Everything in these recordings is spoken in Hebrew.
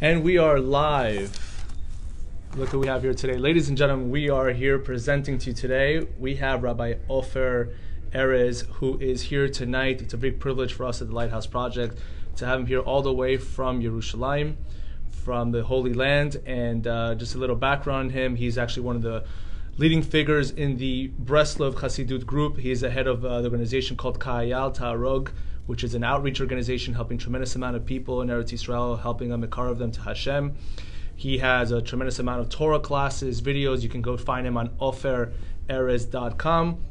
And we are live. Look who we have here today. Ladies and gentlemen, we are here presenting to you today. We have Rabbi Ofer Erez, who is here tonight. It's a big privilege for us at the Lighthouse Project to have him here all the way from Yerushalayim, from the Holy Land. And uh, just a little background on him he's actually one of the leading figures in the Breslov Hasidut group. He's the head of uh, the organization called Kayal Ta'arog which is an outreach organization helping tremendous amount of people in Eretz Israel, helping them of them to Hashem. He has a tremendous amount of Torah classes, videos. You can go find him on ofererez.com.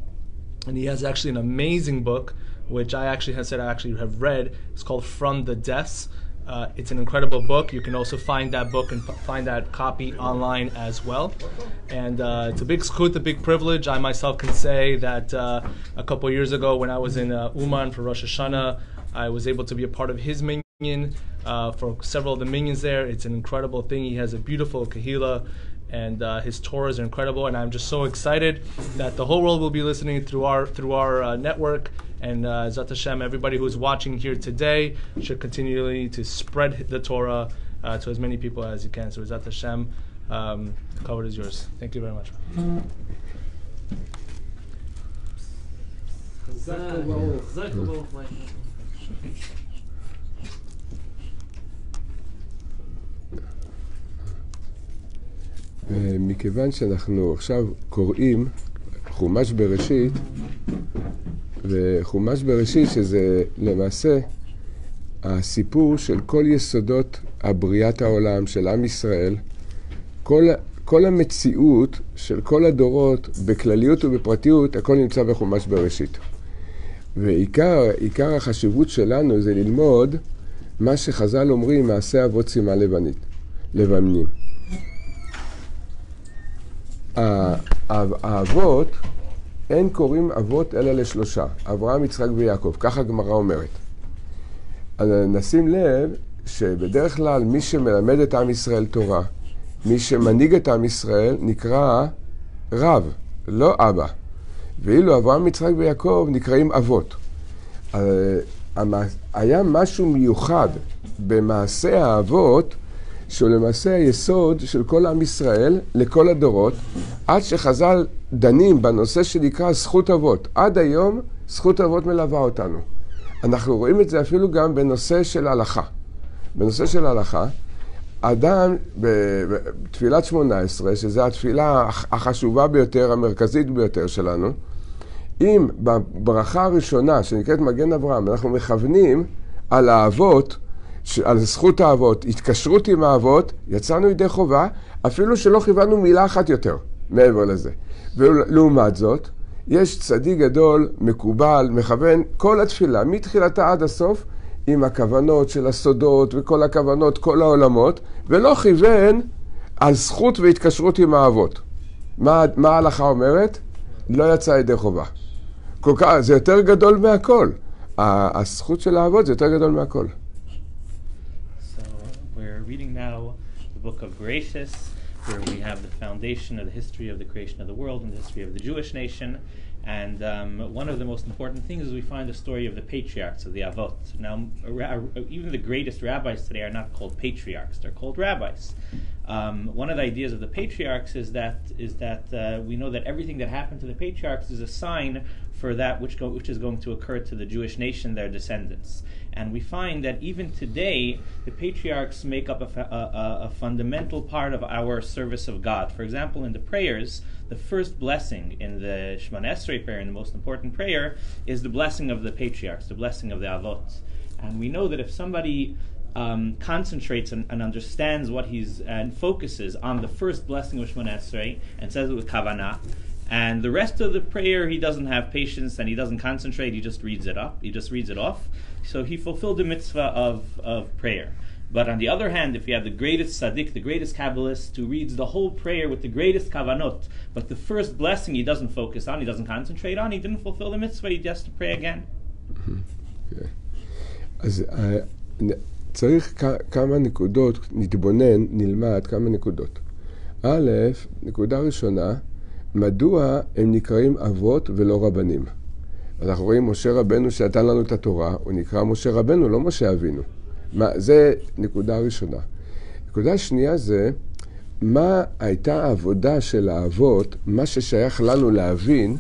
And he has actually an amazing book, which I actually have said I actually have read. It's called From the Deaths. Uh, it's an incredible book. You can also find that book and find that copy online as well. And uh, it's a big zechut, a big privilege. I myself can say that uh, a couple years ago, when I was in uh, Uman for Rosh Hashanah, I was able to be a part of his minyan uh, for several of the minyans there. It's an incredible thing. He has a beautiful kahila and uh, his Torahs are incredible. And I'm just so excited that the whole world will be listening through our through our uh, network. And uh, Zat Hashem, everybody who's watching here today should continually to spread the Torah uh, to as many people as you can. So Zat Hashem, um, the cover is yours. Thank you very much. ומכיוון שאנחנו עכשיו קוראים חומש בראשית, וחומש בראשית שזה למעשה הסיפור של כל יסודות הבריאת העולם של עם ישראל, כל, כל המציאות של כל הדורות בכלליות ובפרטיות, הכל נמצא בחומש בראשית. ועיקר החשיבות שלנו זה ללמוד מה שחז"ל אומרים, מעשה אבות סימן לבנית, לבנים. האבות, אין קוראים אבות אלא לשלושה, אברהם, יצחק ויעקב, ככה הגמרא אומרת. נשים לב שבדרך כלל מי שמלמד את עם ישראל תורה, מי שמנהיג את עם ישראל, נקרא רב, לא אבא. ואילו אברהם, יצחק ויעקב נקראים אבות. היה משהו מיוחד במעשה האבות שהוא למעשה היסוד של כל עם ישראל לכל הדורות, עד שחז"ל דנים בנושא שנקרא זכות אבות. עד היום זכות אבות מלווה אותנו. אנחנו רואים את זה אפילו גם בנושא של הלכה. בנושא של הלכה, אדם בתפילת שמונה עשרה, שזו התפילה החשובה ביותר, המרכזית ביותר שלנו, אם בברכה הראשונה שנקראת מגן אברהם אנחנו מכוונים על האבות, על זכות האבות, התקשרות עם האבות, יצאנו ידי חובה, אפילו שלא כיוונו מילה אחת יותר מעבר לזה. ולעומת זאת, יש צדיק גדול, מקובל, מכוון, כל התפילה, מתחילתה עד הסוף, עם הכוונות של הסודות וכל הכוונות, כל העולמות, ולא כיוון על זכות והתקשרות עם האבות. מה, מה ההלכה אומרת? לא יצא ידי חובה. כל כך, זה יותר גדול מהכל. הזכות של האבות זה יותר גדול מהכל. Reading now the book of Bereshis, where we have the foundation of the history of the creation of the world and the history of the Jewish nation. And um, one of the most important things is we find the story of the patriarchs, of the Avot. Now, even the greatest rabbis today are not called patriarchs; they're called rabbis. Um, one of the ideas of the patriarchs is that is that uh, we know that everything that happened to the patriarchs is a sign for that which go, which is going to occur to the Jewish nation, their descendants. And we find that even today, the patriarchs make up a, a, a, fundamental part of our service of God. For example, in the prayers, the first blessing in the Shemon Esrei prayer, in the most important prayer, is the blessing of the patriarchs, the blessing of the Avot. And we know that if somebody um, concentrates and, and, understands what he's and focuses on the first blessing of Shemon Esrei and says it with kavanah, and the rest of the prayer he doesn't have patience and he doesn't concentrate, he just reads it up, he just reads it off so he fulfilled the mitzvah of, of prayer. But on the other hand, if you have the greatest tzaddik, the greatest Kabbalist, who reads the whole prayer with the greatest kavanot, but the first blessing he doesn't focus on, he doesn't concentrate on, he didn't fulfill the mitzvah, he has to pray again. Okay. צריך כמה נקודות, נתבונן, נלמד כמה נקודות. א', נקודה ראשונה, מדוע הם נקראים אבות ולא רבנים? אנחנו רואים משה רבנו שנתן לנו את התורה, הוא נקרא משה רבנו, לא משה אבינו. מה, זה נקודה ראשונה. נקודה שנייה זה, מה הייתה העבודה של האבות, מה ששייך לנו להבין,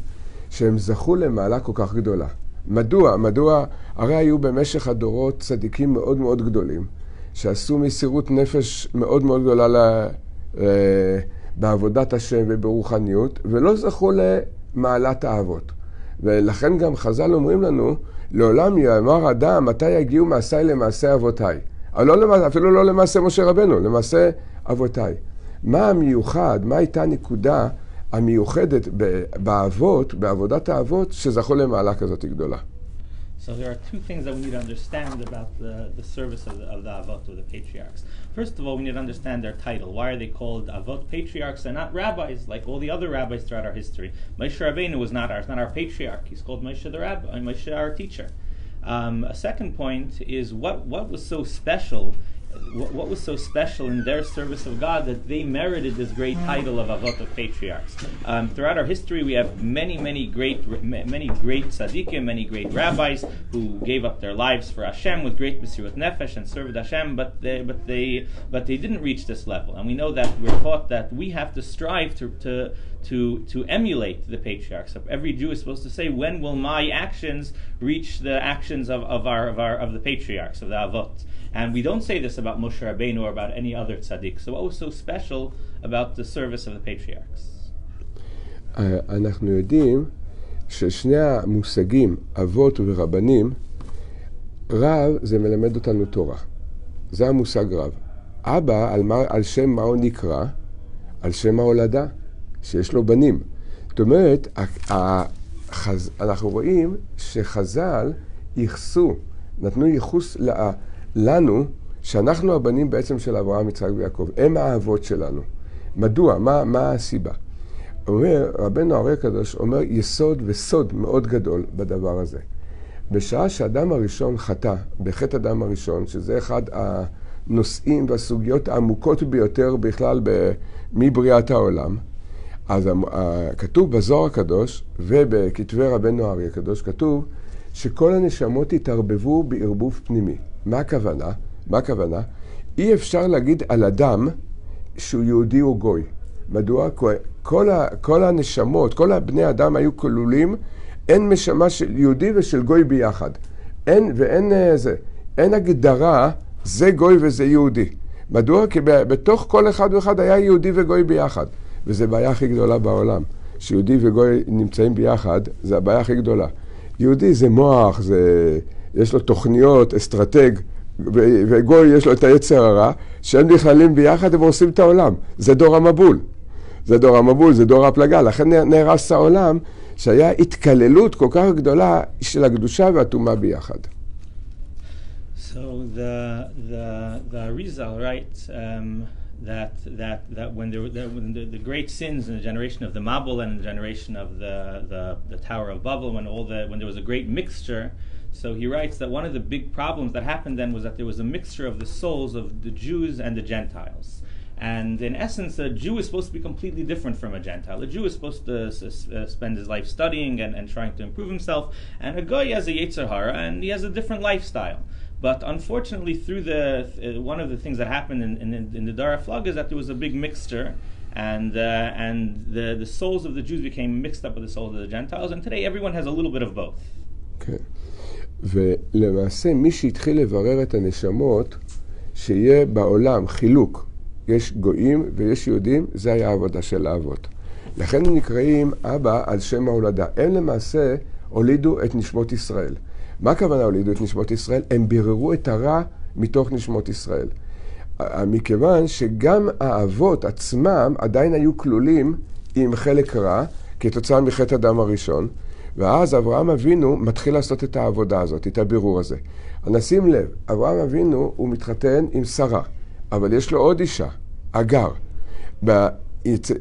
שהם זכו למעלה כל כך גדולה. מדוע? מדוע? הרי היו במשך הדורות צדיקים מאוד מאוד גדולים, שעשו מסירות נפש מאוד מאוד גדולה ל... ל... בעבודת השם וברוחניות, ולא זכו למעלת האבות. ולכן גם חז"ל אומרים לנו, לעולם יאמר אדם, מתי יגיעו מעשיי למעשה אבותיי. לא למעשה, אפילו לא למעשה משה רבנו, למעשה אבותיי. מה המיוחד, מה הייתה הנקודה המיוחדת באבות, בעבודת האבות, שזכו למעלה כזאת גדולה? So there are two things that we need to understand about the, the service of the, of the Avot, or the patriarchs. First of all, we need to understand their title. Why are they called Avot patriarchs and not rabbis, like all the other rabbis throughout our history? Moshe Rabbeinu was not ours, not our patriarch. He's called Moshe the rabbi, Moshe our teacher. Um, a second point is what, what was so special what, what, was so special in their service of God that they merited this great title of Avot of Patriarchs. Um, throughout our history, we have many, many great, many great tzaddikim, many great rabbis who gave up their lives for Hashem with great mesirut nefesh and served Hashem, but they, but they, but they didn't reach this level. And we know that we're taught that we have to strive to, to to, to emulate the patriarchs. Every Jew is supposed to say, when will my actions reach the actions of, of, our, of, our, of the patriarchs, of the Avot? And we don't say this about Moshe Rabbeinu or about any other tzaddik. So what was so special about the service of the patriarchs? אנחנו יודעים ששני המושגים, אבות ורבנים, רב זה מלמד אותנו תורה. זה המושג רב. אבא, על, מה, על שם מה הוא נקרא? על שם ההולדה, שיש לו בנים. זאת אומרת, החז... אנחנו רואים שחז"ל ייחסו, נתנו ייחוס לנו, שאנחנו הבנים בעצם של אברהם, יצחק ויעקב, הם האבות שלנו. מדוע? מה, מה הסיבה? אומר, רבנו הרי הקדוש אומר יסוד וסוד מאוד גדול בדבר הזה. בשעה שאדם הראשון חטא, בחטא אדם הראשון, שזה אחד הנושאים והסוגיות העמוקות ביותר בכלל מבריאת העולם, אז כתוב בזוהר הקדוש ובכתבי רבנו הארי הקדוש, כתוב שכל הנשמות התערבבו בערבוב פנימי. מה הכוונה? מה הכוונה? אי אפשר להגיד על אדם שהוא יהודי או גוי. מדוע? כל, ה, כל הנשמות, כל הבני אדם היו כלולים, אין משמה של יהודי ושל גוי ביחד. אין, ואין אה, זה, אין הגדרה, זה גוי וזה יהודי. מדוע? כי בתוך כל אחד ואחד היה יהודי וגוי ביחד. וזו הבעיה הכי גדולה בעולם. שיהודי וגוי נמצאים ביחד, זה הבעיה הכי גדולה. יהודי זה מוח, זה... יש לו תוכניות, אסטרטג, וגוי יש לו את היצר הרע, שהם נכללים ביחד הם הורסים את העולם. זה דור המבול. זה דור המבול, זה דור הפלגה. לכן נהרס העולם, שהיה התקללות כל כך גדולה של הקדושה והטומאה ביחד. So the, the, the Arizal writes um, that, that, that when, there, that when the, the, great sins in the generation of the Mabul and the generation of the, the, the Tower of Babel, when, all the, when there was a great mixture, So he writes that one of the big problems that happened then was that there was a mixture of the souls of the Jews and the Gentiles. And in essence, a Jew is supposed to be completely different from a Gentile. A Jew is supposed to uh, spend his life studying and, and trying to improve himself, and a guy has a Yetzer Hara and he has a different lifestyle. But unfortunately, through the uh, one of the things that happened in, in, in the Dara Flag is that there was a big mixture, and uh, and the the souls of the Jews became mixed up with the souls of the Gentiles. And today, everyone has a little bit of both. Okay. ולמעשה מי שהתחיל לברר את הנשמות, שיהיה בעולם חילוק, יש גויים ויש יהודים, זה היה העבודה של האבות. לכן הם נקראים אבא על שם ההולדה. הם למעשה הולידו את נשמות ישראל. מה הכוונה הולידו את נשמות ישראל? הם ביררו את הרע מתוך נשמות ישראל. מכיוון שגם האבות עצמם עדיין היו כלולים עם חלק רע, כתוצאה מחטא הדם הראשון, ואז אברהם אבינו מתחיל לעשות את העבודה הזאת, את הבירור הזה. נשים לב, אברהם אבינו הוא מתחתן עם שרה, אבל יש לו עוד אישה, אגר.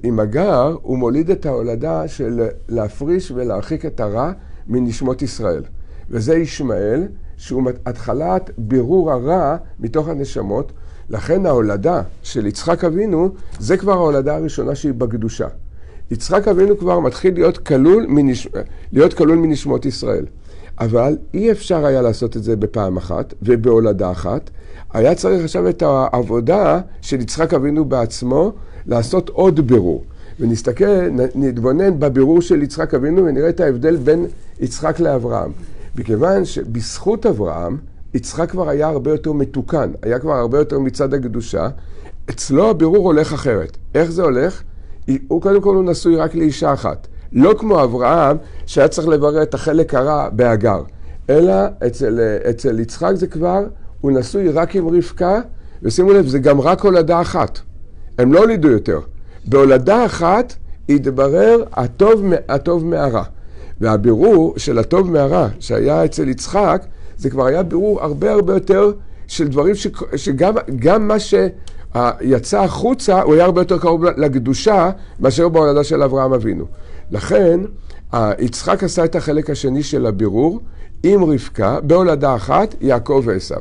עם אגר הוא מוליד את ההולדה של להפריש ולהרחיק את הרע מנשמות ישראל. וזה ישמעאל, שהוא התחלת בירור הרע מתוך הנשמות. לכן ההולדה של יצחק אבינו, זה כבר ההולדה הראשונה שהיא בקדושה. יצחק אבינו כבר מתחיל להיות כלול, מנש... להיות כלול מנשמות ישראל. אבל אי אפשר היה לעשות את זה בפעם אחת ובהולדה אחת. היה צריך עכשיו את העבודה של יצחק אבינו בעצמו לעשות עוד בירור. ונסתכל, נתבונן בבירור של יצחק אבינו ונראה את ההבדל בין יצחק לאברהם. מכיוון שבזכות אברהם, יצחק כבר היה הרבה יותר מתוקן, היה כבר הרבה יותר מצד הקדושה. אצלו הבירור הולך אחרת. איך זה הולך? הוא קודם כל הוא נשוי רק לאישה אחת. לא כמו אברהם, שהיה צריך לברר את החלק הרע בהגר, אלא אצל, אצל יצחק זה כבר, הוא נשוי רק עם רבקה, ושימו לב, זה גם רק הולדה אחת. הם לא הולידו יותר. בהולדה אחת התברר הטוב, הטוב מהרע. והבירור של הטוב מהרע שהיה אצל יצחק, זה כבר היה בירור הרבה הרבה יותר של דברים ש, שגם מה שיצא החוצה, הוא היה הרבה יותר קרוב לקדושה מאשר בהולדה של אברהם אבינו. לכן, יצחק עשה את החלק השני של הבירור עם רבקה, בהולדה אחת, יעקב ועשיו.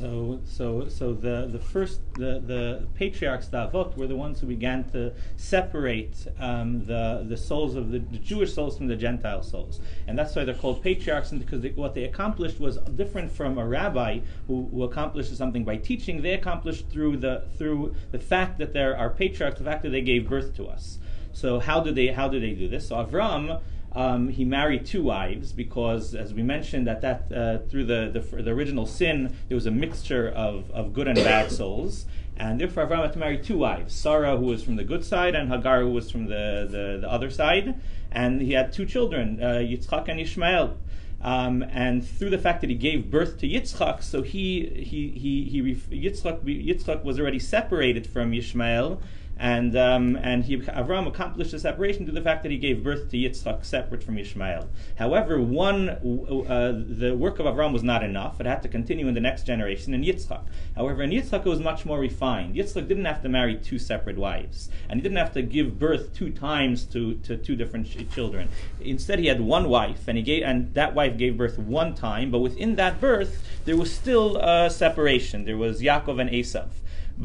So, so, so the, the first, the, the patriarchs, the were the ones who began to separate um, the, the souls of the, the, Jewish souls from the Gentile souls. And that's why they're called patriarchs, and because they, what they accomplished was different from a rabbi who, who accomplishes something by teaching. They accomplished through the, through the fact that there are patriarchs, the fact that they gave birth to us. So how do they, how do they do this? So Avram, um, he married two wives because, as we mentioned, that that uh, through the, the, the original sin there was a mixture of, of good and bad souls, and therefore Avraham had to marry two wives: Sarah, who was from the good side, and Hagar, who was from the, the, the other side. And he had two children, uh, Yitzchak and Ishmael. Um, and through the fact that he gave birth to Yitzchak, so he he he, he Yitzchak, Yitzchak was already separated from Ishmael, and um, and he, Avram accomplished the separation through the fact that he gave birth to Yitzchak separate from Ishmael. However, one uh, the work of Avram was not enough; it had to continue in the next generation in Yitzchak. However, in Yitzchak it was much more refined. Yitzchak didn't have to marry two separate wives, and he didn't have to give birth two times to, to two different children. Instead, he had one wife, and he gave and that wife gave birth one time. But within that birth, there was still a separation. There was Yaakov and Esav.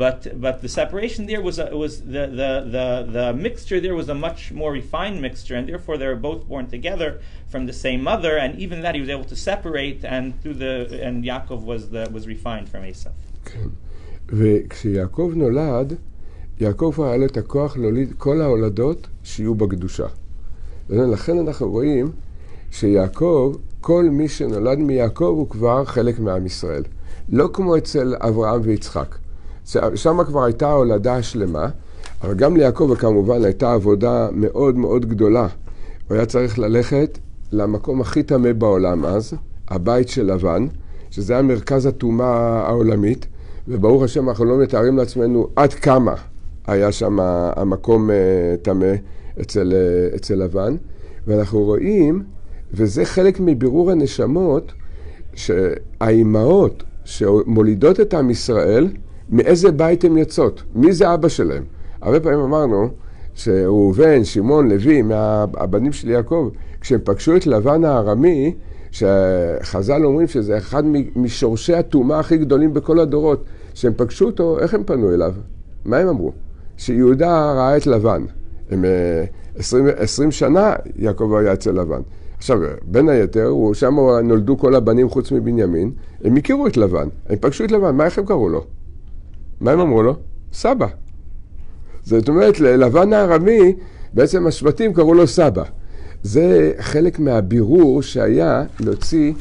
But but the separation there was a, was the, the, the, the mixture there was a much more refined mixture, and therefore they were both born together from the same mother, and even that he was able to separate, and through the and Yaakov was the, was refined from Esav. כן. וכשיעקב נולד, יעקב היה לו את הכוח להוליד כל ההולדות שיהיו בקדושה. לכן אנחנו רואים שיעקב, כל מי שנולד מיעקב הוא כבר חלק מעם ישראל. לא כמו אצל אברהם ויצחק. שם כבר הייתה הולדה שלמה, אבל גם ליעקב כמובן הייתה עבודה מאוד מאוד גדולה. הוא היה צריך ללכת למקום הכי טמא בעולם אז, הבית של לבן, שזה היה מרכז הטומאה העולמית, וברוך השם אנחנו לא מתארים לעצמנו עד כמה היה שם המקום אה, טמא אצל, אה, אצל לבן, ואנחנו רואים, וזה חלק מבירור הנשמות, שהאימהות שמולידות את עם ישראל, מאיזה בית הן יוצאות, מי זה אבא שלהם. הרבה פעמים אמרנו שראובן, שמעון, לוי, מהבנים של יעקב, כשהם פגשו את לבן הארמי, שחז"ל אומרים שזה אחד משורשי הטומאה הכי גדולים בכל הדורות, כשהם פגשו אותו, איך הם פנו אליו? מה הם אמרו? שיהודה ראה את לבן. הם עשרים, עשרים שנה יעקב היה אצל לבן. עכשיו, בין היתר, שם נולדו כל הבנים חוץ מבנימין, הם הכירו את לבן, הם פגשו את לבן, מה איך הם קראו לו? מה הם אמרו לו? סבא. זאת אומרת, ללבן הארמי, בעצם השבטים קראו לו סבא. זה חלק מהבירור שהיה להוציא,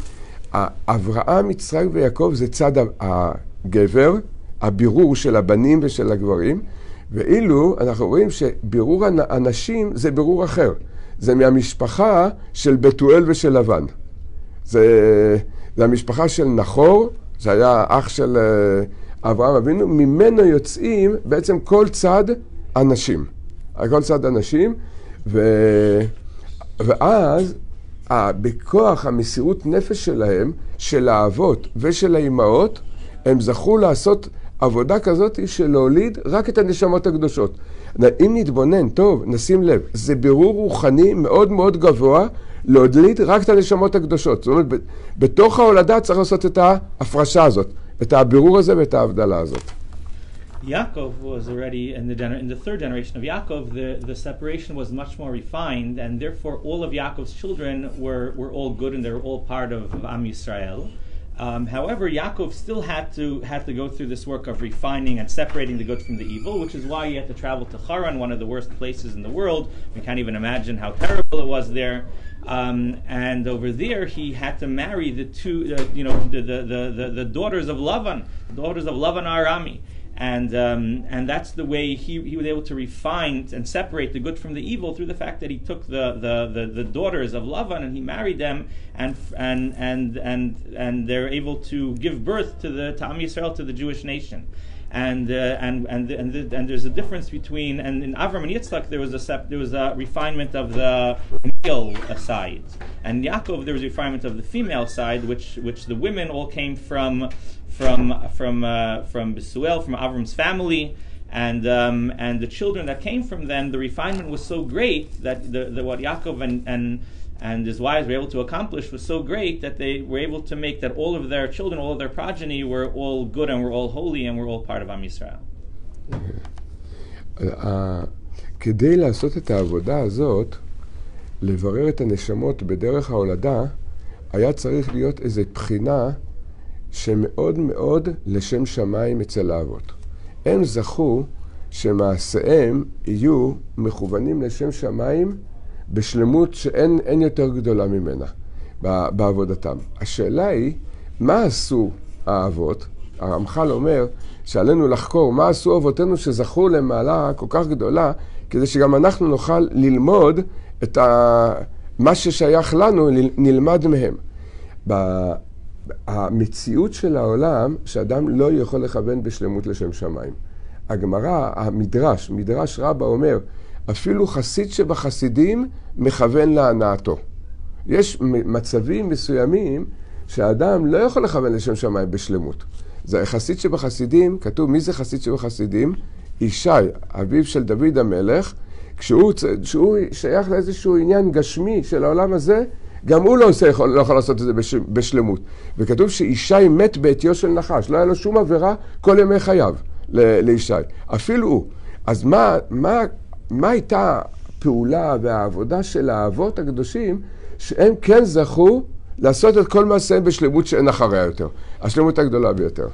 אברהם, יצחק ויעקב זה צד הגבר, הבירור של הבנים ושל הגברים, ואילו אנחנו רואים שבירור הנשים זה בירור אחר. זה מהמשפחה של בתואל ושל לבן. זה, זה המשפחה של נחור, זה היה אח של... אברהם אבינו, ממנו יוצאים בעצם כל צד אנשים. כל צד אנשים, ו... ואז בכוח המסירות נפש שלהם, של האבות ושל האימהות, הם זכו לעשות עבודה כזאת של להוליד רק את הנשמות הקדושות. אם נתבונן, טוב, נשים לב, זה בירור רוחני מאוד מאוד גבוה להוליד רק את הנשמות הקדושות. זאת אומרת, בתוך ההולדה צריך לעשות את ההפרשה הזאת. את הבירור הזה ואת ההבדלה הזאת. Yaakov was already in the gener- in the third generation of Yaakov. The the separation was much more refined, and therefore all of Yaakov's children were were all good and they were all part of, of Am Yisrael. Um, however, Yaakov still had to had to go through this work of refining and separating the good from the evil, which is why he had to travel to Haran, one of the worst places in the world. We can't even imagine how terrible it was there. Um, and over there, he had to marry the two, uh, you know, the, the, the, the, daughters of Lavan, daughters of Lavan Arami and um, and that's the way he, he was able to refine and separate the good from the evil through the fact that he took the, the, the, the daughters of Lavan and he married them and and and and and they're able to give birth to the to Am Yisrael to the Jewish nation. And, uh, and and and, the, and there's a difference between and in Avram and Yitzchak there was a sep- there was a refinement of the male side, and Yaakov there was a refinement of the female side, which which the women all came from from from uh, from Besuel, from Avram's family, and um, and the children that came from them, the refinement was so great that the, the what Yaakov and, and and his wives were able to accomplish was so great that they were able to make that all of their children, all of their progeny, were all good and were all holy and were all part of Am Yisrael. כדי לעשות את העבודה הזאת, לברר את הנשמות בדרך ההולדה, היה צריך להיות איזו בחינה שמאוד מאוד לשם שמיים אצל האבות. הם זכו שמעשיהם יהיו מכוונים לשם שמיים בשלמות שאין יותר גדולה ממנה בעבודתם. השאלה היא, מה עשו האבות? הרמח"ל אומר שעלינו לחקור מה עשו אבותינו שזכו למעלה כל כך גדולה, כדי שגם אנחנו נוכל ללמוד את ה... מה ששייך לנו, נלמד מהם. המציאות של העולם, שאדם לא יכול לכוון בשלמות לשם שמיים. הגמרא, המדרש, מדרש רבה אומר, אפילו חסיד שבחסידים מכוון להנאתו. יש מצבים מסוימים שהאדם לא יכול לכוון לשם שמיים בשלמות. זה חסיד שבחסידים, כתוב מי זה חסיד שבחסידים? ישי, אביו של דוד המלך, כשהוא, כשהוא שייך לאיזשהו עניין גשמי של העולם הזה, גם הוא לא, עושה, לא יכול לעשות את זה בש, בשלמות. וכתוב שישי מת בעטיו של נחש, לא היה לו שום עבירה כל ימי חייו לישי, אפילו הוא. אז מה, מה, מה הייתה הפעולה והעבודה של האבות הקדושים, שהם כן זכו לעשות את כל מעשיהם בשלמות שאין אחריה יותר, השלמות הגדולה ביותר.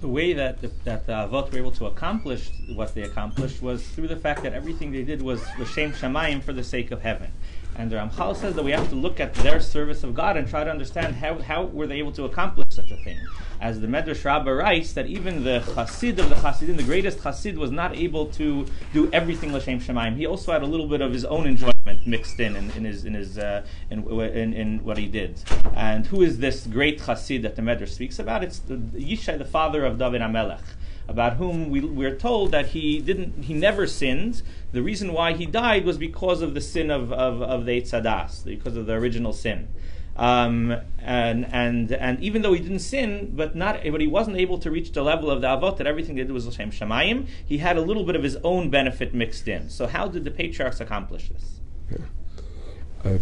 the way that the, that the Avot were able to accomplish what they accomplished was through the fact that everything they did was L'Shem Shamayim for the sake of heaven. And the Ramchal says that we have to look at their service of God and try to understand how, how were they able to accomplish such a thing. As the Medrash Rabbah writes, that even the Chassid of the Chassidim, the greatest Chassid, was not able to do everything L'Shem Shemaim. He also had a little bit of his own enjoyment mixed in in, in his in his uh, in, in, in, what he did. And who is this great Chassid that the Medrash speaks about? It's the, Yishai, the father of David Amelech about whom we, we're told that he didn't, he never sinned. The reason why he died was because of the sin of, of, of the Eitzadas, because of the original sin. Um, and, and, and even though he didn't sin, but, not, but he wasn't able to reach the level of the Avot that everything they did was Hashem Shemayim, he had a little bit of his own benefit mixed in. So how did the patriarchs accomplish this?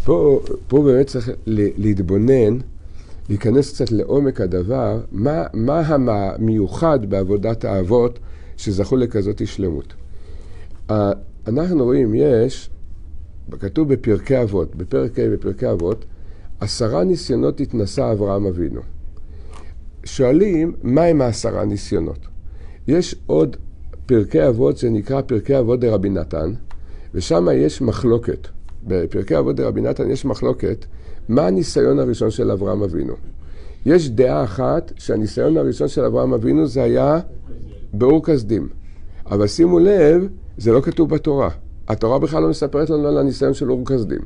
פה, פה באמת צריך להתבונן להיכנס קצת לעומק הדבר, מה, מה המיוחד בעבודת האבות שזכו לכזאת שלמות. אנחנו רואים, יש, כתוב בפרקי אבות, בפרק ה' בפרקי אבות, עשרה ניסיונות התנסה אברהם אבינו. שואלים, מה הם העשרה ניסיונות? יש עוד פרקי אבות שנקרא פרקי אבות דרבי נתן, ושם יש מחלוקת. בפרקי אבות דרבי נתן יש מחלוקת מה הניסיון הראשון של אברהם אבינו? יש דעה אחת שהניסיון הראשון של אברהם אבינו זה היה באור כסדים. אבל שימו לב, זה לא כתוב בתורה. התורה בכלל לא מספרת לנו על הניסיון של אור כסדים.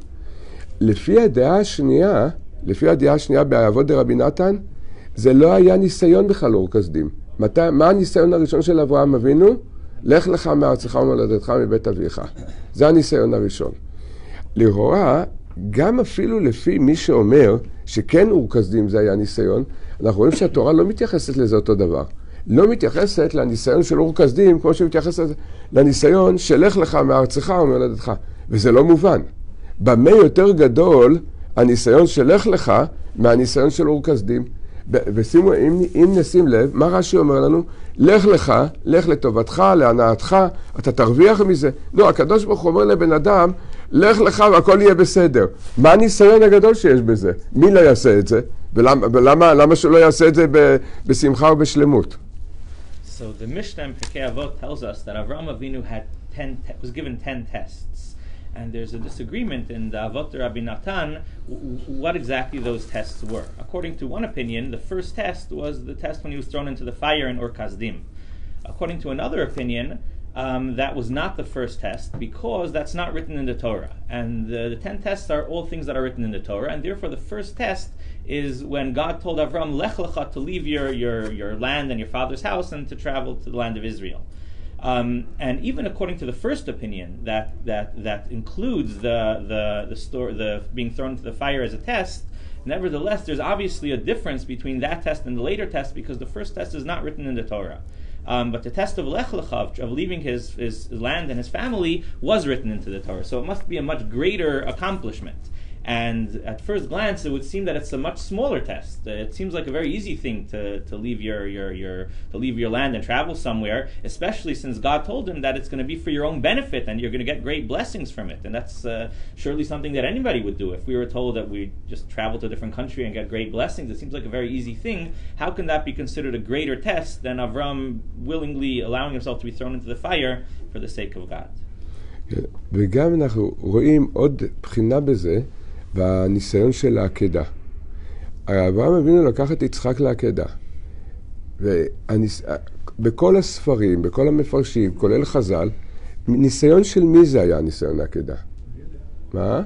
לפי הדעה השנייה, לפי הדעה השנייה באבות דרבי נתן, זה לא היה ניסיון בכלל אור כסדים. מת... מה הניסיון הראשון של אברהם אבינו? לך לך מארצך ומולדתך מבית אביך. זה הניסיון הראשון. לכאורה, גם אפילו לפי מי שאומר שכן אור כסדים זה היה ניסיון, אנחנו רואים שהתורה לא מתייחסת לזה אותו דבר. לא מתייחסת לניסיון של אור כסדים כמו שמתייחסת לניסיון של לך מארצך ומולדתך. וזה לא מובן. במה יותר גדול הניסיון של לך מהניסיון של אור כסדים? ושימו, אם, אם נשים לב, מה רש"י אומר לנו? לך לך, לך לטובתך, להנאתך, אתה תרוויח מזה. לא, הקדוש ברוך הוא אומר לבן אדם, לך לך והכל יהיה בסדר. מה הניסיון הגדול שיש בזה? מי לא יעשה את זה? ולמה, ולמה למה שלא יעשה את זה ב, בשמחה ובשלמות? So the Mishnah in Pirkei Avot tells us that Avram Avinu had ten te- was given ten tests, and there's a disagreement in the Avot Rabbi Natan w- w- what exactly those tests were. According to one opinion, the first test was the test when he was thrown into the fire in Ur Kasdim. According to another opinion, um, that was not the first test because that's not written in the Torah. And the, the ten tests are all things that are written in the Torah, and therefore the first test is when God told Avram, Lech lecha, to leave your, your, your land and your father's house and to travel to the land of Israel. Um, and even according to the first opinion, that, that, that includes the, the, the, store, the being thrown into the fire as a test, nevertheless, there's obviously a difference between that test and the later test because the first test is not written in the Torah. Um, but the test of Lech Lecha, of, leaving his, his land and his family, was written into the Torah. So it must be a much greater accomplishment. And at first glance, it would seem that it's a much smaller test. Uh, it seems like a very easy thing to, to leave your, your, your to leave your land and travel somewhere, especially since God told him that it's going to be for your own benefit and you're going to get great blessings from it. And that's uh, surely something that anybody would do. If we were told that we just travel to a different country and get great blessings, it seems like a very easy thing. How can that be considered a greater test than Avram willingly allowing himself to be thrown into the fire for the sake of God? כן, וגם אנחנו רואים עוד בחינה בזה בניסיון של העקדה. אברהם אבינו לקח את יצחק לעקדה. ובכל הספרים, בכל המפרשים, כולל חז"ל, ניסיון של מי זה היה ניסיון העקדה? מה?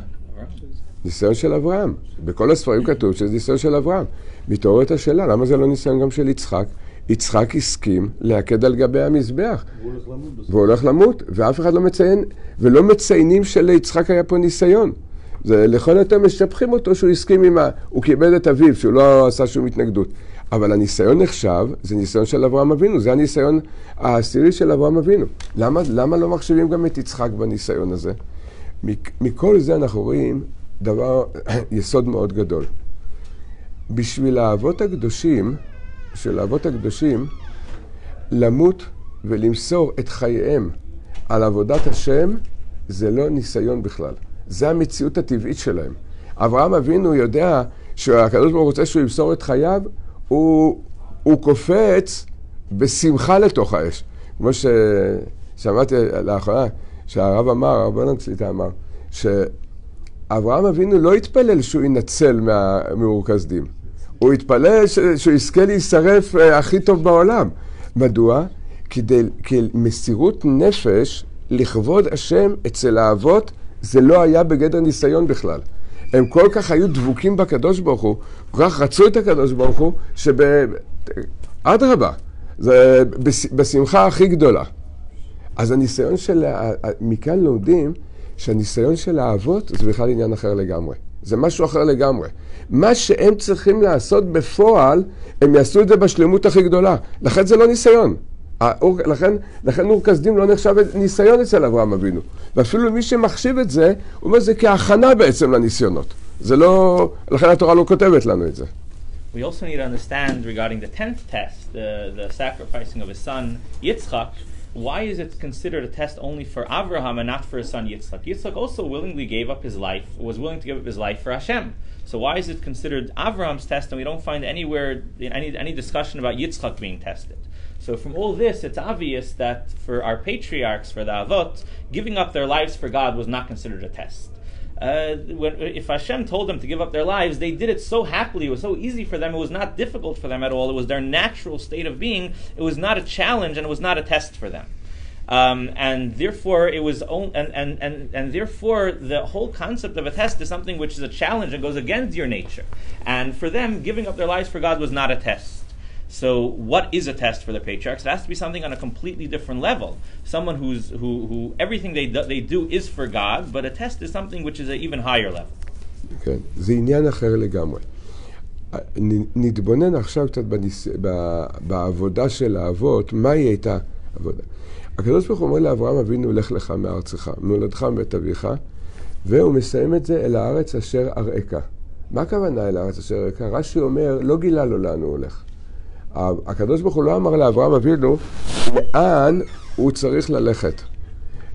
ניסיון של אברהם. בכל הספרים כתוב שזה ניסיון של אברהם. מתעוררת השאלה, למה זה לא ניסיון גם של יצחק? יצחק הסכים לעקד על גבי המזבח. והוא הולך למות, ואף אחד לא מציין, ולא מציינים שליצחק היה פה ניסיון. זה לכל יותר משבחים אותו שהוא הסכים עם ה... הוא כיבד את אביו, שהוא לא עשה שום התנגדות. אבל הניסיון נחשב, זה ניסיון של אברהם אבינו, זה הניסיון העשירי של אברהם אבינו. למה, למה לא מחשיבים גם את יצחק בניסיון הזה? מכל זה אנחנו רואים דבר, יסוד מאוד גדול. בשביל האבות הקדושים, של האבות הקדושים, למות ולמסור את חייהם על עבודת השם, זה לא ניסיון בכלל. זה המציאות הטבעית שלהם. אברהם אבינו יודע שהקדוש ברוך הוא רוצה שהוא ימסור את חייו, הוא, הוא קופץ בשמחה לתוך האש. כמו ששמעתי לאחרונה, שהרב אמר, הרב צליטה אמר, שאברהם אבינו לא התפלל שהוא ינצל מאור כשדים. הוא התפלל ש- שהוא יזכה להישרף אה, הכי טוב בעולם. מדוע? כדי, כמסירות נפש לכבוד השם אצל האבות, זה לא היה בגדר ניסיון בכלל. הם כל כך היו דבוקים בקדוש ברוך הוא, כל כך רצו את הקדוש ברוך הוא, שב... אדרבה, זה בש- בשמחה הכי גדולה. אז הניסיון של, מכאן לומדים שהניסיון של האבות זה בכלל עניין אחר לגמרי. זה משהו אחר לגמרי. מה שהם צריכים לעשות בפועל, הם יעשו את זה בשלמות הכי גדולה. לכן זה לא ניסיון. האור, לכן, לכן אור כשדים לא נחשב ניסיון אצל אברהם אבינו. ואפילו מי שמחשיב את זה, הוא אומר זה כהכנה בעצם לניסיונות. זה לא, לכן התורה לא כותבת לנו את זה. We also need to understand regarding the tenth test, the, the sacrificing of his son Yitzchak. Why is it considered a test only for Avraham and not for his son Yitzchak? Yitzchak also willingly gave up his life, was willing to give up his life for Hashem. So why is it considered Avraham's test, and we don't find anywhere any any discussion about Yitzchak being tested? So from all this, it's obvious that for our patriarchs, for the Avot, giving up their lives for God was not considered a test. Uh, when, if Hashem told them to give up their lives, they did it so happily. It was so easy for them. It was not difficult for them at all. It was their natural state of being. It was not a challenge, and it was not a test for them. Um, and therefore, it was on, and, and, and, and therefore the whole concept of a test is something which is a challenge and goes against your nature. And for them, giving up their lives for God was not a test. So, what is a test for the patriarchs? It has to be something on a completely different level. Someone who's who, who everything they do, they do is for God, but a test is something which is an even higher level. כן, זה עניין אחר לגמרי. נ- נתבונן עכשיו קצת בניס... ב... בעבודה של האבות, מה היא הייתה עבודה. הקדוש ברוך הוא אומר לאברהם אבינו, לך לך מארצך, מולדך מבית אביך, והוא מסיים את זה אל הארץ אשר אראך. מה הכוונה אל הארץ אשר אראך? רש"י אומר, לא גילה לו לאן הוא הולך. הקדוש ברוך הוא לא אמר לאברהם אבינו לאן הוא צריך ללכת.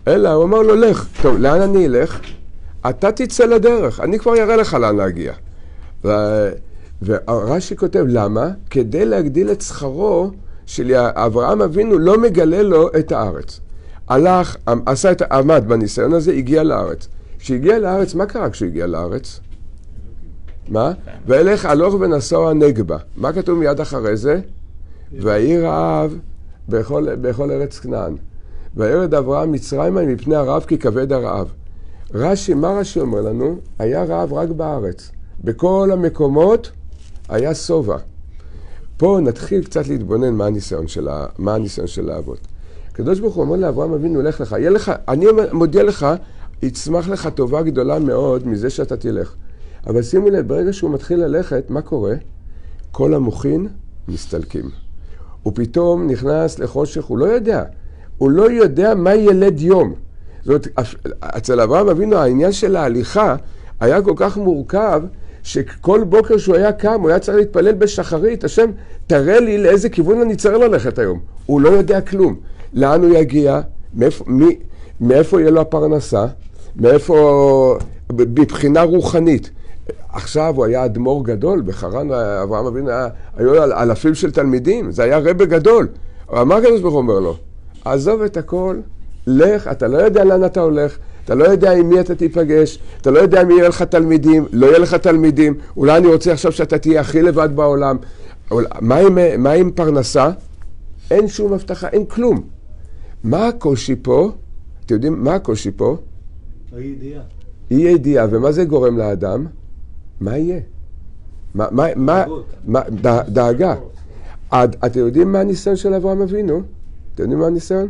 אלא הוא אמר לו, לך. טוב, לאן אני אלך? אתה תצא לדרך, אני כבר אראה לך לאן להגיע. ו- ורש"י כותב, למה? כדי להגדיל את שכרו של אברהם אבינו לא מגלה לו את הארץ. הלך, עשה את, עמד בניסיון הזה, הגיע לארץ. כשהגיע לארץ, מה קרה כשהוא הגיע לארץ? מה? וילך הלוך ונסוע נגבה. מה כתוב מיד אחרי זה? ויהי רעב בכל, בכל ארץ כנען. וירד אברהם מצרימה מפני הרעב כי כבד הרעב. רש"י, מה רש"י אומר לנו? היה רעב רק בארץ. בכל המקומות היה שובע. פה נתחיל קצת להתבונן מה הניסיון של, ה, מה הניסיון של האבות. הקדוש ברוך הוא אומר לאברהם אבינו, לך לך, יהיה לך, אני מודיע לך, יצמח לך טובה גדולה מאוד מזה שאתה תלך. אבל שימו לב, ברגע שהוא מתחיל ללכת, מה קורה? כל המוחין מסתלקים. הוא פתאום נכנס לחושך, הוא לא יודע. הוא לא יודע מה ילד יום. זאת אומרת, אצל אברהם אבינו העניין של ההליכה היה כל כך מורכב, שכל בוקר שהוא היה קם, הוא היה צריך להתפלל בשחרית, השם, תראה לי לאיזה כיוון אני צריך ללכת היום. הוא לא יודע כלום. לאן הוא יגיע? מאיפה, מי, מאיפה יהיה לו הפרנסה? מאיפה... מבחינה רוחנית. עכשיו הוא היה אדמו"ר גדול, בחרן אברהם אבינו היו אלפים של תלמידים, זה היה רבה גדול. מה הקדוש ברוך הוא אומר לו? עזוב את הכל, לך, אתה לא יודע לאן אתה הולך, אתה לא יודע עם מי אתה תיפגש, אתה לא יודע מי יהיה לך תלמידים, לא יהיה לך תלמידים, אולי אני רוצה עכשיו שאתה תהיה הכי לבד בעולם. מה עם, מה עם פרנסה? אין שום הבטחה, אין כלום. מה הקושי פה? אתם יודעים מה הקושי פה? אי ידיעה. אי ידיעה, ומה זה גורם לאדם? מה יהיה? מה, מה, מה, מה, דאגה. אתם יודעים מה הניסיון של אברהם אבינו? אתם יודעים מה הניסיון?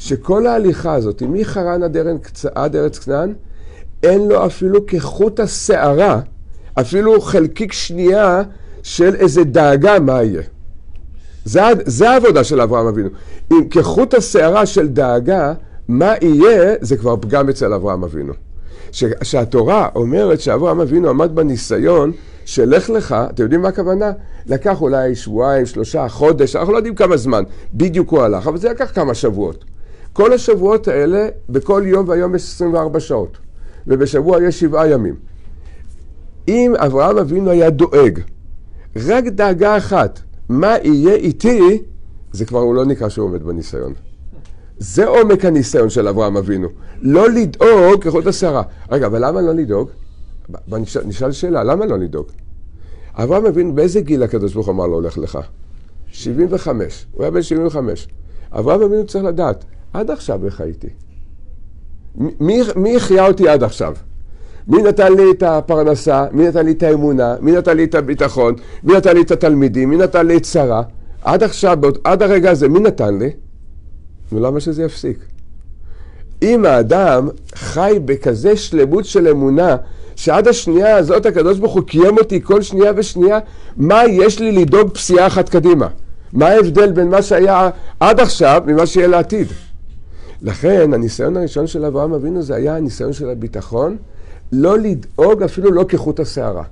שכל ההליכה הזאת, מחרן עד ארץ- כנען, אין לו אפילו כחוט השערה, אפילו חלקיק שנייה של איזה דאגה מה יהיה. זה, זה העבודה של אברהם אבינו. אם כחוט השערה של דאגה, מה יהיה, זה כבר פגם אצל אברהם אבינו. ש- שהתורה אומרת שאברהם אבינו עמד בניסיון של לך לך, אתם יודעים מה הכוונה? לקח אולי שבועיים, שלושה, חודש, אנחנו לא יודעים כמה זמן בדיוק הוא הלך, אבל זה לקח כמה שבועות. כל השבועות האלה, בכל יום והיום יש 24 שעות, ובשבוע יש שבעה ימים. אם אברהם אבינו היה דואג, רק דאגה אחת, מה יהיה איתי, זה כבר הוא לא נקרא שהוא עומד בניסיון. זה עומק הניסיון של אברהם אבינו. לא לדאוג כחוט השערה. רגע, אבל למה לא לדאוג? נשאל, נשאל שאלה, למה לא לדאוג? אברהם אבינו, באיזה גיל הקדוש ברוך הוא אמר לו, הולך לך? 75. הוא היה בן 75. אברהם אבינו צריך לדעת, עד עכשיו איך הייתי? מי, מי החיה אותי עד עכשיו? מי נתן לי את הפרנסה? מי נתן לי את האמונה? מי נתן לי את הביטחון? מי נתן לי את התלמידים? מי נתן לי את שרה? עד עכשיו, עד הרגע הזה, מי נתן לי? ולמה שזה יפסיק? אם האדם חי בכזה שלמות של אמונה, שעד השנייה הזאת הקדוש ברוך הוא קיים אותי כל שנייה ושנייה, מה יש לי לדאוג פסיעה אחת קדימה? מה ההבדל בין מה שהיה עד עכשיו ממה שיהיה לעתיד? לכן הניסיון הראשון של אברהם אבינו זה היה הניסיון של הביטחון, לא לדאוג אפילו לא כחוט השערה.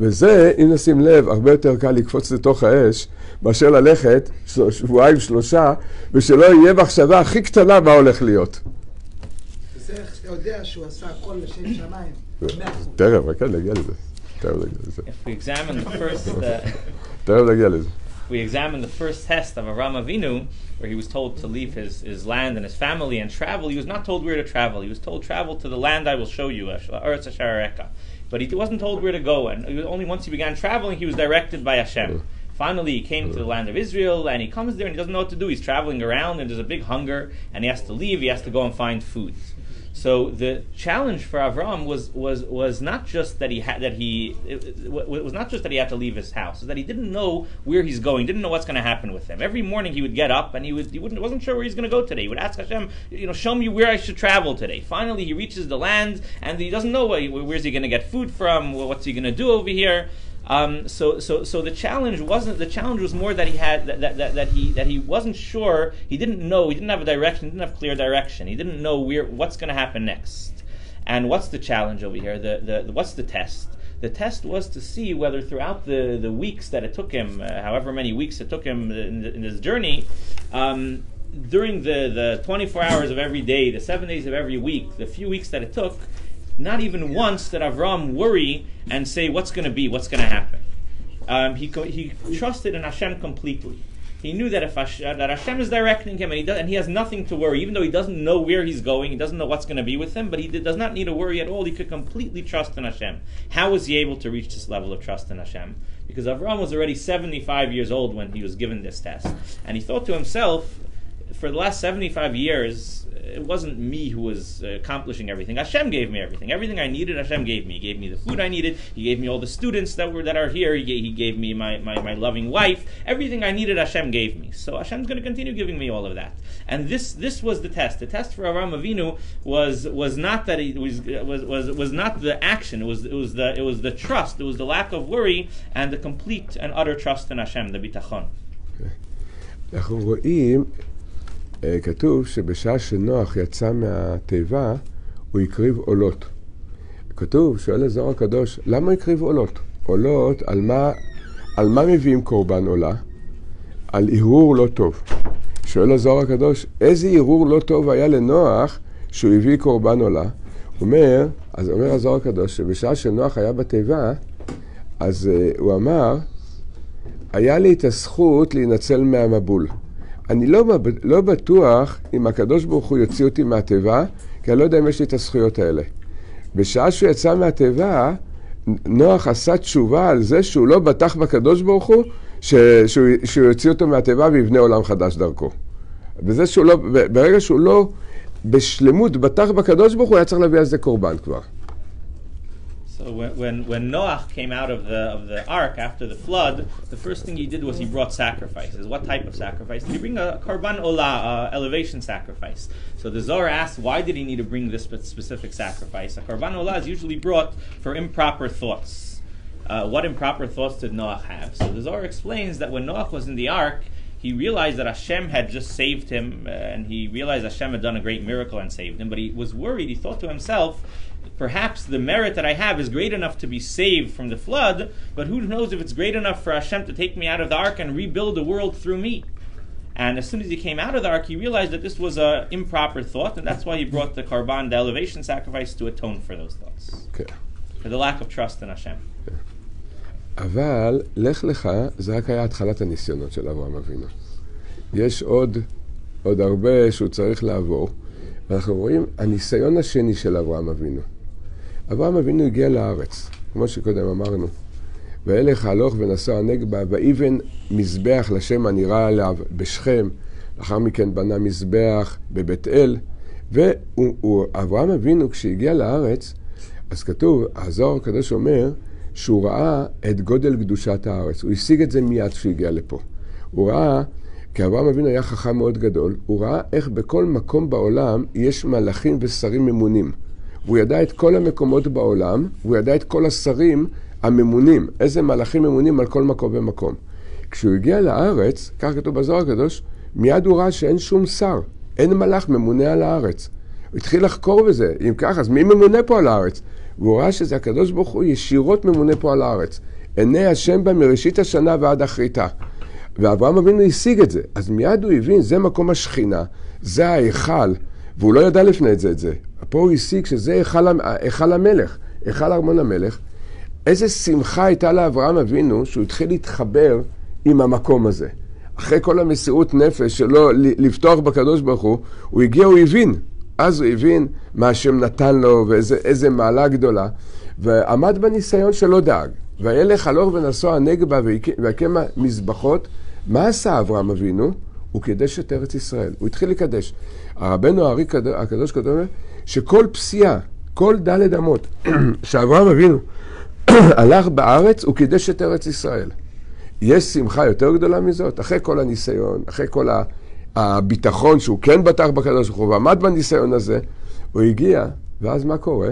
וזה, אם נשים לב, הרבה יותר קל לקפוץ לתוך האש מאשר ללכת שבועיים שלושה ושלא יהיה מחשבה הכי קטנה מה הולך להיות. זה איך שאתה יודע שהוא עשה הכל לשם שמיים. תכף, רק נגיע לזה. תכף נגיע לזה. תכף נגיע לזה. We examine the first test of Avram Avinu, where he was told to leave his, his land and his family and travel, he was not told where to travel. He was told, travel to the land I will show you, Eretz Ashareka. But he wasn't told where to go, and only once he began traveling, he was directed by Hashem. Finally, he came to the land of Israel, and he comes there and he doesn't know what to do. He's traveling around, and there's a big hunger, and he has to leave. He has to go and find food. So the challenge for Avram was was was not just that he had that he it, it was not just that he had to leave his house, is that he didn't know where he's going, didn't know what's going to happen with him. Every morning he would get up and he would he wouldn't wasn't sure where he's going to go today. He would ask Hashem, you know, show me where I should travel today. Finally, he reaches the land and he doesn't know where, where's he going to get food from, what's he going to do over here. Um, so, so, so the challenge wasn't the challenge was more that he had that, that, that, that he that he wasn't sure. He didn't know. He didn't have a direction. He didn't have clear direction. He didn't know where what's going to happen next. And what's the challenge over here? The, the, the what's the test? The test was to see whether throughout the, the weeks that it took him, uh, however many weeks it took him in, in his journey, um, during the, the 24 hours of every day, the seven days of every week, the few weeks that it took, not even once did Avram worry and say, What's going to be? What's going to happen? Um, he, he trusted in Hashem completely. He knew that if Hashem, that Hashem is directing him, and he does, and he has nothing to worry, even though he doesn't know where he's going, he doesn't know what's going to be with him, but he did, does not need to worry at all. He could completely trust in Hashem. How was he able to reach this level of trust in Hashem? Because Avram was already 75 years old when he was given this test, and he thought to himself, for the last 75 years, it wasn't me who was uh, accomplishing everything. Hashem gave me everything. Everything I needed, Hashem gave me. He gave me the food I needed. He gave me all the students that were that are here. He gave, he gave me my, my, my loving wife. Everything I needed, Hashem gave me. So Hashem's going to continue giving me all of that. And this this was the test. The test for Avraham Avinu was was not that it was was was was not the action. It was it was the it was the trust. It was the lack of worry and the complete and utter trust in Hashem, the bitachon. אנחנו רואים, אה, כתוב שבשעה שנוח יצא מהתיבה, הוא הקריב עולות. כתוב, שואל הזוהר הקדוש, למה הקריב עולות? עולות, על מה, על מה מביאים קורבן עולה? על הרהור לא טוב. שואל הזוהר הקדוש, איזה הרהור לא טוב היה לנוח שהוא הביא קורבן עולה? אומר, אז אומר הזוהר הקדוש, שבשעה שנוח היה בתיבה, אז uh, הוא אמר, היה לי את הזכות להינצל מהמבול. אני לא, לא בטוח אם הקדוש ברוך הוא יוציא אותי מהתיבה, כי אני לא יודע אם יש לי את הזכויות האלה. בשעה שהוא יצא מהתיבה, נוח עשה תשובה על זה שהוא לא בטח בקדוש ברוך הוא, ש, שהוא, שהוא יוציא אותו מהתיבה ויבנה עולם חדש דרכו. בזה שהוא לא, ברגע שהוא לא בשלמות בטח בקדוש ברוך הוא, היה צריך להביא על זה קורבן כבר. So when, when, when Noach came out of the, of the ark after the flood, the first thing he did was he brought sacrifices. What type of sacrifice? Did he bring a karban olah, uh, elevation sacrifice? So the Zohar asks, why did he need to bring this specific sacrifice? A karban olah is usually brought for improper thoughts. Uh, what improper thoughts did Noach have? So the Zohar explains that when Noach was in the ark, he realized that Hashem had just saved him, uh, and he realized Hashem had done a great miracle and saved him. But he was worried. He thought to himself, perhaps the merit that I have is great enough to be saved from the flood, but who knows if it's great enough for Hashem to take me out of the ark and rebuild the world through me. And as soon as he came out of the ark, he realized that this was an improper thought, and that's why he brought the karban, the elevation sacrifice, to atone for those thoughts. Okay. For the lack of trust in Hashem. אבל לך לך, זה רק היה התחלת הניסיונות של אברהם אבינו. יש עוד, עוד הרבה שהוא צריך לעבור, ואנחנו רואים הניסיון השני של אברהם אבינו. אברהם אבינו הגיע לארץ, כמו שקודם אמרנו. וילך הלוך ונסע הנגבה, ויבן מזבח לשם הנראה עליו בשכם, לאחר מכן בנה מזבח בבית אל, ואברהם אבינו כשהגיע לארץ, אז כתוב, הזוהר הקדוש אומר, שהוא ראה את גודל קדושת הארץ. הוא השיג את זה מיד כשהוא הגיע לפה. הוא ראה, כי אברהם אבינו היה חכם מאוד גדול, הוא ראה איך בכל מקום בעולם יש מלאכים ושרים ממונים. והוא ידע את כל המקומות בעולם, והוא ידע את כל השרים הממונים, איזה מלאכים ממונים על כל מקום ומקום. כשהוא הגיע לארץ, כך כתוב בזוהר הקדוש, מיד הוא ראה שאין שום שר, אין מלאך ממונה על הארץ. הוא התחיל לחקור בזה, אם כך, אז מי ממונה פה על הארץ? והוא ראה שזה הקדוש ברוך הוא ישירות ממונה פה על הארץ. עיני השם בה מראשית השנה ועד אחריתה. ואברהם אבינו השיג את זה. אז מיד הוא הבין, זה מקום השכינה, זה ההיכל, והוא לא ידע לפני את זה את זה. פה הוא השיג שזה היכל המלך, היכל ארמון המלך. איזה שמחה הייתה לאברהם אבינו שהוא התחיל להתחבר עם המקום הזה. אחרי כל המסירות נפש שלו לפתוח בקדוש ברוך הוא, הוא הגיע, הוא הבין. אז הוא הבין מה השם נתן לו ואיזה מעלה גדולה, ועמד בניסיון שלא דאג. וילך הלוך ונסוע הנגבה והקים מזבחות. מה עשה אברהם אבינו? הוא קידש את ארץ ישראל, הוא התחיל לקדש. הרבנו הארי הקדוש כתוב שכל פסיעה, כל דלת אמות שאברהם אבינו הלך בארץ, הוא קידש את ארץ ישראל. יש שמחה יותר גדולה מזאת? אחרי כל הניסיון, אחרי כל הביטחון שהוא כן בטח בקדוש ברוך הוא ועמד בניסיון הזה, הוא הגיע, ואז מה קורה?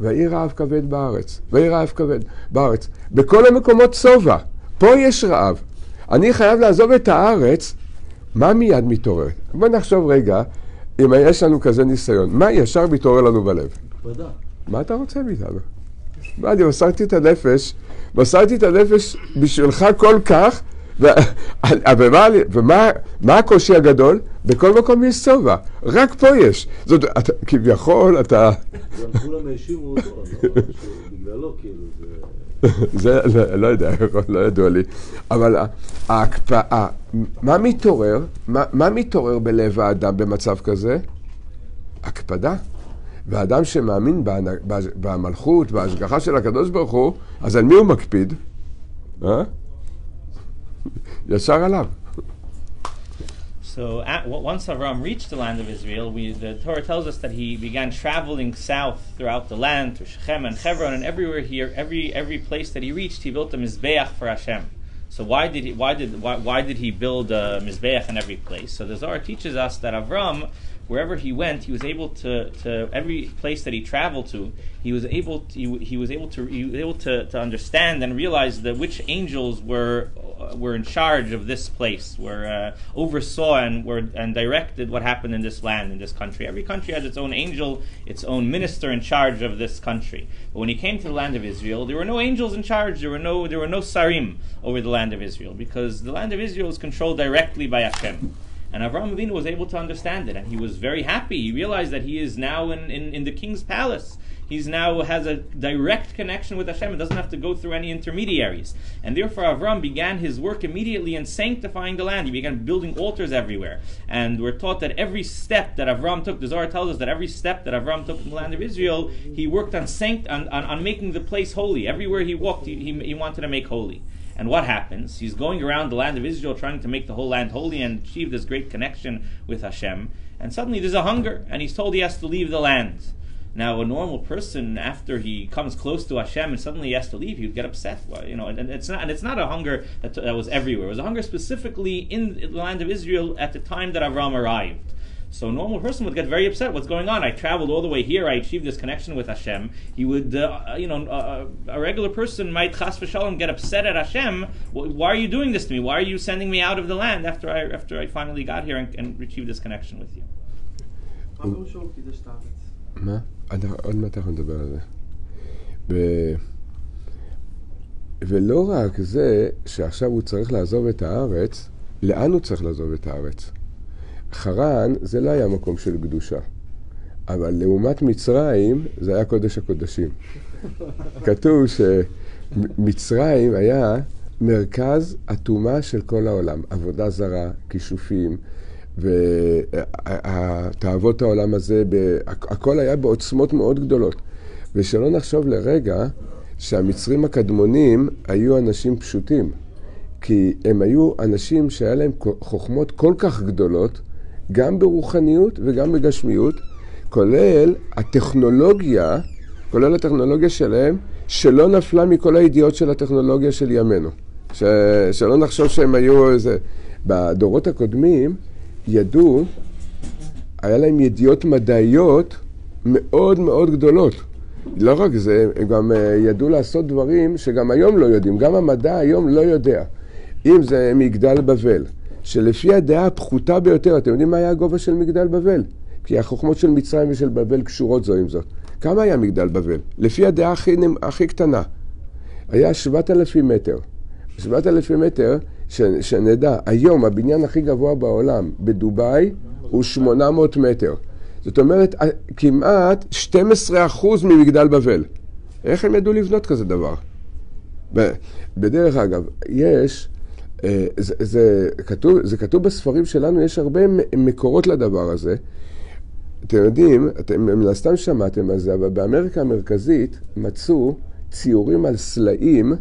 ויהי רעב כבד בארץ, ויהי רעב כבד בארץ. בכל המקומות שובע, פה יש רעב. אני חייב לעזוב את הארץ, מה מיד מתעורר? בוא נחשוב רגע, אם יש לנו כזה ניסיון, מה ישר מתעורר לנו בלב? מה אתה רוצה מאיתנו? מה, אני מסרתי את הנפש, מסרתי את הנפש בשבילך כל כך, ו- ומה, ומה מה הקושי הגדול? בכל מקום יש שובע, רק פה יש. זאת, אתה, כביכול אתה... גם כולם האשימו אותו, לא? שבגללו כאילו זה... זה, לא, יודע, לא ידוע לי. אבל ההקפאה, מה מתעורר? מה, מה מתעורר בלב האדם במצב כזה? הקפדה. ואדם שמאמין במלכות, בהשגחה של הקדוש ברוך הוא, אז על מי הוא מקפיד? אה? ישר עליו. So at, once Avram reached the land of Israel, we, the Torah tells us that he began traveling south throughout the land to Shechem and Hebron, and everywhere here, every every place that he reached, he built a mizbeach for Hashem. So why did he why did why, why did he build a mizbeach in every place? So the Zohar teaches us that Avram, wherever he went, he was able to, to every place that he traveled to, he was able to, he, he was able to was able to, to understand and realize that which angels were were in charge of this place, were uh, oversaw and were and directed what happened in this land, in this country. Every country has its own angel, its own minister in charge of this country. But when he came to the land of Israel, there were no angels in charge. There were no there were no sarim over the land of Israel because the land of Israel is controlled directly by Hashem. And Avram Avinu was able to understand it, and he was very happy. He realized that he is now in, in, in the king's palace. He's now has a direct connection with Hashem. It doesn't have to go through any intermediaries. And therefore, Avram began his work immediately in sanctifying the land. He began building altars everywhere. And we're taught that every step that Avram took, the Zohar tells us that every step that Avram took in the land of Israel, he worked on, sanct- on, on, on making the place holy. Everywhere he walked, he, he, he wanted to make holy. And what happens? He's going around the land of Israel trying to make the whole land holy and achieve this great connection with Hashem. And suddenly there's a hunger, and he's told he has to leave the land. Now, a normal person, after he comes close to Hashem and suddenly he has to leave, he would get upset. Well, you know, and, and it's not, and it's not a hunger that, that was everywhere. It was a hunger specifically in the land of Israel at the time that Avram arrived. So a normal person would get very upset. What's going on? I traveled all the way here. I achieved this connection with Hashem. He would, uh, you know, uh, a regular person might chas v'shalom get upset at Hashem. "Wh- Why are you doing this to me? Why are you sending me out of the land after I after I finally got here and, and achieved this connection with you? מה פירושו הוא קידש את הארץ? מה? עד- עוד מעט אנחנו נדבר על זה. ו... ולא רק זה שעכשיו הוא צריך לעזוב את הארץ, לאן הוא צריך לעזוב את הארץ? חרן זה לא היה מקום של קדושה, אבל לעומת מצרים זה היה קודש הקודשים. כתוב שמצרים היה מרכז הטומאה של כל העולם, עבודה זרה, כישופים, ותאוות העולם הזה, הכל היה בעוצמות מאוד גדולות. ושלא נחשוב לרגע שהמצרים הקדמונים היו אנשים פשוטים, כי הם היו אנשים שהיה להם חוכמות כל כך גדולות, גם ברוחניות וגם בגשמיות, כולל הטכנולוגיה, כולל הטכנולוגיה שלהם, שלא נפלה מכל הידיעות של הטכנולוגיה של ימינו. ש... שלא נחשוב שהם היו איזה... בדורות הקודמים ידעו, היה להם ידיעות מדעיות מאוד מאוד גדולות. לא רק זה, הם גם אה, ידעו לעשות דברים שגם היום לא יודעים, גם המדע היום לא יודע. אם זה מגדל בבל, שלפי הדעה הפחותה ביותר, אתם יודעים מה היה הגובה של מגדל בבל? כי החוכמות של מצרים ושל בבל קשורות זו עם זאת. כמה היה מגדל בבל? לפי הדעה הכי, הכי קטנה. היה 7,000 מטר. 7,000 מטר, ש, שנדע, היום הבניין הכי גבוה בעולם בדובאי הוא 800 מטר. זאת אומרת, כמעט 12% ממגדל בבל. איך הם ידעו לבנות כזה דבר? בדרך אגב, יש, זה, זה, כתוב, זה כתוב בספרים שלנו, יש הרבה מקורות לדבר הזה. אתם יודעים, אתם מן הסתם שמעתם על זה, אבל באמריקה המרכזית מצאו ציורים על סלעים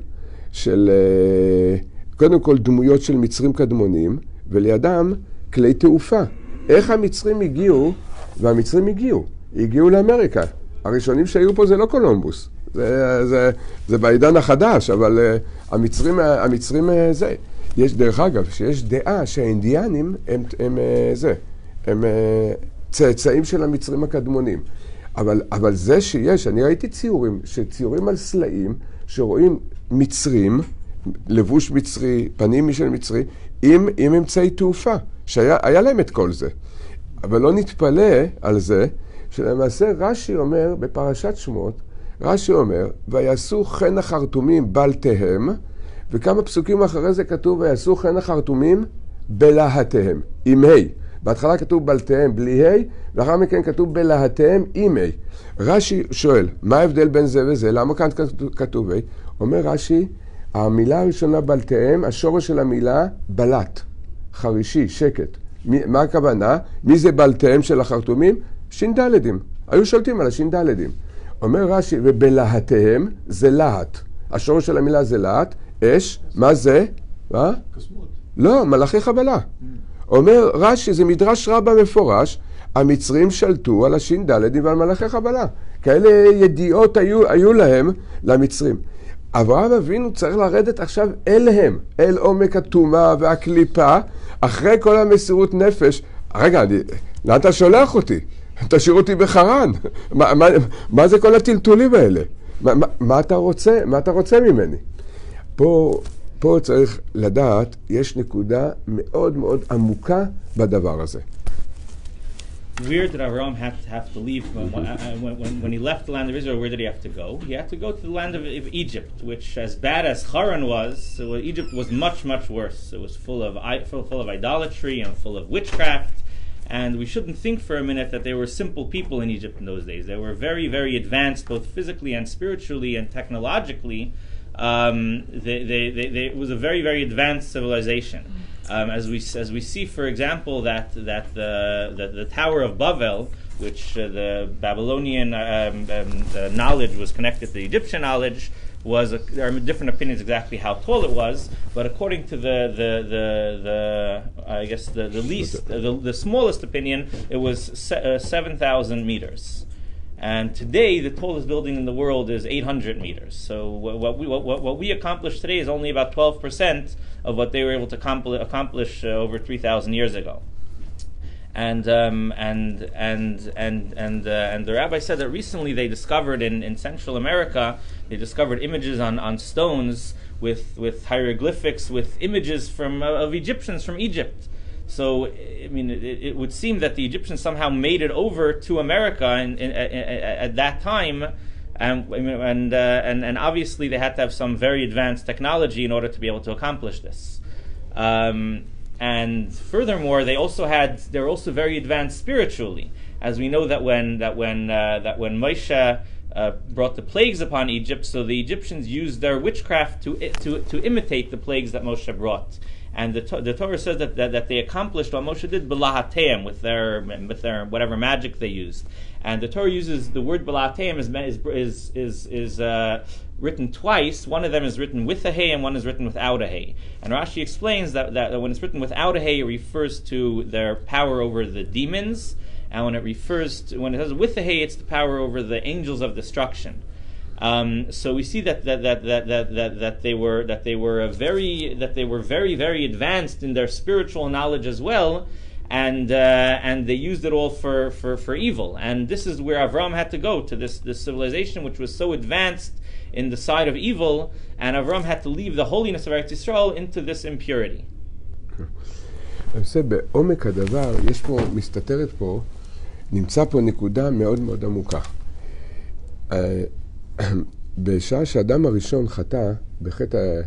של, אה, קודם כל דמויות של מצרים קדמונים, ולידם כלי תעופה. איך המצרים הגיעו, והמצרים הגיעו, הגיעו לאמריקה. הראשונים שהיו פה זה לא קולומבוס, זה, זה, זה בעידן החדש, אבל uh, המצרים, המצרים זה. יש, דרך אגב, שיש דעה שהאינדיאנים הם, הם uh, זה, הם uh, צאצאים של המצרים הקדמונים. אבל, אבל זה שיש, אני ראיתי ציורים, שציורים על סלעים, שרואים מצרים, לבוש מצרי, פנים של מצרי, עם, עם אמצעי תעופה, שהיה להם את כל זה. אבל לא נתפלא על זה, שלמעשה רש"י אומר בפרשת שמות, רש"י אומר, ויעשו חן החרטומים בלתיהם, וכמה פסוקים אחרי זה כתוב, ויעשו חן החרטומים בלהטיהם, עם ה'. בהתחלה כתוב בלתיהם בלי ה', לאחר מכן כתוב בלהטיהם עם ה'. רש"י שואל, מה ההבדל בין זה וזה? למה כאן כתוב- ה'? אומר רש"י, המילה הראשונה בלתיהם, השורש של המילה בלט, חרישי, שקט. מי, מה הכוונה? מי זה בלתיהם של החרטומים? ש"דדים. היו שולטים על הש"דדים. אומר רש"י, ובלהטיהם זה להט. השורש של המילה זה להט, אש, מה זה? מה? לא, מלאכי חבלה. אומר רש"י, זה מדרש רבה מפורש, המצרים שלטו על הש"דדים ועל מלאכי חבלה. כאלה ידיעות היו, היו להם, למצרים. אברהם אבינו צריך לרדת עכשיו אליהם, אל עומק הטומאה והקליפה, אחרי כל המסירות נפש. רגע, אני, לאן אתה שולח אותי? תשאיר אותי בחרן. מה, מה, מה זה כל הטלטולים האלה? מה, מה, מה אתה רוצה? מה אתה רוצה ממני? פה, פה צריך לדעת, יש נקודה מאוד מאוד עמוקה בדבר הזה. Weird that Avraham had to have to leave when, when, uh, when, when he left the land of Israel. Where did he have to go? He had to go to the land of, of Egypt, which, as bad as Haran was, so Egypt was much much worse. It was full of i- full, full of idolatry and full of witchcraft. And we shouldn't think for a minute that they were simple people in Egypt in those days. They were very, very advanced, both physically and spiritually and technologically. Um, they, they, they, they, it was a very, very advanced civilization. Um, as we as we see, for example, that that the the, the Tower of Babel, which uh, the Babylonian um, um, uh, knowledge was connected to the Egyptian knowledge, was a, there are different opinions exactly how tall it was, but according to the the the, the I guess the, the least the, the smallest opinion, it was se- uh, seven thousand meters. And today, the tallest building in the world is 800 meters. So what, we what, what we accomplished today is only about 12 percent of what they were able to accompli- accomplish uh, over 3,000 years ago. And um, and and and and uh, and the rabbi said that recently they discovered in, in Central America they discovered images on, on stones with with hieroglyphics with images from uh, of Egyptians from Egypt. So, I mean, it, it would seem that the Egyptians somehow made it over to America in, in, at, at that time, and and, uh, and and obviously they had to have some very advanced technology in order to be able to accomplish this. Um, and furthermore, they also had they're also very advanced spiritually, as we know that when that when uh, that when Moshe uh, brought the plagues upon Egypt, so the Egyptians used their witchcraft to to to imitate the plagues that Moshe brought. And the, the Torah says that, that, that they accomplished what Moshe did belahateim with their with their whatever magic they used. And the Torah uses the word belahateim is is is is, uh, written twice. One of them is written with a hay, and one is written without a hay. And Rashi explains that, that when it's written without a hay, it refers to their power over the demons, and when it refers to when it says with the hay, it's the power over the angels of destruction. Um, so we see that that, that, that, that, that that they were that they were a very that they were very very advanced in their spiritual knowledge as well, and uh, and they used it all for, for, for evil. And this is where Avram had to go to this this civilization which was so advanced in the side of evil, and Avram had to leave the holiness of Eretz Yisrael into this impurity. למעשה בעומק הדבר, יש פה, מסתתרת פה, נמצא פה נקודה מאוד מאוד עמוקה. בשעה שאדם הראשון חטא בחטא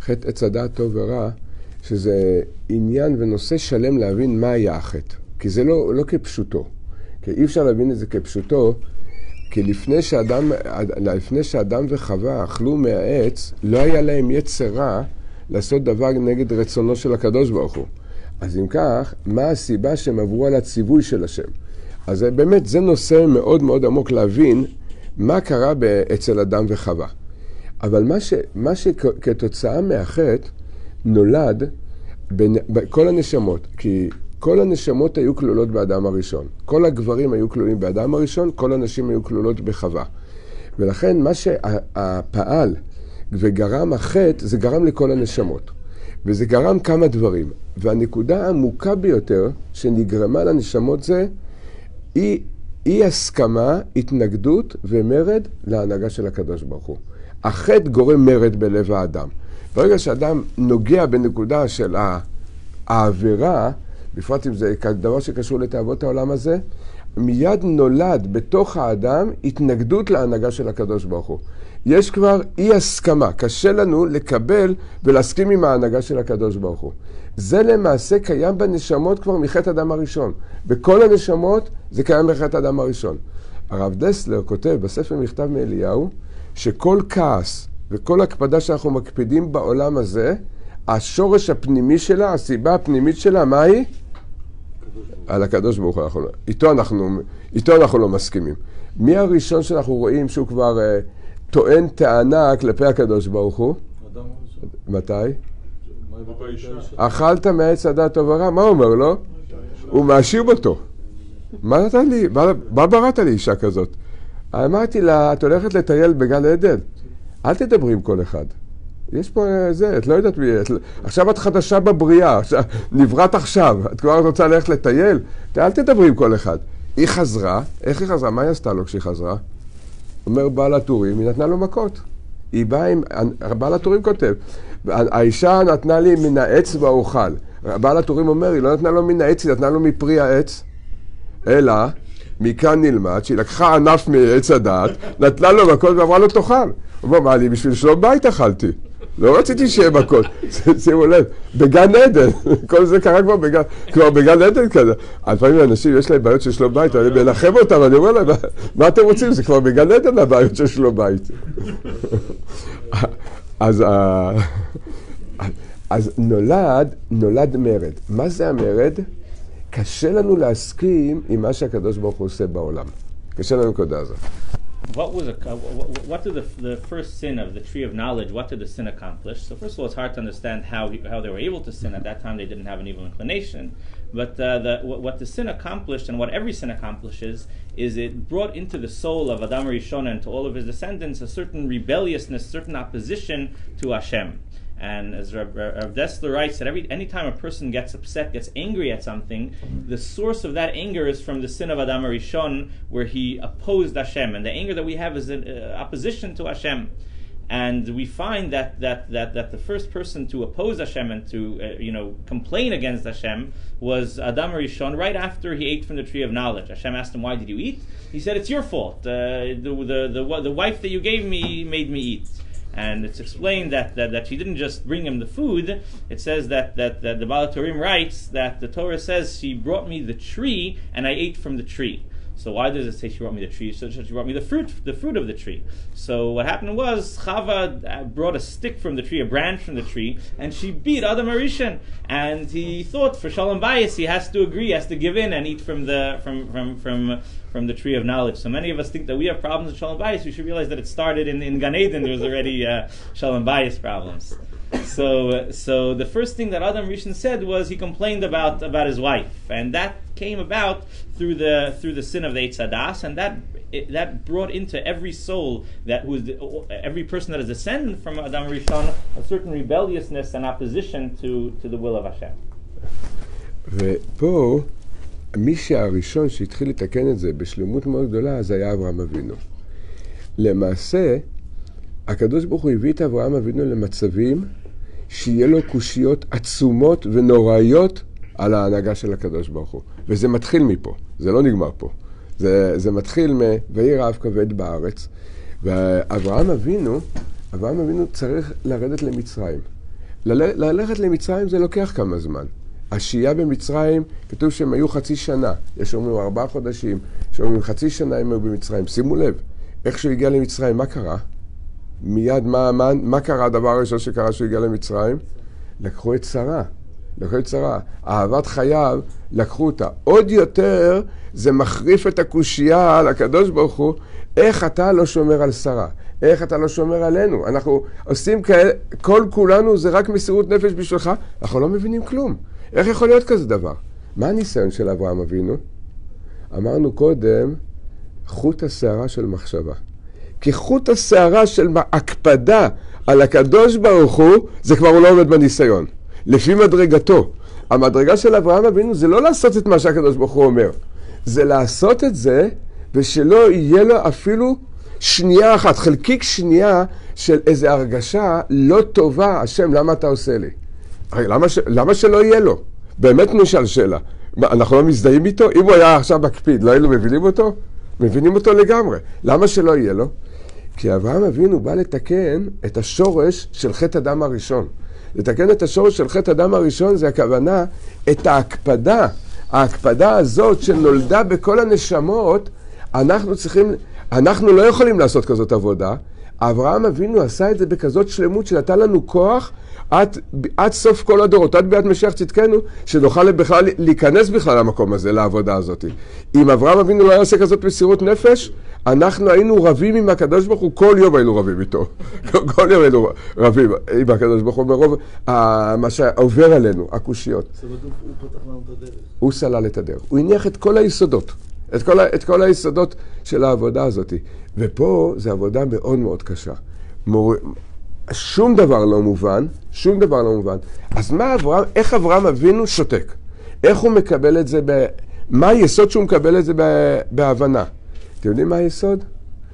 חטא עץ הדעת טוב ורע, שזה עניין ונושא שלם להבין מה היה החטא. כי זה לא, לא כפשוטו. כי אי אפשר להבין את זה כפשוטו, כי לפני שאדם, לפני שאדם וחווה אכלו מהעץ, לא היה להם יצר רע לעשות דבר נגד רצונו של הקדוש ברוך הוא. אז אם כך, מה הסיבה שהם עברו על הציווי של השם? אז באמת, זה נושא מאוד מאוד עמוק להבין מה קרה אצל אדם וחווה. אבל מה, ש, מה שכתוצאה מהחטא נולד בין, כל הנשמות, כי כל הנשמות היו כלולות באדם הראשון. כל הגברים היו כלולים באדם הראשון, כל הנשים היו כלולות בחווה. ולכן מה שפעל וגרם החטא, זה גרם לכל הנשמות. וזה גרם כמה דברים. והנקודה העמוקה ביותר שנגרמה לנשמות זה אי, אי הסכמה, התנגדות ומרד להנהגה של הקדוש ברוך הוא. החטא גורם מרד בלב האדם. ברגע שאדם נוגע בנקודה של העבירה, בפרט אם זה דבר שקשור לתאוות העולם הזה, מיד נולד בתוך האדם התנגדות להנהגה של הקדוש ברוך הוא. יש כבר אי הסכמה, קשה לנו לקבל ולהסכים עם ההנהגה של הקדוש ברוך הוא. זה למעשה קיים בנשמות כבר מחטא אדם הראשון. בכל הנשמות זה קיים מחטא אדם הראשון. הרב דסלר כותב בספר מכתב מאליהו, שכל כעס וכל הקפדה שאנחנו מקפידים בעולם הזה, השורש הפנימי שלה, הסיבה הפנימית שלה, מה היא? על הקדוש ברוך הוא, אנחנו, לא- איתו, אנחנו, איתו אנחנו לא מסכימים. מי הראשון שאנחנו רואים שהוא כבר uh, טוען טענה כלפי הקדוש ברוך הוא? מתי? אכלת מעץ הדת טוב ורע? מה הוא אומר לו? הוא מאשים אותו. מה נתן לי? מה, בראת לי אישה כזאת? אמרתי לה, את הולכת לטייל בגן עדן, אל תדברי עם כל אחד. יש פה אה, זה, את לא יודעת מי, את, עכשיו את חדשה בבריאה, נבראת עכשיו, את כבר רוצה ללכת לטייל? אל תדברי עם כל אחד. היא חזרה, איך היא חזרה? מה היא עשתה לו כשהיא חזרה? אומר בעל הטורים, היא נתנה לו מכות. היא באה עם, בעל הטורים כותב, האישה נתנה לי מן העץ ואוכל. בעל הטורים אומר, היא לא נתנה לו מן העץ, היא נתנה לו מפרי העץ. אלא, מכאן נלמד שהיא לקחה ענף מעץ הדעת, נתנה לו מכות ואמרה לו תאכל. הוא מה, אני בשביל שלום בית אכלתי. לא רציתי שיהיה מכות. שימו לב, בגן עדן, כל זה קרה כבר בגן, כבר בגן עדן כזה. לפעמים לאנשים יש להם בעיות של שלום בית, אני מנחם אותם, אני אומר להם, מה אתם רוצים? זה כבר בגן עדן הבעיות של שלום בית. אז, אה, אז נולד, נולד מרד. מה זה המרד? קשה לנו להסכים עם מה שהקדוש ברוך הוא עושה בעולם. קשה לנו נקודה הזאת. what was a, what did the, the first sin of the tree of knowledge what did the sin accomplish so first of all it's hard to understand how how they were able to sin at that time they didn't have an evil inclination but uh, the, what the sin accomplished and what every sin accomplishes is it brought into the soul of Adam Rishon and to all of his descendants a certain rebelliousness certain opposition to Hashem and as Rav, Rav Dessler writes, that every anytime a person gets upset, gets angry at something, the source of that anger is from the sin of Adam Rishon, where he opposed Hashem, and the anger that we have is in uh, opposition to Hashem. And we find that, that, that, that the first person to oppose Hashem and to uh, you know complain against Hashem was Adam Rishon right after he ate from the tree of knowledge. Hashem asked him, "Why did you eat?" He said, "It's your fault. Uh, the, the, the, the wife that you gave me made me eat." And it's explained that, that, that she didn't just bring him the food. It says that, that, that the Balaturim writes that the Torah says she brought me the tree and I ate from the tree. So why does it say she brought me the tree? So she brought me the fruit, the fruit of the tree. So what happened was Chava uh, brought a stick from the tree, a branch from the tree, and she beat Adam Arishan. And he thought for Shalom Bayis he has to agree, he has to give in and eat from the from from from from the tree of knowledge. So many of us think that we have problems with Shalom Bayis. We should realize that it started in, in Gan Eden. There was already uh, Shalom Bayis problems So, uh, so the first thing that Adam Rishon said was he complained about about his wife, and that came about through the through the sin of the Eitzadas, and that it, that brought into every soul that was the, every person that is descendant from Adam Rishon a certain rebelliousness and opposition to to the will of Hashem. ופה, מי שהראשון שהתחיל לתקן את זה בשלמות מאוד גדולה, זה היה אברהם אבינו. למעשה, הקדוש ברוך הוא הביא את אברהם אבינו למצבים שיהיה לו קושיות עצומות ונוראיות על ההנהגה של הקדוש ברוך הוא. וזה מתחיל מפה, זה לא נגמר פה. זה, זה מתחיל מ... ויהי רעב כבד בארץ", ואברהם אבינו, אברהם אבינו צריך לרדת למצרים. לל, ללכת למצרים זה לוקח כמה זמן. השהייה במצרים, כתוב שהם היו חצי שנה. יש אומרים ארבעה חודשים, יש אומרים חצי שנה הם היו במצרים. שימו לב, איך שהוא הגיע למצרים, מה קרה? מיד, מה, מה, מה קרה הדבר הראשון שקרה כשהוא הגיע למצרים? לקחו את שרה. לקחו את שרה. אהבת חייו, לקחו אותה. עוד יותר, זה מחריף את הקושייה על הקדוש ברוך הוא, איך אתה לא שומר על שרה? איך אתה לא שומר עלינו? אנחנו עושים כאלה, כל כולנו זה רק מסירות נפש בשבילך, אנחנו לא מבינים כלום. איך יכול להיות כזה דבר? מה הניסיון של אברהם אבינו? אמרנו קודם, חוט השערה של מחשבה. כי חוט השערה של הקפדה על הקדוש ברוך הוא, זה כבר הוא לא עומד בניסיון. לפי מדרגתו. המדרגה של אברהם אבינו זה לא לעשות את מה שהקדוש ברוך הוא אומר, זה לעשות את זה ושלא יהיה לו אפילו שנייה אחת, חלקיק שנייה של איזו הרגשה לא טובה, השם, למה אתה עושה לי? הרי למה, ש... למה שלא יהיה לו? באמת נשאל שאלה. מה, אנחנו לא מזדהים איתו? אם הוא היה עכשיו מקפיד, לא היינו מבינים אותו? מבינים אותו לגמרי. למה שלא יהיה לו? כי אברהם אבינו בא לתקן את השורש של חטא הדם הראשון. לתקן את השורש של חטא הדם הראשון זה הכוונה, את ההקפדה. ההקפדה הזאת שנולדה בכל הנשמות, אנחנו צריכים, אנחנו לא יכולים לעשות כזאת עבודה. אברהם אבינו עשה את זה בכזאת שלמות שנתן לנו כוח עד, עד סוף כל הדורות, עד ביאת משיח צדקנו, שנוכל בכלל להיכנס בכלל למקום הזה, לעבודה הזאת. אם אברהם אבינו לא היה עושה כזאת מסירות נפש, אנחנו היינו רבים עם הקדוש ברוך הוא, כל יום היינו רבים איתו. כל יום היינו רבים עם הקדוש ברוך הוא, מרוב אה, מה שעובר עלינו, הקושיות. זאת אומרת, הוא הוא פתח לנו את הדרך. הוא סלל את הדרך. הוא הניח את כל היסודות, את כל, את כל היסודות של העבודה הזאת. ופה זו עבודה מאוד מאוד קשה. מור... שום דבר לא מובן, שום דבר לא מובן. אז מה אברהם, איך אברהם אבינו שותק? איך הוא מקבל את זה, ב... מה היסוד שהוא מקבל את זה ב... בהבנה? אתם יודעים מה היסוד?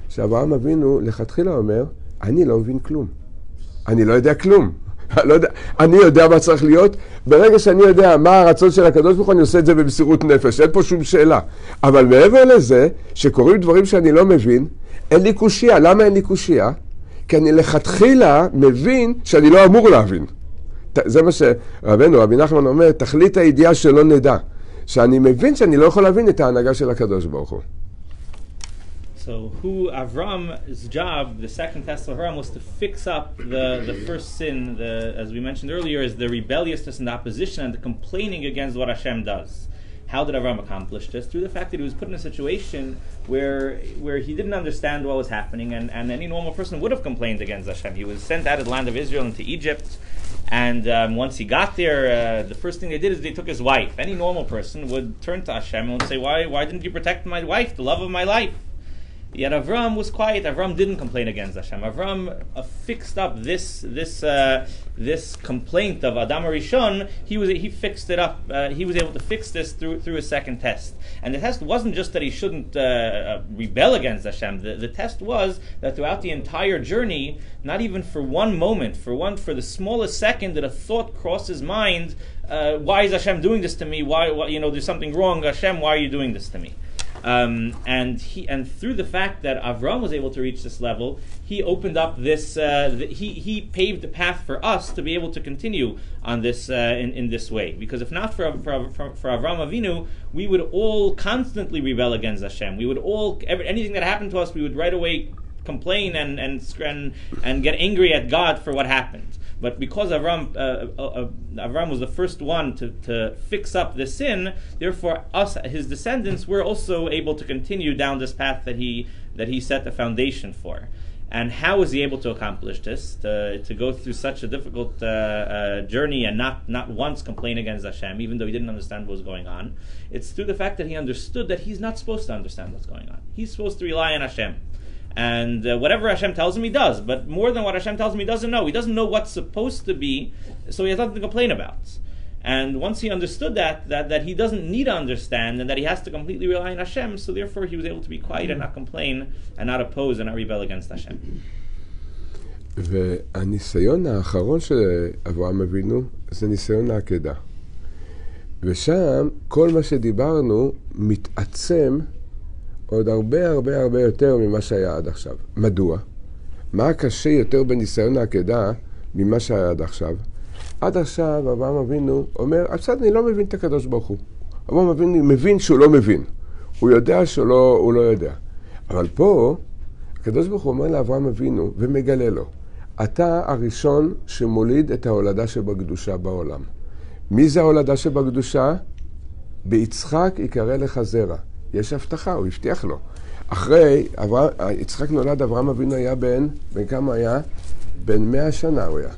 שאברהם אבינו לכתחילה אומר, אני לא מבין כלום. אני לא יודע כלום. אני, לא יודע, אני יודע מה צריך להיות, ברגע שאני יודע מה הרצון של הקדוש ברוך הוא, אני עושה את זה במסירות נפש, אין פה שום שאלה. אבל מעבר לזה, שקורים דברים שאני לא מבין, אין לי קושייה. למה אין לי קושייה? כי אני לכתחילה מבין שאני לא אמור להבין. זה מה שרבנו, רבי נחמן אומר, תכלית הידיעה שלא נדע. שאני מבין שאני לא יכול להבין את ההנהגה של הקדוש ברוך הוא. So who Avram's job, the second test of Avram, was to fix up the, the first sin, the, as we mentioned earlier, is the rebelliousness and the opposition and the complaining against what Hashem does. How did Avram accomplish this? Through the fact that he was put in a situation where where he didn't understand what was happening, and, and any normal person would have complained against Hashem. He was sent out of the land of Israel into Egypt, and um, once he got there, uh, the first thing they did is they took his wife. Any normal person would turn to Hashem and say, "Why why didn't you protect my wife, the love of my life?" Yet Avram was quiet. Avram didn't complain against Hashem. Avram uh, fixed up this this uh, this complaint of Adam Rishon. He was he fixed it up. Uh, he was able to fix this through through a second test. And the test wasn't just that he shouldn't uh, uh, rebel against Hashem. The, the test was that throughout the entire journey, not even for one moment, for one for the smallest second, that a thought crossed his mind. Uh, why is Hashem doing this to me? Why, why you know there's something wrong? Hashem, why are you doing this to me? Um, and he and through the fact that Avram was able to reach this level, he opened up this. Uh, th- he he paved the path for us to be able to continue on this uh, in in this way. Because if not for for, for, for Avram Avinu, we would all constantly rebel against Hashem. We would all every, anything that happened to us, we would right away complain and and and, and get angry at God for what happened. But because Avram, uh, uh, uh, Avram was the first one to, to fix up the sin, therefore us, his descendants, were also able to continue down this path that he that he set the foundation for. And how was he able to accomplish this? To, to go through such a difficult uh, uh, journey and not, not once complain against Hashem, even though he didn't understand what was going on. It's through the fact that he understood that he's not supposed to understand what's going on. He's supposed to rely on Hashem. And uh, whatever Hashem tells him, he does. But more than what Hashem tells him, he doesn't know. He doesn't know what's supposed to be, so he has nothing to complain about. And once he understood that, that, that he doesn't need to understand and that he has to completely rely on Hashem, so therefore he was able to be quiet and not complain and not oppose and not rebel against Hashem. והניסיון האחרון של אברהם אבינו זה ניסיון העקדה. ושם כל מה שדיברנו מתעצם עוד הרבה הרבה הרבה יותר ממה שהיה עד עכשיו. מדוע? מה קשה יותר בניסיון העקדה ממה שהיה עד עכשיו? עד עכשיו אברהם אבינו אומר, "אז בסדר, אני לא מבין את הקדוש ברוך הוא. אברהם אבינו מבין שהוא לא מבין. הוא יודע שהוא לא, הוא לא יודע. אבל פה, הקדוש ברוך הוא אומר לאברהם אבינו ומגלה לו, אתה הראשון שמוליד את ההולדה שבקדושה בעולם. מי זה ההולדה שבקדושה? ביצחק יקרא לך זרע. יש הבטחה, הוא הבטיח לו. אחרי, אברהם, יצחק נולד, אברהם אבינו היה בן, בן כמה היה? בן מאה שנה הוא היה.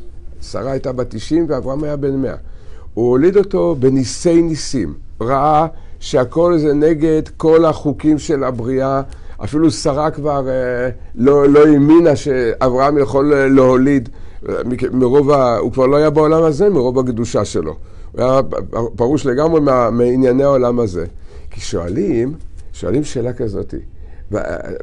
שרה הייתה בת 90 ואברהם היה בן מאה. הוא הוליד אותו בניסי ניסים. ראה שהכל זה נגד כל החוקים של הבריאה. אפילו שרה כבר אה, לא, לא האמינה שאברהם יכול אה, להוליד. מרוב ה... הוא כבר לא היה בעולם הזה מרוב הקדושה שלו. הוא היה פרוש לגמרי מה, מענייני העולם הזה. כי שואלים, שואלים שאלה כזאת,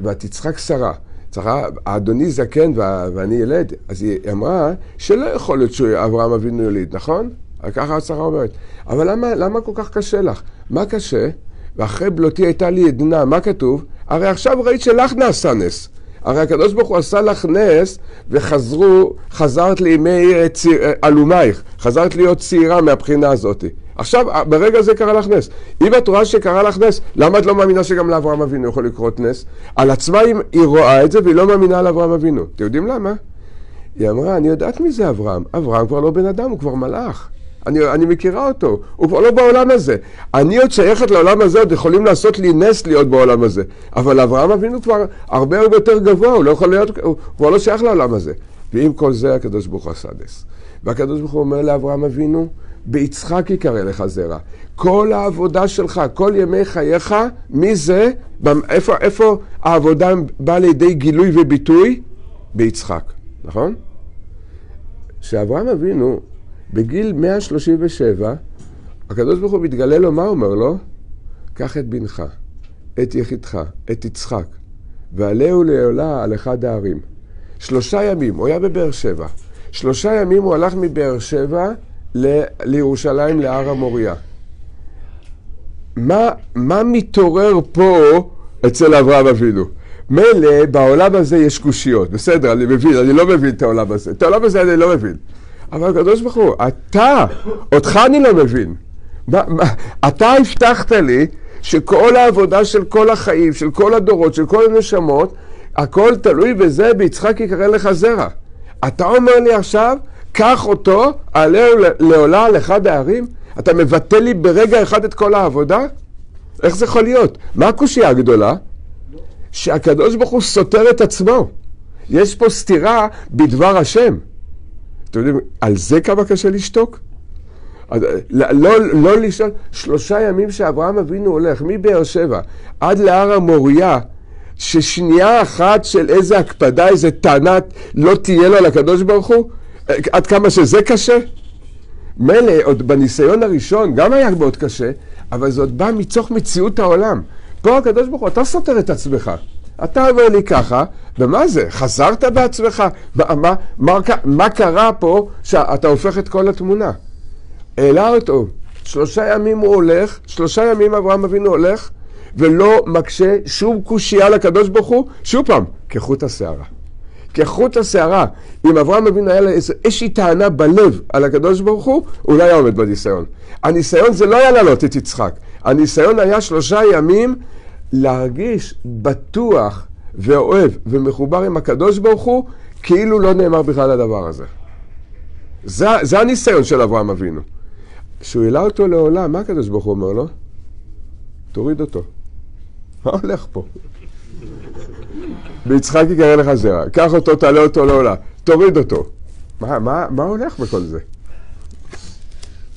ותצחק שרה, צריכה, האדוני זקן ואני ילד, אז היא אמרה שלא יכול להיות שאברהם אבינו יוליד, נכון? ככה השרה אומרת. אבל למה, למה כל כך קשה לך? מה קשה? ואחרי בלותי הייתה לי עדנה, מה כתוב? הרי עכשיו ראית שלך נעשה נס. הרי הקדוש ברוך הוא עשה לך נס וחזרו, חזרת לימי ציר- אה, עלומייך, חזרת להיות צעירה מהבחינה הזאת. עכשיו, ברגע זה קרה לך נס. אם את רואה שקרה לך נס, למה את לא מאמינה שגם לאברהם אבינו יכול לקרות נס? על עצמה היא, רואה את זה והיא לא מאמינה לאברהם אבינו. אתם יודעים למה? היא אמרה, אני יודעת מי זה אברהם. אברהם כבר לא בן אדם, הוא כבר מלאך. אני, אני מכירה אותו, הוא כבר לא בעולם הזה. אני עוד שייכת לעולם הזה, עוד יכולים לעשות לי נס להיות בעולם הזה. אבל אברהם אבינו כבר הרבה הרבה יותר גבוה, הוא לא יכול להיות, הוא כבר לא שייך לעולם הזה. ועם כל זה הקדוש ברוך הוא עשה נס. והקדוש ברוך הוא אומר לאברהם אבינו, ביצחק יקרא לך זרע. כל העבודה שלך, כל ימי חייך, מי זה? איפה, איפה העבודה באה לידי גילוי וביטוי? ביצחק, נכון? שאברהם אבינו, בגיל 137, הקדוש ברוך הוא מתגלה לו, מה אומר לו? קח את בנך, את יחידך, את יצחק, ועלהו לעולה על אחד הערים. שלושה ימים, הוא היה בבאר שבע. שלושה ימים הוא הלך מבאר שבע לירושלים, להר המוריה. מה, מה מתעורר פה אצל אברהם אבינו? מילא בעולם הזה יש קושיות, בסדר, אני מבין, אני לא מבין את העולם הזה. את העולם הזה אני לא מבין. אבל הקדוש ברוך הוא, אתה, אותך אני לא מבין. מה, מה, אתה הבטחת לי שכל העבודה של כל החיים, של כל הדורות, של כל הנשמות, הכל תלוי בזה, ביצחק יקרא לך זרע. אתה אומר לי עכשיו, קח אותו, עלהו לעולה על אחד הערים? אתה מבטל לי ברגע אחד את כל העבודה? איך זה יכול להיות? מה הקושייה הגדולה? שהקדוש ברוך הוא סותר את עצמו. יש פה סתירה בדבר השם. אתם יודעים, על זה כמה קשה לשתוק? לא, לא, לא לשאול, שלושה ימים שאברהם אבינו הולך מבאר שבע עד להר המוריה, ששנייה אחת של איזה הקפדה, איזה טענה לא תהיה לו על הקדוש ברוך הוא, עד כמה שזה קשה? מילא, עוד בניסיון הראשון גם היה מאוד קשה, אבל זה עוד בא מתוך מציאות העולם. פה הקדוש ברוך הוא, אתה סותר את עצמך. אתה אומר לי ככה, ומה זה? חזרת בעצמך? מה, מה, מה, מה קרה פה שאתה הופך את כל התמונה? העלה אותו, שלושה ימים הוא הולך, שלושה ימים אברהם אבינו הולך, ולא מקשה שום קושייה לקדוש ברוך הוא, שוב פעם, כחוט השערה. כחוט השערה. אם אברהם אבינו היה לו איזושהי טענה בלב על הקדוש ברוך הוא, הוא לא היה עומד בניסיון. הניסיון זה לא היה להעלות את יצחק. הניסיון היה שלושה ימים להרגיש בטוח ואוהב ומחובר עם הקדוש ברוך הוא, כאילו לא נאמר בכלל הדבר הזה. זה, זה הניסיון של אברהם אבינו. כשהוא העלה אותו לעולם, מה הקדוש ברוך הוא אומר לו? תוריד אותו. מה הולך פה? ויצחק יקרא לך זרע, קח אותו, תעלה אותו לעולה, תוריד אותו. מה, מה, מה הולך בכל זה?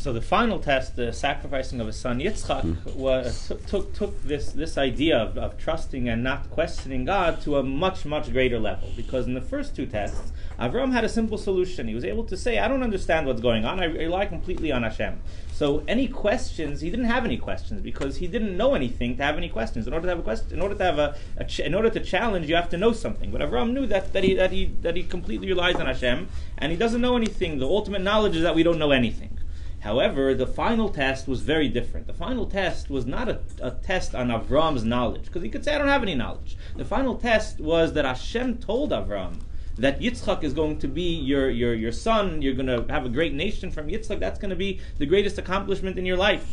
So the final test, the sacrificing of his son Yitzchak, was, took, took this, this idea of, of trusting and not questioning God to a much, much greater level. Because in the first two tests, Avram had a simple solution. He was able to say, I don't understand what's going on. I rely completely on Hashem. So any questions, he didn't have any questions because he didn't know anything to have any questions. In order to have a question, in order to have a, a ch- in order to challenge, you have to know something. But Avram knew that, that he that he that he completely relies on Hashem and he doesn't know anything. The ultimate knowledge is that we don't know anything. However, the final test was very different. The final test was not a, a test on Avram's knowledge, because he could say, I don't have any knowledge. The final test was that Hashem told Avram that Yitzchak is going to be your, your, your son, you're going to have a great nation from Yitzchak, that's going to be the greatest accomplishment in your life.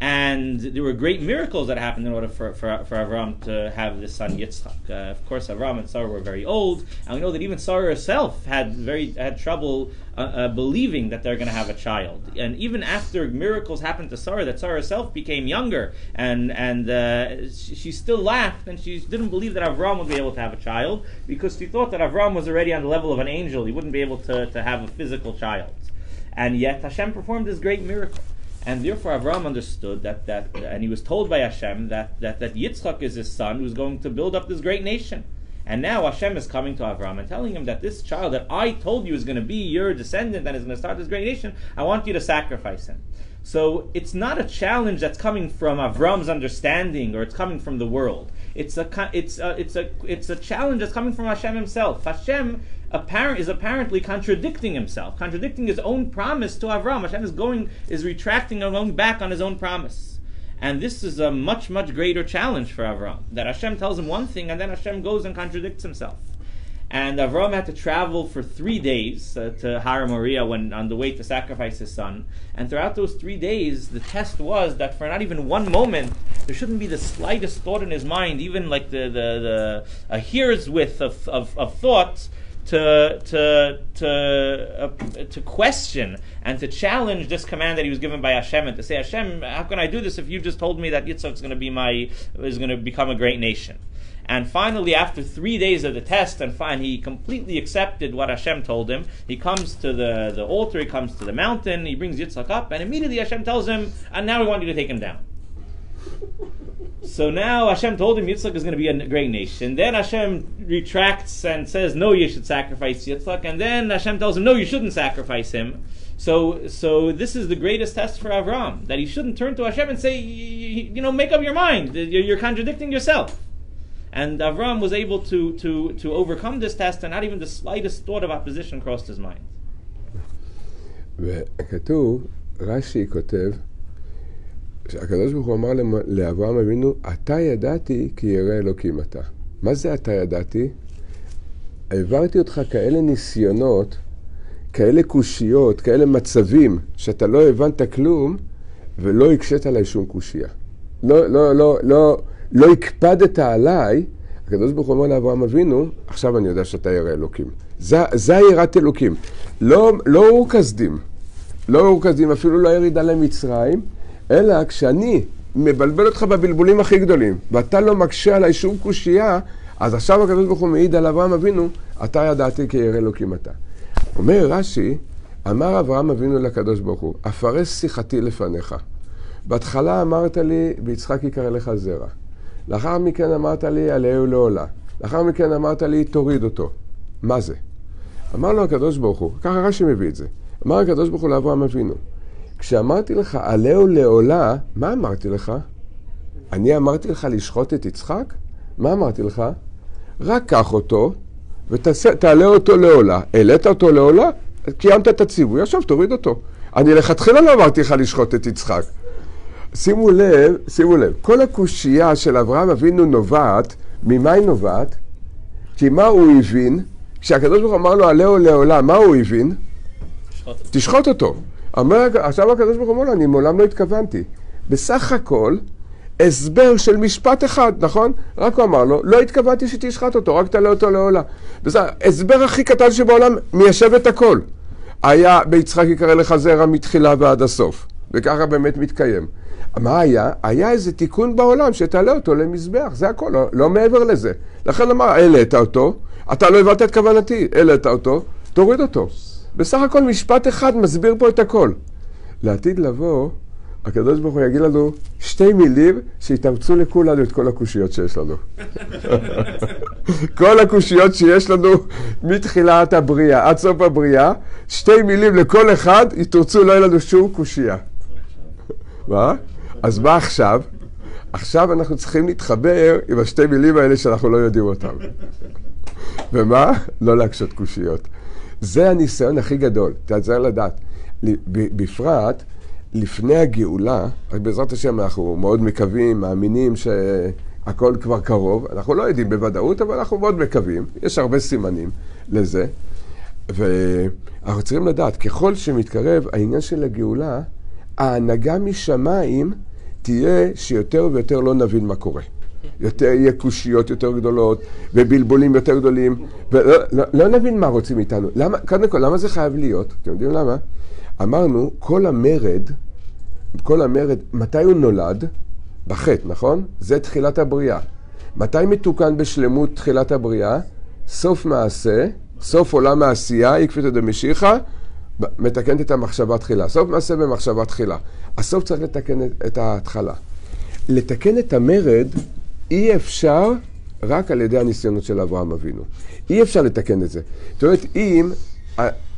And there were great miracles that happened in order for, for, for Avram to have this son Yitzchak. Uh, of course, Avram and Sarah were very old, and we know that even Sarah herself had very had trouble uh, uh, believing that they're going to have a child. And even after miracles happened to Sarah, that Sarah herself became younger, and and uh, she, she still laughed, and she didn't believe that Avram would be able to have a child because she thought that Avram was already on the level of an angel; he wouldn't be able to, to have a physical child. And yet Hashem performed this great miracle. And therefore Avram understood that, that and he was told by Hashem that, that, that Yitzchak is his son who's going to build up this great nation. And now Hashem is coming to Avram and telling him that this child that I told you is going to be your descendant and is going to start this great nation, I want you to sacrifice him. So it's not a challenge that's coming from Avram's understanding or it's coming from the world. It's a it's a, it's a it's a challenge that's coming from Hashem Himself. Hashem apparent is apparently contradicting himself, contradicting his own promise to Avram. Hashem is going is retracting and going back on his own promise. And this is a much, much greater challenge for Avram. That Hashem tells him one thing and then Hashem goes and contradicts himself. And Avram had to travel for three days uh, to Har Moriah when on the way to sacrifice his son. And throughout those three days, the test was that for not even one moment, there shouldn't be the slightest thought in his mind, even like the the, the a hair's width of, of, of thoughts, to to to uh, to question and to challenge this command that he was given by Hashem and to say, Hashem, how can I do this if you just told me that Yitzhak is going to be my is going to become a great nation? And finally, after three days of the test, and fine, he completely accepted what Hashem told him. He comes to the, the altar, he comes to the mountain, he brings Yitzhak up, and immediately Hashem tells him, and now we want you to take him down. So now Hashem told him Yitzchak is going to be a great nation. Then Hashem retracts and says, no, you should sacrifice Yitzchak. And then Hashem tells him, no, you shouldn't sacrifice him. So, so this is the greatest test for Avram, that he shouldn't turn to Hashem and say, you know, make up your mind. You're contradicting yourself. And Avram was able to, to, to overcome this test, and not even the slightest thought of opposition crossed his mind. וכתוב, רש"י כותב, שהקדוש ברוך הוא אמר לאברהם אבינו, אתה ידעתי כי ירא אלוקים אתה. מה זה אתה ידעתי? העברתי אותך כאלה ניסיונות, כאלה קושיות, כאלה מצבים, שאתה לא הבנת כלום, ולא הקשית עליי שום קושייה. לא, לא, לא, לא, לא הקפדת עליי, הקדוש ברוך הוא אומר לאברהם אבינו, עכשיו אני יודע שאתה ירא אלוקים. זה, זה היראת אלוקים. לא, לא אור כסדים, לא אור כסדים, אפילו לא ירידה למצרים, אלא כשאני מבלבל אותך בבלבולים הכי גדולים, ואתה לא מקשה עליי שום קושייה, אז עכשיו הקדוש ברוך הוא מעיד על אברהם אבינו, אתה ידעתי כי ירא אלוקים אתה. אומר רש"י, אמר אברהם אבינו לקדוש ברוך הוא, אפרס שיחתי לפניך. בהתחלה אמרת לי, ויצחק יקרא לך זרע. לאחר מכן אמרת לי, עליהו לעולה. לאחר מכן אמרת לי, תוריד אותו. מה זה? אמר לו הקדוש ברוך הוא, ככה רש"י מביא את זה. אמר הקדוש ברוך הוא לאברהם אבינו, כשאמרתי לך, עליהו לעולה, מה אמרתי לך? אני אמרתי לך לשחוט את יצחק? מה אמרתי לך? רק קח אותו ותעלה אותו לעולה. העלית אותו לעולה? קיימת את הציווי, עכשיו תוריד אותו. אני לכתחילה לא אמרתי לך לשחוט את יצחק. שימו לב, שימו לב, כל הקושייה של אברהם אבינו נובעת, ממה היא נובעת? כי מה הוא הבין? כשהקדוש ברוך הוא אמר לו עלהו לעולה, מה הוא הבין? תשחוט אותו. אומר, עכשיו הקדוש ברוך הוא אומר אני מעולם לא התכוונתי. בסך הכל, הסבר של משפט אחד, נכון? רק הוא אמר לו, לא התכוונתי שתשחט אותו, רק תעלה אותו לעולה. בסדר, הסבר הכי קטן שבעולם מיישב את הכל. היה ביצחק יקרא לך זרע מתחילה ועד הסוף, וככה באמת מתקיים. מה היה? היה איזה תיקון בעולם שתעלה אותו למזבח, זה הכל, לא, לא מעבר לזה. לכן אמר, העלית אותו, אתה לא הבנת את כוונתי, העלית אותו, תוריד אותו. בסך הכל משפט אחד מסביר פה את הכל. לעתיד לבוא, הקדוש ברוך הוא יגיד לנו שתי מילים שיתאמצו לכולנו את כל הקושיות שיש לנו. כל הקושיות שיש לנו מתחילת הבריאה עד סוף הבריאה, שתי מילים לכל אחד, יתרצו, לא יהיה לנו שום קושייה. מה? אז מה עכשיו? עכשיו אנחנו צריכים להתחבר עם השתי מילים האלה שאנחנו לא יודעים אותן. ומה? לא להקשות קושיות. זה הניסיון הכי גדול, צריך לדעת. בפרט, לפני הגאולה, רק בעזרת השם אנחנו מאוד מקווים, מאמינים שהכל כבר קרוב. אנחנו לא יודעים בוודאות, אבל אנחנו מאוד מקווים. יש הרבה סימנים לזה. ואנחנו צריכים לדעת, ככל שמתקרב העניין של הגאולה, ההנהגה משמיים תהיה שיותר ויותר לא נבין מה קורה. יותר יהיה קושיות יותר גדולות, ובלבולים יותר גדולים, ולא לא, לא נבין מה רוצים איתנו. למה, קודם כל, למה זה חייב להיות? אתם יודעים למה? אמרנו, כל המרד, כל המרד, מתי הוא נולד? בחטא, נכון? זה תחילת הבריאה. מתי מתוקן בשלמות תחילת הבריאה? סוף מעשה, סוף עולם העשייה, עקבתא דמשיחא, מתקנת את המחשבה תחילה. סוף מעשה במחשבה תחילה. הסוף צריך לתקן את ההתחלה. לתקן את המרד אי אפשר רק על ידי הניסיונות של אברהם אבינו. אי אפשר לתקן את זה. זאת אומרת, אם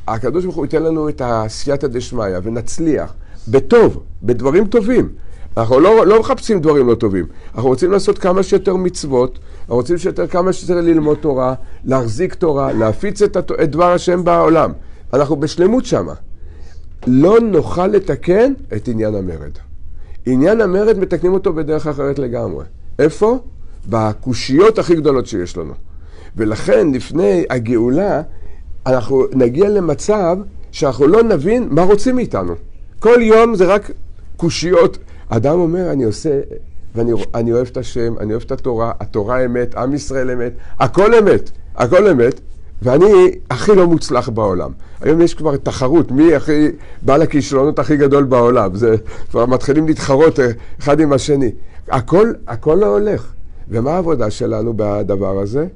הקדוש ברוך הוא ייתן לנו את הסייעתא דשמיא ונצליח, בטוב, בדברים טובים, אנחנו לא, לא מחפשים דברים לא טובים, אנחנו רוצים לעשות כמה שיותר מצוות, אנחנו רוצים שיותר, כמה שיותר ללמוד תורה, להחזיק תורה, להפיץ את, את דבר השם בעולם. אנחנו בשלמות שמה. לא נוכל לתקן את עניין המרד. עניין המרד מתקנים אותו בדרך אחרת לגמרי. איפה? בקושיות הכי גדולות שיש לנו. ולכן לפני הגאולה אנחנו נגיע למצב שאנחנו לא נבין מה רוצים מאיתנו. כל יום זה רק קושיות. אדם אומר, אני עושה, ואני אני אוהב את השם, אני אוהב את התורה, התורה אמת, עם ישראל אמת, הכל אמת, הכל אמת, ואני הכי לא מוצלח בעולם. היום יש כבר תחרות, מי הכי, בעל הכישלונות הכי גדול בעולם. זה כבר מתחילים להתחרות אה, אחד עם השני. הכל, הכל לא הולך. ומה העבודה שלנו בדבר הזה?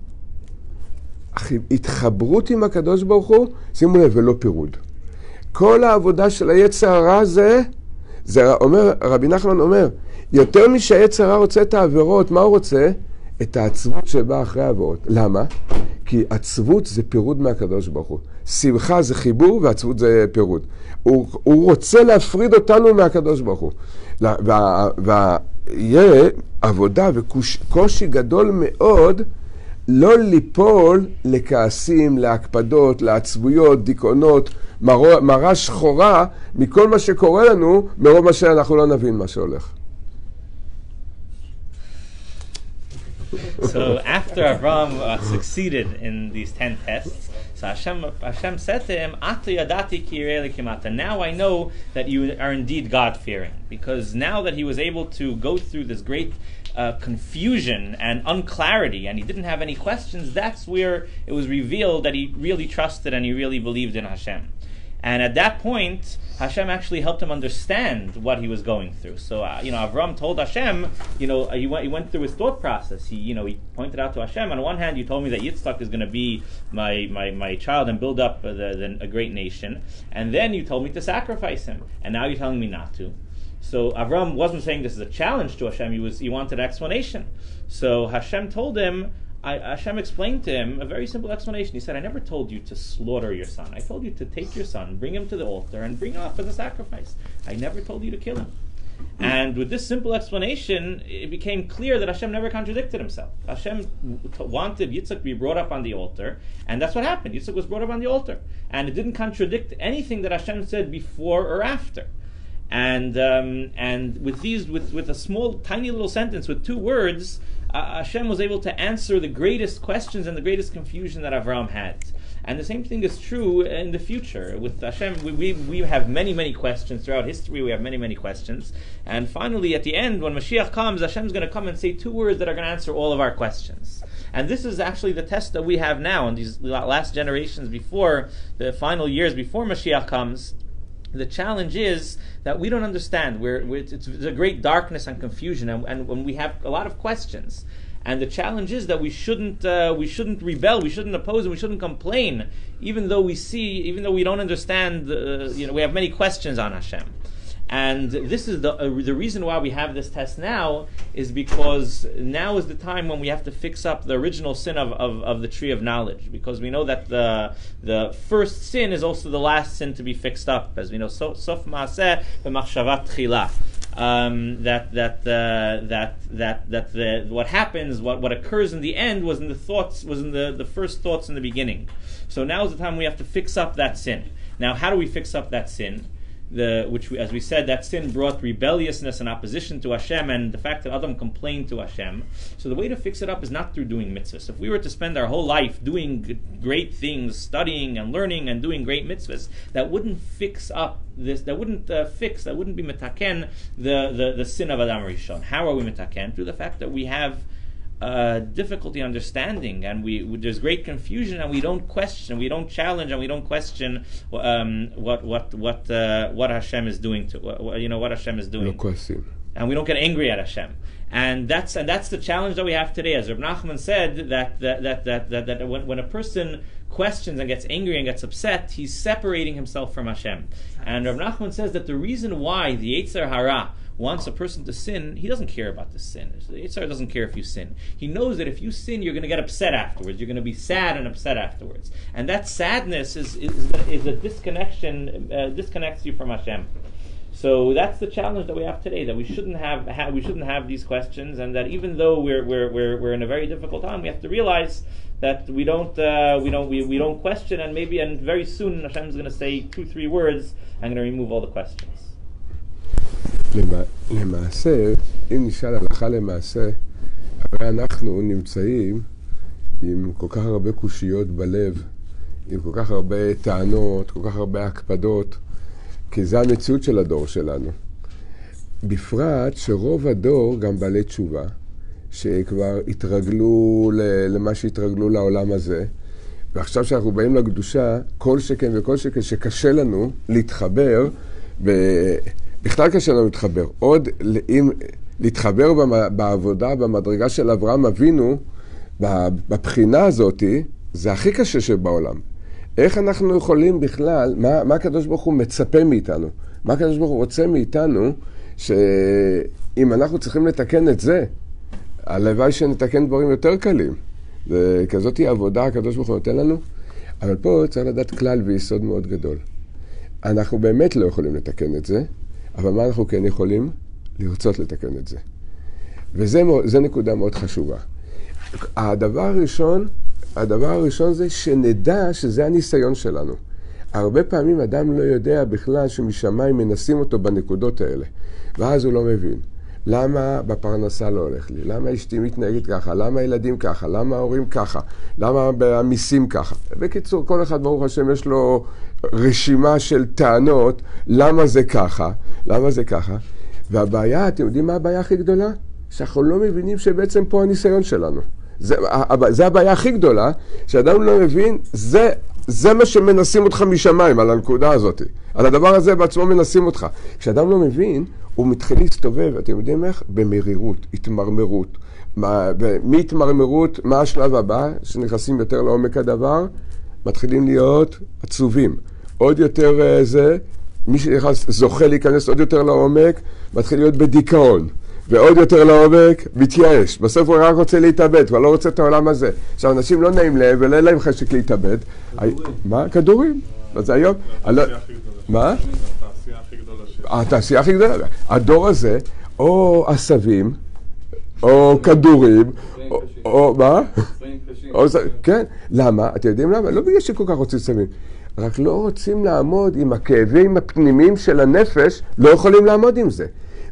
התחברות עם הקדוש ברוך הוא, שימו לב, ולא פירוד. כל העבודה של היצר הרע זה, זה אומר, רבי נחמן אומר, יותר משהיצר הרע רוצה את העבירות, מה הוא רוצה? את העצבות שבאה אחרי העבירות. למה? כי עצבות זה פירוד מהקדוש ברוך הוא. שמחה זה חיבור ועצבות זה פירוד. הוא, הוא רוצה להפריד אותנו מהקדוש ברוך הוא. ויהיה עבודה וקושי גדול מאוד לא ליפול לכעסים, להקפדות, לעצבויות, דיכאונות, מראה, שחורה מכל מה שקורה לנו, מרוב מה שאנחנו לא נבין מה שהולך. So after Avram uh, succeeded in these ten tests, so Hashem, Hashem said to him, "Ata yadati. Now I know that you are indeed God fearing, because now that he was able to go through this great uh, confusion and unclarity, and he didn't have any questions, that's where it was revealed that he really trusted and he really believed in Hashem. And at that point, Hashem actually helped him understand what he was going through. So, uh, you know, Avram told Hashem, you know, he went, he went through his thought process. He, you know, he pointed out to Hashem, on one hand, you told me that Yitzchak is going to be my, my, my child and build up the, the, a great nation. And then you told me to sacrifice him. And now you're telling me not to. So Avram wasn't saying this is a challenge to Hashem. He was he wanted explanation. So Hashem told him. I, Hashem explained to him a very simple explanation. He said, "I never told you to slaughter your son. I told you to take your son, bring him to the altar, and bring him up as a sacrifice. I never told you to kill him." And with this simple explanation, it became clear that Hashem never contradicted himself. Hashem wanted Yitzchak to be brought up on the altar, and that's what happened. Yitzchak was brought up on the altar, and it didn't contradict anything that Hashem said before or after and um, and with these with with a small tiny little sentence with two words uh, Hashem was able to answer the greatest questions and the greatest confusion that Avram had. And the same thing is true in the future. With Hashem we, we, we have many many questions. Throughout history we have many many questions. And finally at the end when Mashiach comes Hashem's going to come and say two words that are going to answer all of our questions. And this is actually the test that we have now in these last generations before the final years before Mashiach comes the challenge is that we don't understand. We're, we're, it's, it's a great darkness and confusion, and, and when we have a lot of questions. And the challenge is that we shouldn't uh, we shouldn't rebel, we shouldn't oppose, and we shouldn't complain, even though we see, even though we don't understand. Uh, you know, we have many questions on Hashem. And this is the uh, the reason why we have this test now is because now is the time when we have to fix up the original sin of, of, of the tree of knowledge because we know that the the first sin is also the last sin to be fixed up as we know sof maaseh b'machshavat tchila. Um, that that uh, that that that the, what happens, what, what occurs in the end, was in the thoughts, was in the, the first thoughts in the beginning. So now is the time we have to fix up that sin. Now, how do we fix up that sin? The which we, as we said that sin brought rebelliousness and opposition to Hashem and the fact that Adam complained to Hashem. So the way to fix it up is not through doing mitzvahs. If we were to spend our whole life doing great things, studying and learning and doing great mitzvahs, that wouldn't fix up this. That wouldn't uh, fix. That wouldn't be mitaken the, the the sin of Adam Rishon. How are we mitaken? Through the fact that we have uh, difficulty understanding, and we, we, there's great confusion, and we don't question, we don't challenge, and we don't question um, what what what uh, what Hashem is doing to what, you know what Hashem is doing. No question. And we don't get angry at Hashem. And that's and that's the challenge that we have today. As Reb Nachman said, that that that that, that, that when, when a person questions and gets angry and gets upset, he's separating himself from Hashem. And Reb Nachman says that the reason why the Yetzer Hara wants a person to sin, he doesn't care about the sin. The Yitzhar doesn't care if you sin. He knows that if you sin, you're going to get upset afterwards. You're going to be sad and upset afterwards. And that sadness is, is, is a disconnection, uh, disconnects you from Hashem. So that's the challenge that we have today. That we shouldn't have, ha- we shouldn't have these questions, and that even though we're, we're, we're, we're in a very difficult time, we have to realize that we don't uh, we don't we, we don't question, and maybe and very soon Hashem is going to say two three words. I'm going to remove all the questions. למע- למעשה, אם נשאל הלכה למעשה, הרי אנחנו נמצאים עם כל כך הרבה קושיות בלב, עם כל כך הרבה טענות, כל כך הרבה הקפדות, כי זה המציאות של הדור שלנו. בפרט שרוב הדור גם בעלי תשובה, שכבר התרגלו למה שהתרגלו לעולם הזה, ועכשיו שאנחנו באים לקדושה, כל שכן וכל שכן שקשה לנו להתחבר, ב- בכלל קשה לנו להתחבר. עוד אם להתחבר בעבודה, במדרגה של אברהם אבינו, בבחינה הזאת, זה הכי קשה שבעולם. איך אנחנו יכולים בכלל, מה, מה הקדוש ברוך הוא מצפה מאיתנו? מה הקדוש ברוך הוא רוצה מאיתנו, שאם אנחנו צריכים לתקן את זה, הלוואי שנתקן דברים יותר קלים. וכזאת היא עבודה הקדוש ברוך הוא נותן לנו. אבל פה צריך לדעת כלל ויסוד מאוד גדול. אנחנו באמת לא יכולים לתקן את זה, אבל מה אנחנו כן יכולים? לרצות לתקן את זה. וזו נקודה מאוד חשובה. הדבר הראשון, הדבר הראשון זה שנדע שזה הניסיון שלנו. הרבה פעמים אדם לא יודע בכלל שמשמיים מנסים אותו בנקודות האלה, ואז הוא לא מבין. למה בפרנסה לא הולך לי? למה אשתי מתנהגת ככה? למה הילדים ככה? למה ההורים ככה? למה המיסים ככה? בקיצור, כל אחד, ברוך השם, יש לו רשימה של טענות למה זה ככה, למה זה ככה. והבעיה, אתם יודעים מה הבעיה הכי גדולה? שאנחנו לא מבינים שבעצם פה הניסיון שלנו. זה, זה הבעיה הכי גדולה, שאדם לא מבין, זה, זה מה שמנסים אותך משמיים, על הנקודה הזאת. על הדבר הזה בעצמו מנסים אותך. כשאדם לא מבין, הוא מתחיל להסתובב, אתם יודעים איך? במרירות, התמרמרות. מהתמרמרות, מה השלב הבא? שנכנסים יותר לעומק הדבר, מתחילים להיות עצובים. עוד יותר זה, מי שנכנס, זוכה להיכנס עוד יותר לעומק, מתחיל להיות בדיכאון. ועוד יותר לעומק, מתייאש. בסוף הוא רק רוצה להתאבד, כבר לא רוצה את העולם הזה. עכשיו, אנשים לא נעים להם ולא להם חשק להתאבד. כדורים. מה? כדורים. אז היום... מה? התעשייה הכי גדולה. התעשייה הכי גדולה. הדור הזה, או עשבים, או כדורים, או מה? כן. למה? אתם יודעים למה? לא בגלל שכל כך רוצים סמים. רק לא רוצים לעמוד עם הכאבים הפנימיים של הנפש, לא יכולים לעמוד עם זה.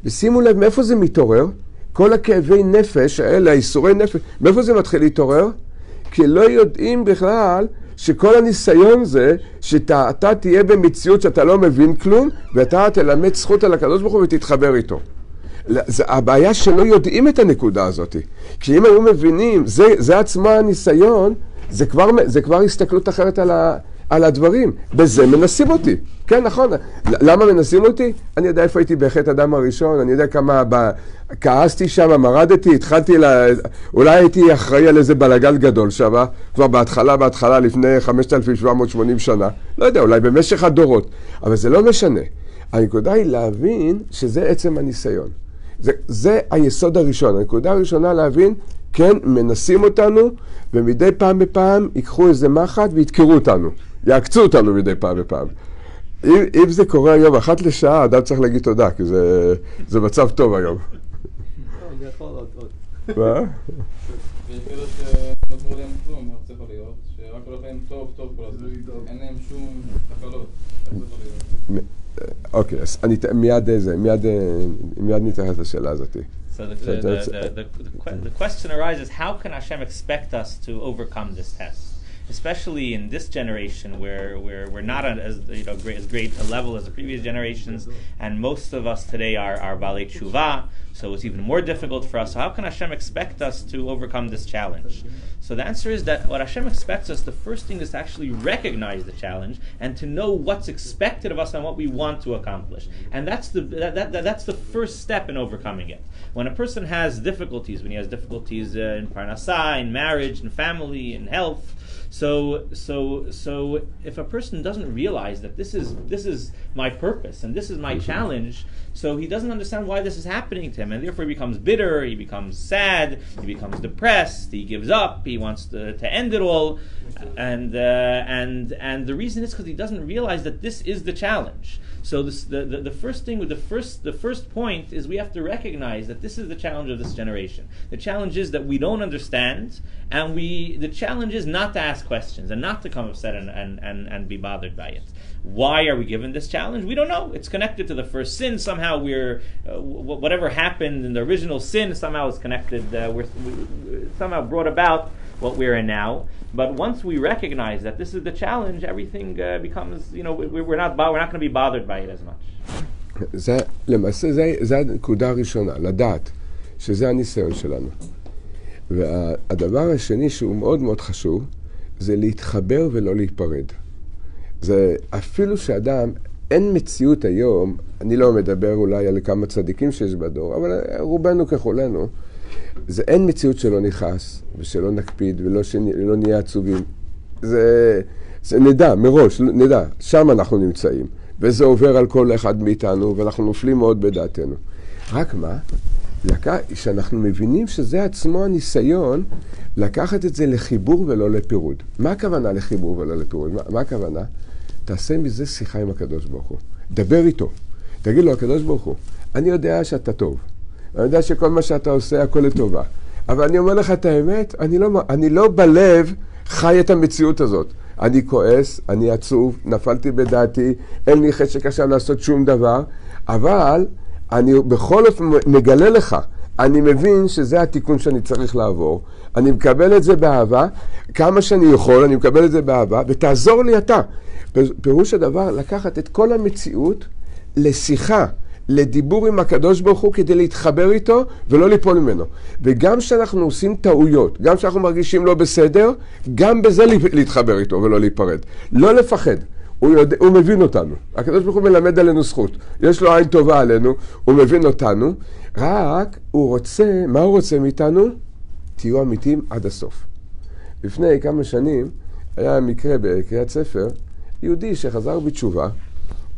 ושימו לב, מאיפה זה מתעורר? כל הכאבי נפש האלה, האיסורי נפש, מאיפה זה מתחיל להתעורר? כי לא יודעים בכלל שכל הניסיון זה שאתה תהיה במציאות שאתה לא מבין כלום, ואתה תלמד זכות על הקדוש ברוך הוא ותתחבר איתו. זה, הבעיה שלא יודעים את הנקודה הזאת. כי אם היו מבינים, זה, זה עצמו הניסיון, זה כבר, זה כבר הסתכלות אחרת על, ה, על הדברים. בזה מנסים אותי. כן, נכון. למה מנסים אותי? אני יודע איפה הייתי בחטא הדם הראשון, אני יודע כמה ב... כעסתי שם, מרדתי, התחלתי ל... אולי הייתי אחראי על איזה בלאגן גדול שם, כבר בהתחלה, בהתחלה, לפני 5,780 שנה. לא יודע, אולי במשך הדורות. אבל זה לא משנה. הנקודה היא להבין שזה עצם הניסיון. זה, זה היסוד הראשון. הנקודה הראשונה להבין, כן, מנסים אותנו, ומדי פעם בפעם ייקחו איזה מחט וידקרו אותנו. יעקצו אותנו מדי פעם בפעם. אם, אם זה קורה היום אחת לשעה, אדם צריך להגיד תודה, כי זה, זה מצב טוב היום. מה? ויש כאלה שלא קורה להם כלום, איך זה יכול להיות? שרק הולך להם טוב טוב כל הזמן. אין להם שום תקלות. איך זה יכול להיות? אוקיי, אז אני מיד איזה, מיד, אה, מיד נתייחס לשאלה הזאת. So the, the, the, the, the question arises how can Hashem expect us to overcome this test? Especially in this generation where, we're not at as, you know, great, as great a level as the previous generations, and most of us today are, are Balei Tshuva, so it's even more difficult for us. So, how can Hashem expect us to overcome this challenge? So, the answer is that what Hashem expects us, the first thing is to actually recognize the challenge and to know what's expected of us and what we want to accomplish. And that's the, that, that, that- that's the first step in overcoming it. When a person has difficulties, when he has difficulties uh, in parnasah, in marriage, in family, in health, so so so if a person doesn't realize that this is this is my purpose and this is my challenge, so he doesn't understand why this is happening to him, and therefore he becomes bitter, he becomes sad, he becomes depressed, he gives up, he wants to, to end it all, and uh, and and the reason is because he doesn't realize that this is the challenge. So this, the, the, the first thing, with the first, the first point is we have to recognize that this is the challenge of this generation. The challenge is that we don't understand, and we, the challenge is not to ask questions and not to come upset and, and, and, and be bothered by it. Why are we given this challenge? We don't know. It's connected to the first sin. Somehow we're, uh, w- whatever happened in the original sin, somehow is connected, uh, we're, we, somehow brought about what we're in now. But once we recognize that this is the challenge, everything uh, becomes, you know, we, we're not, we're not going to be bothered by it as much. זה, למעשה זה, זה הנקודה הראשונה, לדעת שזה הניסיון שלנו. והדבר השני שהוא מאוד מאוד חשוב, זה להתחבר ולא להיפרד. זה אפילו שאדם, אין מציאות היום, אני לא מדבר אולי על כמה צדיקים שיש בדור, אבל רובנו ככולנו, זה אין מציאות שלא נכעס, ושלא נקפיד, ולא שלא נהיה עצובים. זה, זה נדע, מראש, נדע, שם אנחנו נמצאים. וזה עובר על כל אחד מאיתנו, ואנחנו נופלים מאוד בדעתנו. רק מה? לק... שאנחנו מבינים שזה עצמו הניסיון לקחת את זה לחיבור ולא לפירוד. מה הכוונה לחיבור ולא לפירוד? מה, מה הכוונה? תעשה מזה שיחה עם הקדוש ברוך הוא. דבר איתו. תגיד לו, הקדוש ברוך הוא, אני יודע שאתה טוב. אני יודע שכל מה שאתה עושה הכל לטובה. אבל אני אומר לך את האמת, אני לא, אני לא בלב חי את המציאות הזאת. אני כועס, אני עצוב, נפלתי בדעתי, אין לי חשק עכשיו לעשות שום דבר, אבל אני בכל אופן מגלה לך, אני מבין שזה התיקון שאני צריך לעבור, אני מקבל את זה באהבה, כמה שאני יכול, אני מקבל את זה באהבה, ותעזור לי אתה. פירוש הדבר, לקחת את כל המציאות לשיחה. לדיבור עם הקדוש ברוך הוא כדי להתחבר איתו ולא ליפול ממנו. וגם כשאנחנו עושים טעויות, גם כשאנחנו מרגישים לא בסדר, גם בזה להתחבר איתו ולא להיפרד. לא לפחד. הוא, יודע, הוא מבין אותנו. הקדוש ברוך הוא מלמד עלינו זכות. יש לו עין טובה עלינו, הוא מבין אותנו, רק הוא רוצה, מה הוא רוצה מאיתנו? תהיו אמיתיים עד הסוף. לפני כמה שנים היה מקרה בקריאת ספר, יהודי שחזר בתשובה,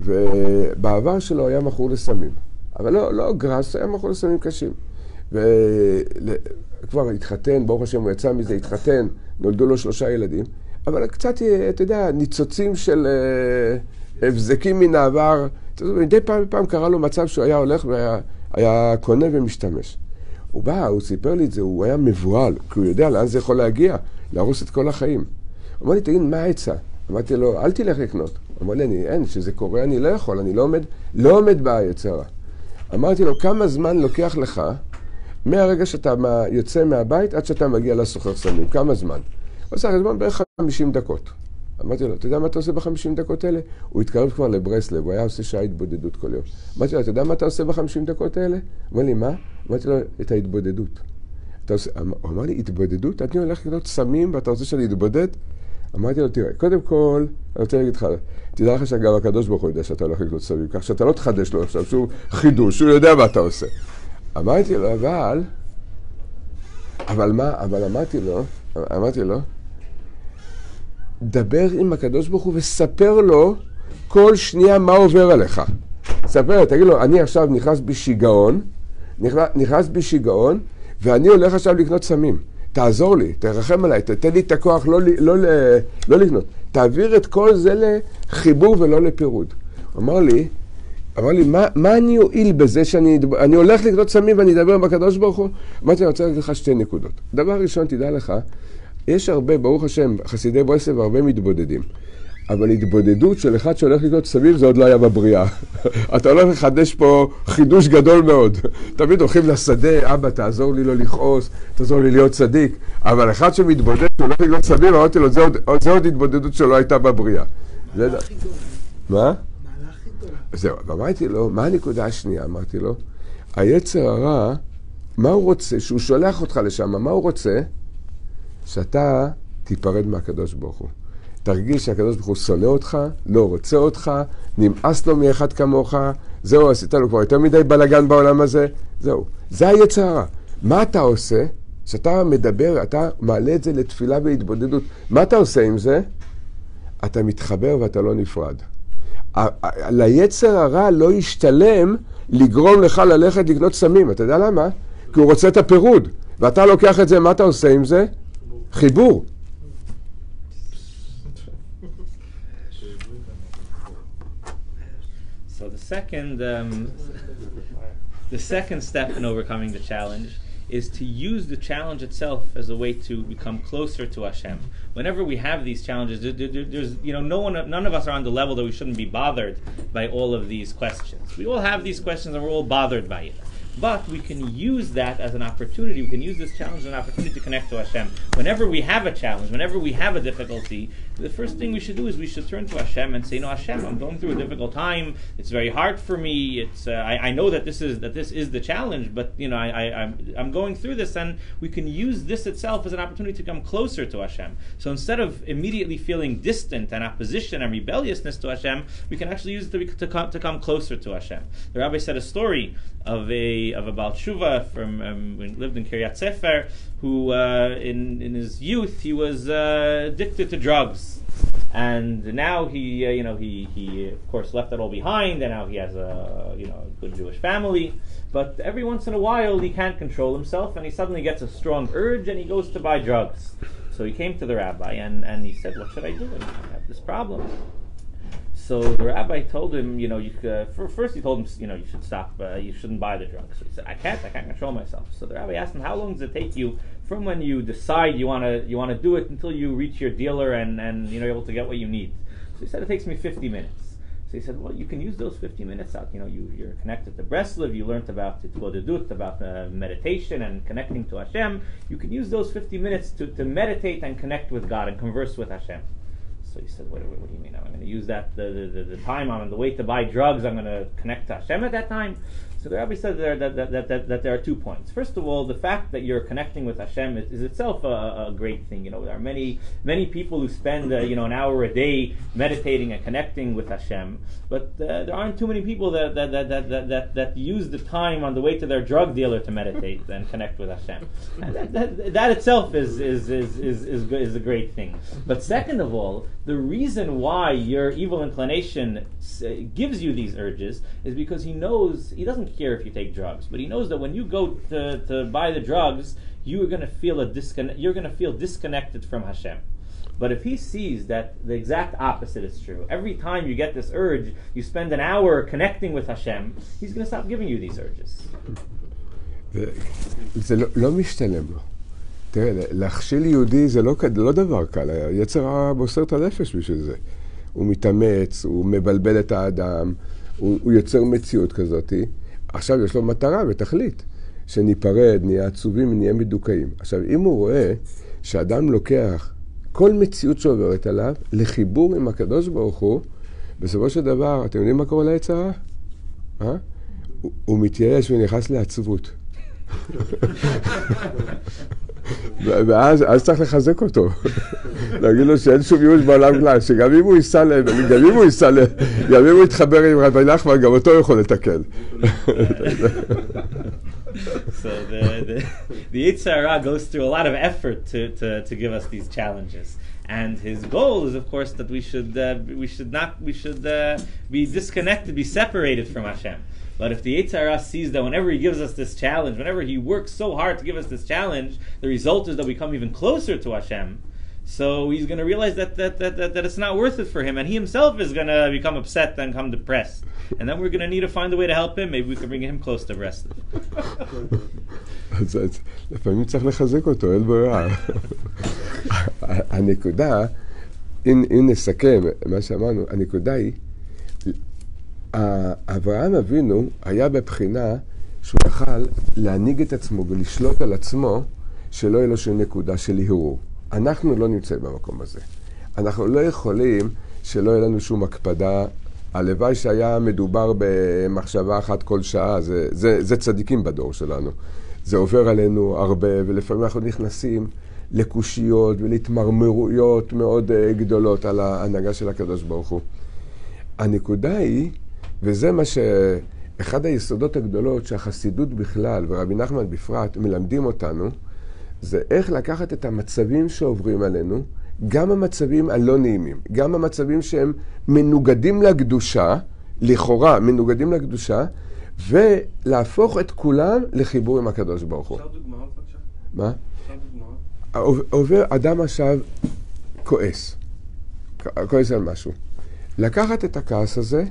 ובעבר שלו היה מכור לסמים. אבל לא, לא גראס, היה מכור לסמים קשים. וכבר התחתן, ברוך השם הוא יצא מזה, התחתן, נולדו לו שלושה ילדים, אבל קצת, אתה יודע, ניצוצים של אה, הבזקים מן העבר. מדי פעם בפעם קרה לו מצב שהוא היה הולך והיה קונה ומשתמש. הוא בא, הוא סיפר לי את זה, הוא היה מבוהל, כי הוא יודע לאן זה יכול להגיע, להרוס את כל החיים. הוא אמר לי, תגיד, מה העצה? אמרתי לו, אל תלך לקנות. אמר לי, אין, כשזה קורה אני לא יכול, אני לא עומד, לא עומד ביצרה. אמרתי לו, כמה זמן לוקח לך מהרגע שאתה יוצא מהבית עד שאתה מגיע לסוחר סמים? כמה זמן? הוא עושה זמן בערך 50 דקות. אמרתי לו, אתה יודע מה אתה עושה בחמישים דקות האלה? הוא התקרב כבר לברסלב, הוא היה עושה שעה התבודדות כל יום. אמרתי לו, אתה יודע מה אתה עושה בחמישים דקות האלה? הוא אומר לי, מה? אמרתי לו, את ההתבודדות. עושה... הוא אמר לי, התבודדות? אני הולך לקנות סמים ואתה רוצה שאני אתבודד? אמרתי לו, תראה, קודם כל, אני רוצה להגיד לך, תדע לך שגם הקדוש ברוך הוא יודע שאתה הולך לקנות סמים, כך שאתה לא תחדש לו עכשיו שום חידוש, הוא יודע מה אתה עושה. אמרתי לו, אבל, אבל מה, אבל אמרתי לו, אמרתי לו, דבר עם הקדוש ברוך הוא וספר לו כל שנייה מה עובר עליך. ספר לו, תגיד לו, אני עכשיו נכנס בשיגעון, נכנס בשיגעון, ואני הולך עכשיו לקנות סמים. תעזור לי, תרחם עליי, תתן לי את הכוח לא, לא, לא, לא לקנות. תעביר את כל זה לחיבור ולא לפירוד. אמר לי, אמר לי, מה, מה אני אועיל בזה שאני אני הולך לקנות סמים ואני אדבר עם הקדוש ברוך הוא? אמרתי, אני רוצה להגיד לך שתי נקודות. דבר ראשון, תדע לך, יש הרבה, ברוך השם, חסידי ברסלב הרבה מתבודדים. אבל התבודדות של אחד שהולך לקנות סמים זה עוד לא היה בבריאה. אתה הולך לחדש פה חידוש גדול מאוד. תמיד הולכים לשדה, אבא תעזור לי לא לכעוס, תעזור לי להיות צדיק. אבל אחד שמתבודד, שהולך לקנות סמים, אמרתי לו, זה עוד, זה עוד התבודדות שלא הייתה בבריאה. מה? הכי גדולה. זהו, ואמרתי לו, מה הנקודה השנייה? אמרתי לו, היצר הרע, מה הוא רוצה? שהוא שולח אותך לשם, מה הוא רוצה? שאתה תיפרד מהקדוש ברוך הוא. תרגיש שהקדוש ברוך הוא שונא אותך, לא רוצה אותך, נמאס לו מאחד כמוך, זהו, עשית לו כבר יותר מדי בלאגן בעולם הזה, זהו. זה היצר הרע. מה אתה עושה? כשאתה מדבר, אתה מעלה את זה לתפילה והתבודדות. מה אתה עושה עם זה? אתה מתחבר ואתה לא נפרד. ליצר הרע לא ישתלם לגרום לך ללכת לקנות סמים. אתה יודע למה? כי הוא רוצה את הפירוד. ואתה לוקח את זה, מה אתה עושה עם זה? חיבור. So second, um, the second step in overcoming the challenge is to use the challenge itself as a way to become closer to Hashem. Whenever we have these challenges, there, there- there's you know no one, none of us are on the level that we shouldn't be bothered by all of these questions. We all have these questions and we're all bothered by it. But we can use that as an opportunity. We can use this challenge as an opportunity to connect to Hashem. Whenever we have a challenge, whenever we have a difficulty, the first thing we should do is we should turn to Hashem and say, "No, Hashem, I'm going through a difficult time. It's very hard for me. It's uh, I, I know that this is that this is the challenge, but you know I, I I'm, I'm going through this, and we can use this itself as an opportunity to come closer to Hashem. So instead of immediately feeling distant and opposition and rebelliousness to Hashem, we can actually use it to, to come to come closer to Hashem. The rabbi said a story of a of a Baal Tshuva from um, lived in Kiryat Sefer, who uh, in in his youth he was uh, addicted to drugs, and now he uh, you know he he of course left that all behind, and now he has a you know a good Jewish family. But every once in a while he can't control himself, and he suddenly gets a strong urge, and he goes to buy drugs. So he came to the rabbi, and and he said, "What should I do? I have this problem." So the rabbi told him, you know, you could, for, first he told him, you know, you should stop, uh, you shouldn't buy the drugs. So he said, I can't, I can't control myself. So the rabbi asked him, how long does it take you from when you decide you want to you want to do it until you reach your dealer and and you know able to get what you need? So he said, it takes me 50 minutes. So he said, well, you can use those 50 minutes out. You know, you, you're connected to Breslov, you learned about Tzvodedut, about uh, meditation and connecting to Hashem. You can use those 50 minutes to, to meditate and connect with God and converse with Hashem. So he said, what, what, what do you mean? I'm going to use that, the, the, the, time I'm on the way to buy drugs, I'm going to connect to Hashem at that time? So the rabbi said there that, that, that, that, that there are two points. First of all, the fact that you're connecting with Hashem is, is itself a, a great thing. You know, there are many many people who spend uh, you know an hour a day meditating and connecting with Hashem, but uh, there aren't too many people that that, that, that, that, that, use the time on the way to their drug dealer to meditate and connect with Hashem. That, that, that itself is is, is, is, is, is a great thing. But second of all, the reason why your evil inclination s- gives you these urges is because he knows he doesn't care if you take drugs, but he knows that when you go to, to buy the drugs, you are going to feel a disconnect. You're going to feel disconnected from Hashem. But if he sees that the exact opposite is true, every time you get this urge, you spend an hour connecting with Hashem, he's going to stop giving you these urges. זה, לא, לא משתלם לו. תראה, להכשיל יהודי זה לא, לא דבר קל, היצר מוסר את הנפש בשביל זה. הוא מתאמץ, הוא מבלבל את האדם, הוא, הוא יוצר מציאות כזאת. עכשיו יש לו מטרה ותכלית, שניפרד, נהיה עצובים, נהיה מדוכאים. עכשיו, אם הוא רואה שאדם לוקח כל מציאות שעוברת עליו לחיבור עם הקדוש ברוך הוא, בסופו של דבר, אתם יודעים מה קורה ליצר הרע? אה? הוא- הוא מתייאש ונכנס לעצבות. ו- ואז אז צריך לחזק אותו. להגיד לו שאין שום ייאוש בעולם כלל, שגם אם הוא ייסע, ל- גם אם הוא ייסע, ל- גם אם הוא יתחבר עם רבי נחמן, גם אותו יכול לתקן. So the the, the Yetzer Hara goes through a lot of effort to, to, to give us these challenges. And his goal is, of course, that we should uh, we should not we should uh, be disconnected, be separated from Hashem. But if the Yetzer Hara sees that whenever he gives us this challenge, whenever he works so hard to give us this challenge, the result is that we come even closer to Hashem. So he's going to realize that that, that, that that it's not worth it for him, and he himself is going to become upset and become depressed. And then we're going to need to find a way to help him. Maybe we can bring him close to Breslov. אז אז לפעמים צריך לחזק אותו, אין ברירה. הנקודה, אם, אם נסכם מה שאמרנו, הנקודה היא, ה- אברהם אבינו היה בבחינה שהוא יכל להנהיג את עצמו ולשלוט על עצמו, שלא יהיה לו שום נקודה של הרהור. אנחנו לא נמצאים במקום הזה. אנחנו לא יכולים שלא יהיה לנו שום הקפדה. הלוואי שהיה מדובר במחשבה אחת כל שעה, זה, זה, זה צדיקים בדור שלנו. זה עובר עלינו הרבה, ולפעמים אנחנו נכנסים לקושיות ולהתמרמרויות מאוד אה, גדולות על ההנהגה של הקדוש ברוך הוא. הנקודה היא, וזה מה ש... אחד היסודות הגדולות שהחסידות בכלל, ורבי נחמן בפרט, מלמדים אותנו, זה איך לקחת את המצבים שעוברים עלינו, גם המצבים הלא נעימים, גם המצבים שהם מנוגדים לקדושה, לכאורה מנוגדים לקדושה, ולהפוך את כולם לחיבור עם הקדוש ברוך הוא. אפשר דוגמאות בבקשה? מה? אפשר דוגמאות? עוב- עובר אדם עכשיו כועס, כועס על משהו. לקחת את הכעס הזה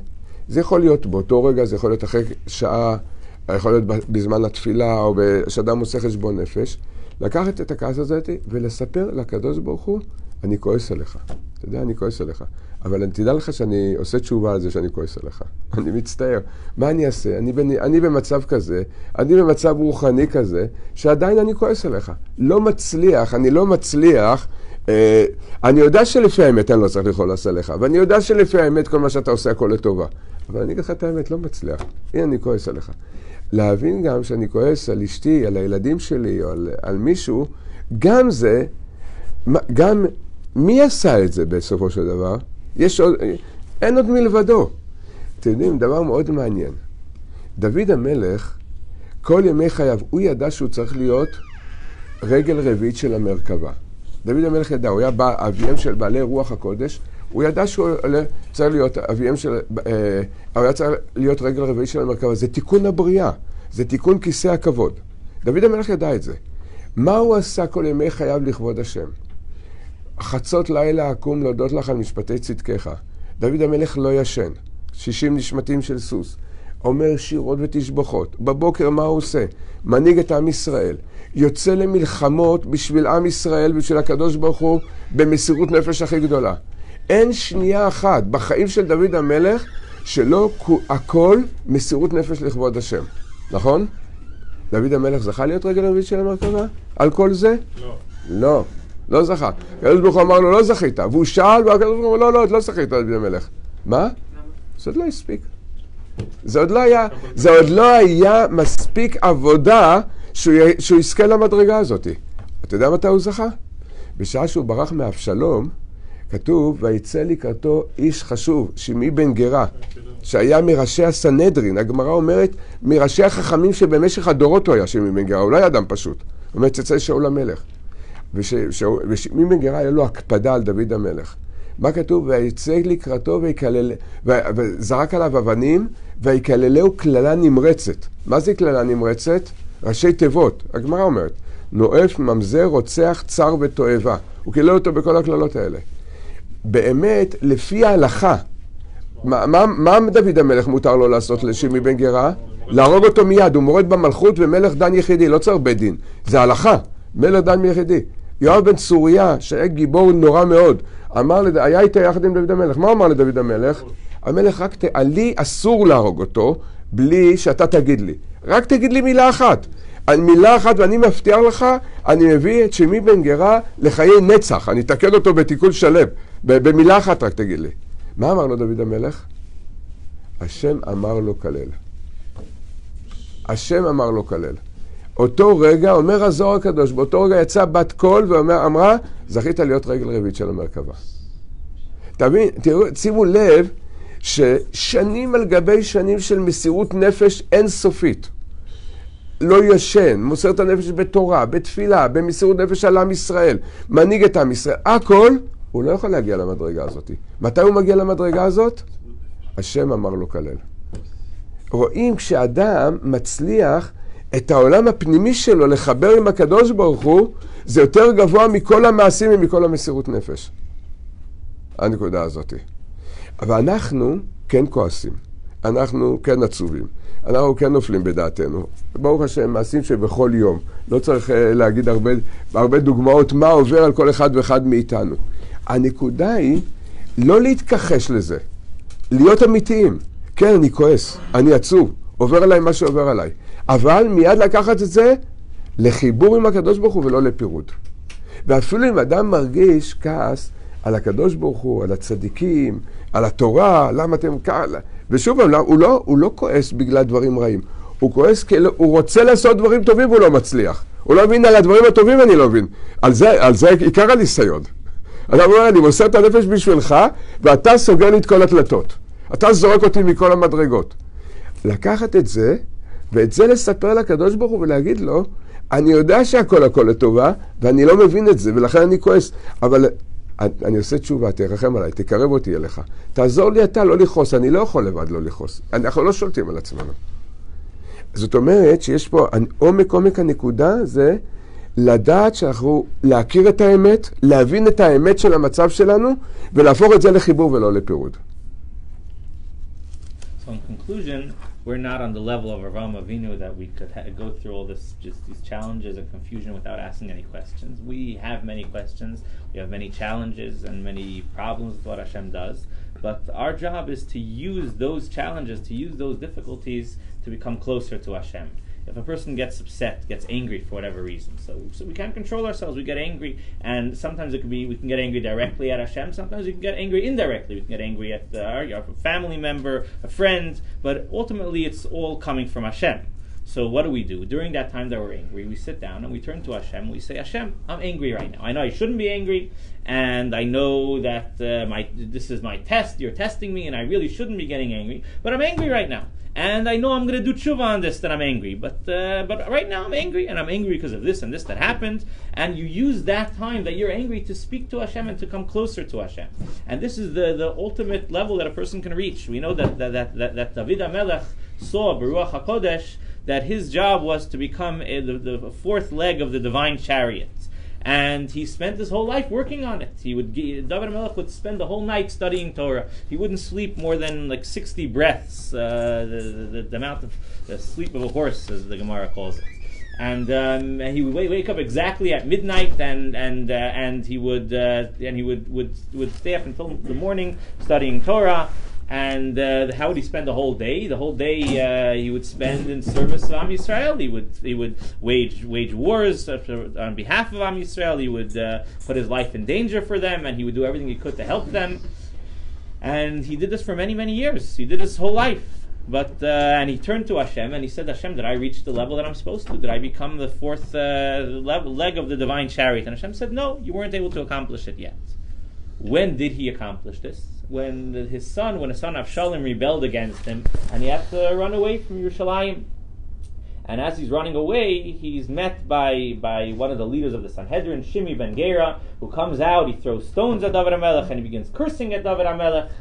זה יכול להיות באותו רגע, זה יכול להיות אחרי שעה, יכול להיות בזמן התפילה, או כשאדם עושה חשבון נפש, לקחת את הכעס הזה ולספר לקדוש ברוך הוא, אני כועס עליך. אתה יודע, אני כועס עליך. אבל תדע לך שאני עושה תשובה על זה שאני כועס עליך. אני מצטער. מה אני אעשה? אני, בנ... אני במצב כזה, אני במצב רוחני כזה, שעדיין אני כועס עליך. לא מצליח, אני לא מצליח. אה, אני יודע שלפי האמת אני לא צריך לכעוס עליך, ואני יודע שלפי האמת כל מה שאתה עושה הכל לטובה. אבל אני אגיד לך את האמת, לא מצליח. הנה, אני כועס עליך. להבין גם שאני כועס על אשתי, על הילדים שלי, או על, על מישהו, גם זה, גם מי עשה את זה בסופו של דבר? יש עוד, אין עוד מלבדו. אתם יודעים, דבר מאוד מעניין. דוד המלך, כל ימי חייו, הוא ידע שהוא צריך להיות רגל רביעית של המרכבה. דוד המלך ידע, הוא היה בא, אביהם של בעלי רוח הקודש, הוא ידע שהוא צריך להיות אביהם של... אה, הוא היה צריך להיות רגל רביעית של המרכבה. זה תיקון הבריאה, זה תיקון כיסא הכבוד. דוד המלך ידע את זה. מה הוא עשה כל ימי חייו לכבוד השם? חצות לילה אקום להודות לך על משפטי צדקך. דוד המלך לא ישן, שישים נשמתים של סוס. אומר שירות ותשבחות. בבוקר מה הוא עושה? מנהיג את עם ישראל. יוצא למלחמות בשביל עם ישראל, בשביל הקדוש ברוך הוא, במסירות נפש הכי גדולה. אין שנייה אחת בחיים של דוד המלך שלא הכל מסירות נפש לכבוד השם. נכון? דוד המלך זכה להיות רגל רביעית של המרכבה? על כל זה? לא. לא. לא זכה. הקדוש ברוך הוא אמר לו, לא זכית. והוא שאל, והקדוש ברוך הוא אמר, לא, לא, לא זכית, דוד המלך. מה? זה עוד לא הספיק. זה עוד לא היה, זה עוד לא היה מספיק עבודה שהוא, יזכה למדרגה הזאת. אתה יודע מתי הוא זכה? בשעה שהוא ברח מאבשלום, כתוב, ויצא לקראתו איש חשוב, שמעי בן גרה, שהיה מראשי הסנהדרין. הגמרא אומרת, מראשי החכמים שבמשך הדורות הוא היה שמעי בן גרה, הוא לא היה אדם פשוט. הוא אומר, תצא שאול המלך. ושמעי בן גרה היה לו הקפדה על דוד המלך. מה כתוב? ויצא לקראתו ויקלל, וזרק עליו אבנים, ויקללהו קללה נמרצת. מה זה קללה נמרצת? ראשי תיבות, הגמרא אומרת. נואף, ממזר, רוצח, צר ותועבה. הוא קילל אותו בכל הקללות האלה. באמת, לפי ההלכה, מה, מה, דוד המלך מותר לו לעשות לשימי בן גרה? להרוג אותו מיד, הוא מורד במלכות ומלך דן יחידי, לא צריך בית דין. זה הלכה, מלך דן יחידי. יואב בן צוריה, שהיה גיבור נורא מאוד, אמר. היה איתה יחד עם דוד המלך. מה אמר לדוד המלך? המלך רק, ת... לי אסור להרוג אותו בלי שאתה תגיד לי. רק תגיד לי מילה אחת. מילה אחת, ואני מבטיח לך, אני מביא את שמי בן גרה לחיי נצח. אני אתקן אותו בתיקון שלם. במילה אחת רק תגיד לי. מה אמר לו דוד המלך? השם אמר לו כלל. השם אמר לו כלל. אותו רגע, אומר הזוהר הקדוש, באותו רגע יצאה בת קול ואמרה, זכית להיות רגל רביעית של המרכבה. תבין, תראו, שימו לב ששנים על גבי שנים של מסירות נפש אינסופית. לא ישן, מוסר את הנפש בתורה, בתפילה, במסירות נפש על עם ישראל, מנהיג את עם ישראל, הכל, הוא לא יכול להגיע למדרגה הזאת. מתי הוא מגיע למדרגה הזאת? השם אמר לו כלל. רואים כשאדם מצליח את העולם הפנימי שלו לחבר עם הקדוש ברוך הוא, זה יותר גבוה מכל המעשים ומכל המסירות נפש. הנקודה הזאת. אבל אנחנו כן כועסים, אנחנו כן עצובים, אנחנו כן נופלים בדעתנו. ברוך השם, מעשים שבכל יום. לא צריך uh, להגיד הרבה, הרבה דוגמאות מה עובר על כל אחד ואחד מאיתנו. הנקודה היא לא להתכחש לזה, להיות אמיתיים. כן, אני כועס, אני עצוב, עובר עליי מה שעובר עליי. אבל מיד לקחת את זה לחיבור עם הקדוש ברוך הוא ולא לפירוד. ואפילו אם אדם מרגיש כעס על הקדוש ברוך הוא, על הצדיקים, על התורה, למה אתם כעס... ושוב הוא לא, הוא לא כועס בגלל דברים רעים. הוא כועס כי הוא רוצה לעשות דברים טובים והוא לא מצליח. הוא לא מבין על הדברים הטובים, אני לא מבין. על זה, על זה עיקר הניסיון. אתה אומר, אני מוסר את הנפש בשבילך, ואתה סוגר לי את כל התלתות. אתה זורק אותי מכל המדרגות. לקחת את זה ואת זה לספר לקדוש ברוך הוא ולהגיד לו, אני יודע שהכל הכל לטובה, ואני לא מבין את זה, ולכן אני כועס, אבל אני, עושה תשובה, תרחם עליי, תקרב אותי אליך. תעזור לי אתה לא לכעוס, אני לא יכול לבד לא לכעוס. אנחנו לא שולטים על עצמנו. זאת אומרת שיש פה, עומק עומק הנקודה זה לדעת שאנחנו, להכיר את האמת, להבין את האמת של המצב שלנו, ולהפוך את זה לחיבור ולא לפירוד. conclusion, we're not on the level of Avraham Avinu that we could ha- go through all this, just these challenges and confusion without asking any questions. We have many questions, we have many challenges and many problems with what Hashem does. But our job is to use those challenges, to use those difficulties to become closer to Hashem. If a person gets upset, gets angry for whatever reason, so, so we can't control ourselves. We get angry, and sometimes it could be we can get angry directly at Hashem. Sometimes we can get angry indirectly. We can get angry at uh, our, our family member, a friend, but ultimately it's all coming from Hashem. So what do we do during that time that we're angry? We sit down and we turn to Hashem. We say, Hashem, I'm angry right now. I know I shouldn't be angry, and I know that uh, my this is my test. You're testing me, and I really shouldn't be getting angry. But I'm angry right now, and I know I'm going to do tshuva on this. That I'm angry, but uh, but right now I'm angry, and I'm angry because of this and this that happened. And you use that time that you're angry to speak to Hashem and to come closer to Hashem. And this is the, the ultimate level that a person can reach. We know that that that, that, that David Amelech saw Baruch Hakodesh that his job was to become a, the, the fourth leg of the divine chariot. And he spent his whole life working on it. He would David Melech would spend the whole night studying Torah. He wouldn't sleep more than like sixty breaths, uh, the, the, the amount of the sleep of a horse, as the Gemara calls it. And, um, and he would wake, up exactly at midnight, and and uh, and he would uh, and he would, would would stay up until the morning studying Torah. And uh, how would he spend the whole day? The whole day uh, he would spend in service of Am Yisrael. He would he would wage wage wars on behalf of Am Yisrael. He would uh, put his life in danger for them, and he would do everything he could to help them. And he did this for many many years. He did his whole life. But uh, and he turned to Hashem and he said, Hashem, did I reach the level that I'm supposed to? Did I become the fourth uh, level, leg of the divine chariot? And Hashem said, No, you weren't able to accomplish it yet. When did he accomplish this? When his son, when his son Avshalom rebelled against him, and he had to run away from Yerushalayim. And as he's running away, he's met by, by one of the leaders of the Sanhedrin, Shimi ben Gera, who comes out, he throws stones at David HaMelech, and he begins cursing at David HaMelech.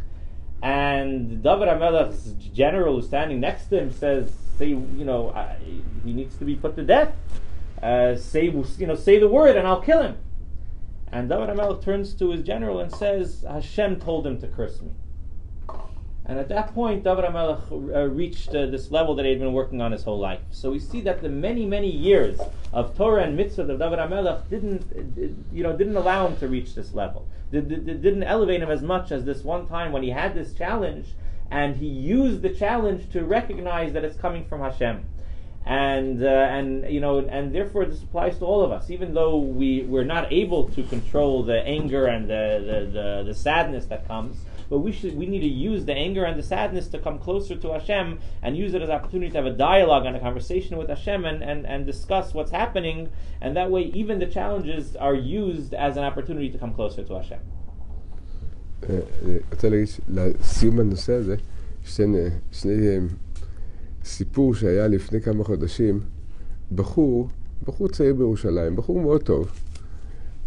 And David HaMelech's general who's standing next to him says, say, you know, I, he needs to be put to death. Uh, say, you know, say the word and I'll kill him. And David HaMelech turns to his general and says, Hashem told him to curse me. And at that point, David HaMelech uh, reached uh, this level that he had been working on his whole life. So we see that the many, many years of Torah and mitzvah of David HaMelech didn't, you know, didn't allow him to reach this level. It didn't elevate him as much as this one time when he had this challenge, and he used the challenge to recognize that it's coming from Hashem and uh, and you know and therefore this applies to all of us even though we we're not able to control the anger and the, the, the, the, sadness that comes but we should we need to use the anger and the sadness to come closer to Hashem and use it as an opportunity to have a dialogue and a conversation with Hashem and, and, and discuss what's happening and that way even the challenges are used as an opportunity to come closer to Hashem. רוצה להגיד לסיום הנושא הזה, שני, שני סיפור שהיה לפני כמה חודשים, בחור, בחור צעיר בירושלים, בחור מאוד טוב,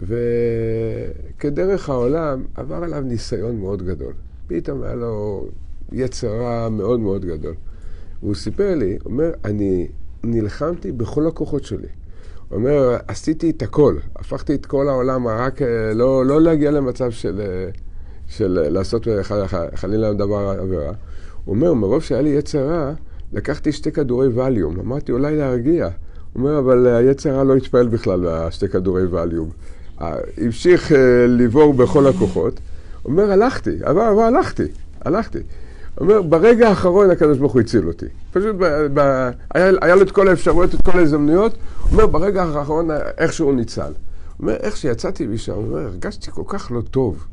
וכדרך העולם עבר עליו ניסיון מאוד גדול. פתאום היה לו יצר רע מאוד מאוד גדול. והוא סיפר לי, אומר, אני נלחמתי בכל הכוחות שלי. הוא אומר, עשיתי את הכל, הפכתי את כל העולם, רק לא, לא להגיע למצב של, של לעשות חלילה דבר עבירה. הוא אומר, מרוב שהיה לי יצר רע, לקחתי שתי כדורי ווליום, אמרתי אולי להרגיע. הוא אומר, אבל היצר הרע לא התפעל בכלל בשתי כדורי ווליום. המשיך לבור בכל הכוחות. אומר, הלכתי, אבל, אבל הלכתי, הלכתי. אומר, ברגע האחרון הקדוש ברוך הוא הציל אותי. פשוט, ב, ב, היה, היה לו את כל האפשרויות, את כל ההזדמנויות. אומר, ברגע האחרון איכשהו ניצל. אומר, איך שיצאתי משם, אומר, הרגשתי כל כך לא טוב.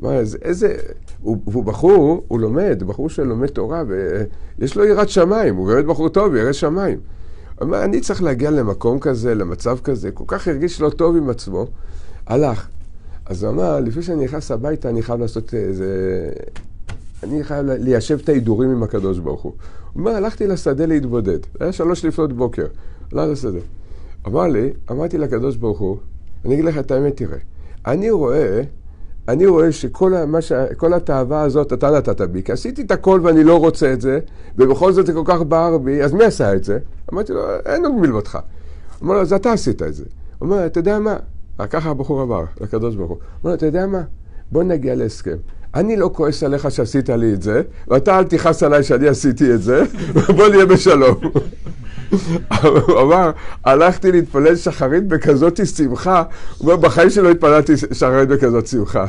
מה, איזה. הוא, הוא בחור, הוא לומד, בחור שלומד תורה, ויש לו יראת שמיים, הוא באמת בחור טוב, ירא שמיים. אומר, אני צריך להגיע למקום כזה, למצב כזה, כל כך הרגיש לא טוב עם עצמו, הלך. אז הוא אמר, לפני שאני נכנס הביתה, אני חייב לעשות איזה... אני חייב ליישב את ההידורים עם הקדוש ברוך הוא. הוא אומר, הלכתי לשדה להתבודד. היה שלוש לפנות בוקר, לא לשדה. אמר לי, אמרתי לקדוש ברוך הוא, אני אגיד לך את האמת, תראה, אני רואה אני רואה שכל. התאווה הזאת אתה נתת בי, כי עשיתי את הכל ואני לא רוצה את זה, ובכל זאת זה כל כך בער בי, אז מי עשה את זה? אמרתי לו, אין עוד מלבדך. אמר לו, אז אתה עשית את זה. הוא אומר, אתה יודע מה? ככה הבחור אמר, לקדוש ברוך הוא. אמר לו, אתה יודע מה? בוא נגיע להסכם. אני לא כועס עליך שעשית לי את זה, ואתה אל תכעס עליי שאני עשיתי את זה, בוא נהיה בשלום. הוא אמר, הלכתי להתפלל שחרית בכזאת שמחה, הוא אומר, בחיים שלא התפללתי שחרית בכזאת שמחה.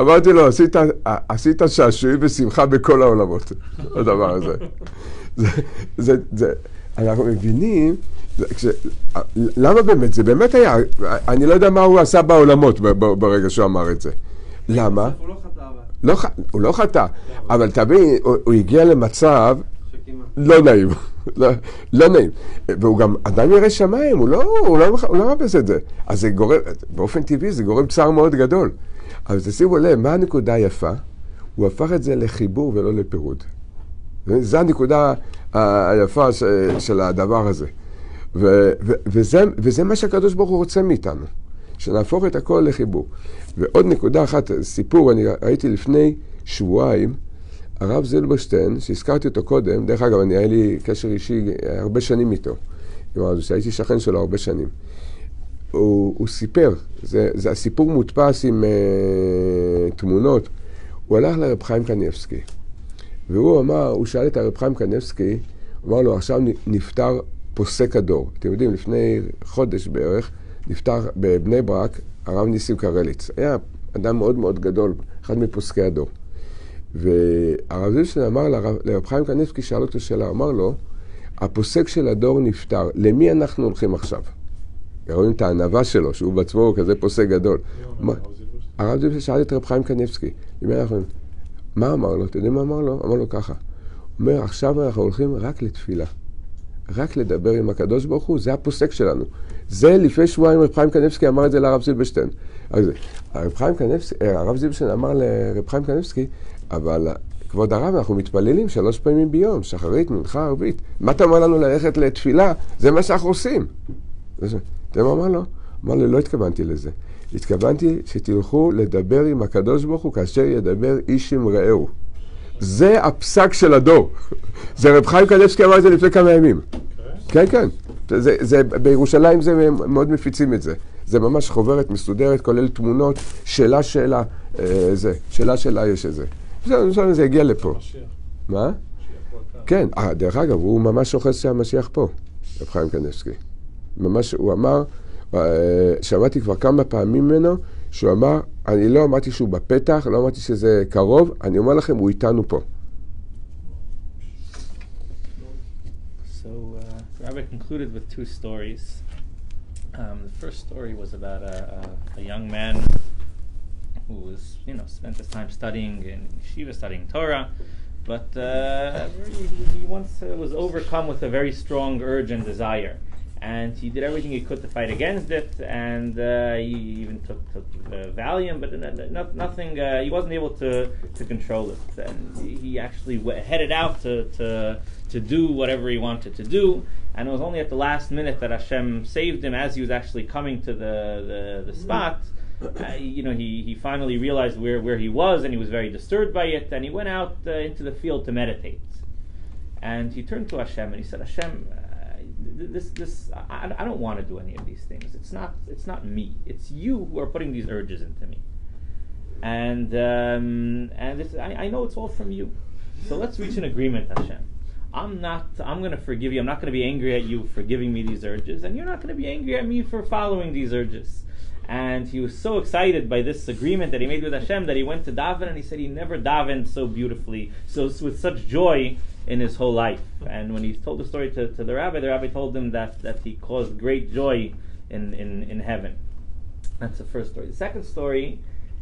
אמרתי לו, עשית, עשית שעשועים ושמחה בכל העולמות, הדבר הזה. זה, זה, זה, אנחנו מבינים, כש, למה באמת? זה באמת היה, אני לא יודע מה הוא עשה בעולמות ברגע שהוא אמר את זה. למה? הוא לא חטא אבל. לא, הוא לא חטא, אבל תבין, הוא, הוא הגיע למצב. לא נעים, לא, לא נעים. והוא גם אדם ירא שמיים, הוא לא, הוא לא, הוא לא מחפש את זה. אז זה גורם, באופן טבעי זה גורם צער מאוד גדול. אבל תשימו לב, מה הנקודה היפה? הוא הפך את זה לחיבור ולא לפירוד. זו הנקודה ה- היפה ש, של הדבר הזה. ו, ו, וזה, וזה מה שהקדוש ברוך הוא רוצה מאיתנו, שנהפוך את הכל לחיבור. ועוד נקודה אחת, סיפור, אני ראיתי לפני שבועיים, הרב זילברשטיין, שהזכרתי אותו קודם, דרך אגב, אני, היה לי קשר אישי הרבה שנים איתו, כלומר, שהייתי שכן שלו הרבה שנים. הוא, הוא סיפר, זה, זה הסיפור מודפס עם uh, תמונות, הוא הלך לרב חיים קניבסקי, והוא אמר, הוא שאל את הרב חיים קניבסקי, הוא אמר לו, עכשיו נפטר פוסק הדור. אתם יודעים, לפני חודש בערך, נפטר בבני ברק הרב ניסים קרליץ. היה אדם מאוד מאוד גדול, אחד מפוסקי הדור. והרב זילשטיין אמר לרב, חיים קניבסקי, שאל אותו שאלה, אמר לו, הפוסק של הדור נפטר, למי אנחנו הולכים עכשיו? רואים את הענווה שלו, שהוא בעצמו כזה פוסק גדול. הרב זילשטיין שאל את רב חיים קניבסקי, למי אנחנו... מה אמר לו? אתם יודעים מה אמר לו? אמר לו ככה, אומר, עכשיו אנחנו הולכים רק לתפילה. רק לדבר עם הקדוש ברוך הוא, זה הפוסק שלנו. זה לפני שבועיים רב חיים קניבסקי אמר את זה לרב זילבשטיין. הרב אה, הרב זילבשטיין אמר לרב חיים קניבסקי, אבל כבוד הרב, אנחנו מתפללים שלוש פעמים ביום, שחרית, מנחה, ערבית. מה אתה אומר לנו ללכת לתפילה? זה מה שאנחנו עושים. אתה יודע מה אמר לו? אמר לו, לא התכוונתי לזה. התכוונתי שתלכו לדבר עם הקדוש ברוך הוא כאשר ידבר איש עם רעהו. זה הפסק של הדור. זה רב חיים קניבסקי אמר את זה לפני כמה ימים. כן, כן. זה, זה, בירושלים זה מאוד מפיצים את זה. זה ממש חוברת מסודרת, כולל תמונות, שאלה שאלה, אה, זה, שאלה שאלה יש את זה. זה, זה, זה הגיע לפה. מה? כן, אה, דרך אגב, הוא ממש אוחז שהמשיח פה, רב חיים קניבסקי. ממש, הוא אמר, אה, שמעתי כבר כמה פעמים ממנו, שהוא אמר, אני לא אמרתי שהוא בפתח, לא אמרתי שזה קרוב, אני אומר לכם, הוא איתנו פה. Uh, Rabbi concluded with two stories. Um, the first story was about a, a, a young man who was, you know, spent his time studying in yeshiva, studying Torah, but uh, he, once uh, was overcome with a very strong urge and desire. And he did everything he could to fight against it, and uh, he even took, took uh, Valium, but nothing. Uh, he wasn't able to, to control it, and he actually headed out to, to to do whatever he wanted to do. And it was only at the last minute that Hashem saved him as he was actually coming to the the, the spot. Uh, you know, he, he finally realized where, where he was, and he was very disturbed by it. And he went out uh, into the field to meditate. And he turned to Hashem and he said, Hashem, uh, this this I, I don't want to do any of these things. It's not it's not me. It's you who are putting these urges into me. And um, and I, I know it's all from you. So let's reach an agreement, Hashem. I'm not. I'm going to forgive you. I'm not going to be angry at you for giving me these urges, and you're not going to be angry at me for following these urges. And he was so excited by this agreement that he made with Hashem that he went to daven and he said he never davened so beautifully, so with such joy in his whole life. And when he told the story to, to the rabbi, the rabbi told him that, that he caused great joy in, in, in heaven. That's the first story. The second story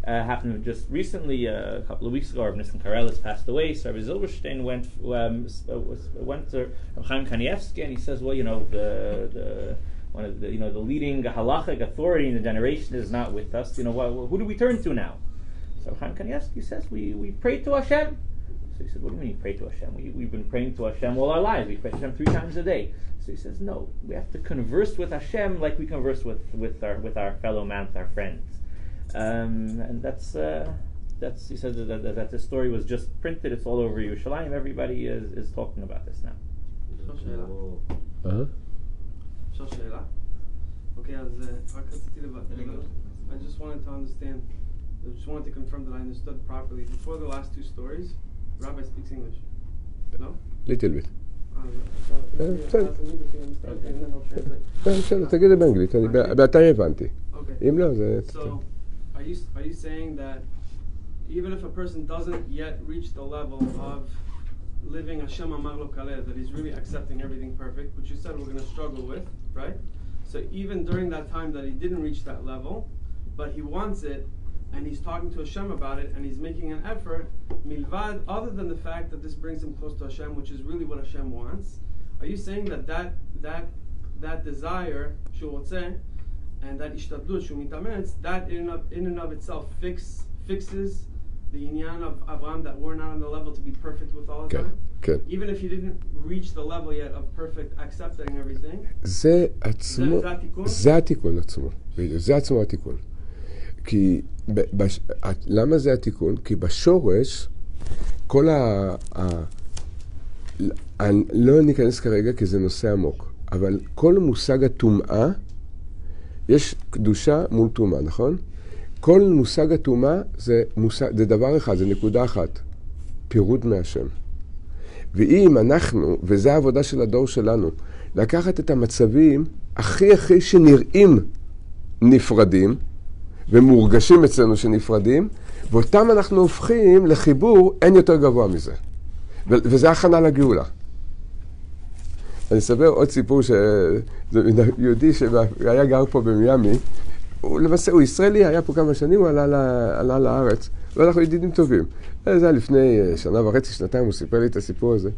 uh, happened just recently, uh, a couple of weeks ago. Rabbi Nissen Karelis passed away. So Rabbi Zilberstein went um, uh, went to Chaim Kanievsky, and he says, "Well, you know, the, the one of the, you know, the leading halachic authority in the generation is not with us. You know, well, who do we turn to now? So Chaim Kanievsky says, we, we pray to Hashem. So he said, what do you mean pray to Hashem? We, we've been praying to Hashem all our lives. We pray to Hashem three times a day. So he says, no, we have to converse with Hashem like we converse with, with, our, with our fellow man, with our friends. Um, and that's, uh, that's, he says that, that, that the story was just printed. It's all over Yerushalayim. Everybody is, is talking about this now. Uh-huh. אפשר שאלה? אוקיי, אז אה, רק רציתי לב... I just wanted to understand I just wanted to confirm that I understood properly. Before the last two stories, Rabbi speaks English. No? ליטל ביט. Ah, I thought- Uh, so- ask him if he understands, and then I'll translate. בסדר, תגיד את זה באנגלית, אני ב- בינתיים הבנתי. Okay. אם לא, זה... So, are you are you saying that even if a person doesn't yet reach the level of living Hashem Amar Lo Kaleh, that He's really accepting everything perfect, which you said we're going to struggle with, right? So even during that time that he didn't reach that level, but he wants it, and he's talking to Hashem about it, and he's making an effort, milvad, other than the fact that this brings him close to Hashem, which is really what Hashem wants, are you saying that that that that desire, shuotze, and that ishtadlut, shumitametz, that in and of, in and of itself fix, fixes the inyan of Abraham that we're not on the level to be perfect with all the כן, time? כן. Even if he didn't reach the level yet of perfect accepting everything, זה עצמו, זה התיקון? זה התיקון עצמו, זה עצמו התיקון. כי, בש, למה זה התיקון? כי בשורש, כל ה... ה אני לא ניכנס כרגע כי זה נושא עמוק, אבל כל מושג הטומאה, יש קדושה מול טומאה, נכון? כל מושג הטומאה זה, זה דבר אחד, זה נקודה אחת, פירוד מהשם. ואם אנחנו, וזו העבודה של הדור שלנו, לקחת את המצבים הכי הכי שנראים נפרדים, ומורגשים אצלנו שנפרדים, ואותם אנחנו הופכים לחיבור, אין יותר גבוה מזה. ו- וזה הכנה לגאולה. אני אספר עוד סיפור שזה יהודי שהיה גר פה במיאמי, הוא למעשה, הוא ישראלי, היה פה כמה שנים, הוא עלה, ל- עלה לארץ, ואנחנו ידידים טובים. זה היה לפני אה, שנה וחצי, שנתיים, הוא סיפר לי את הסיפור הזה.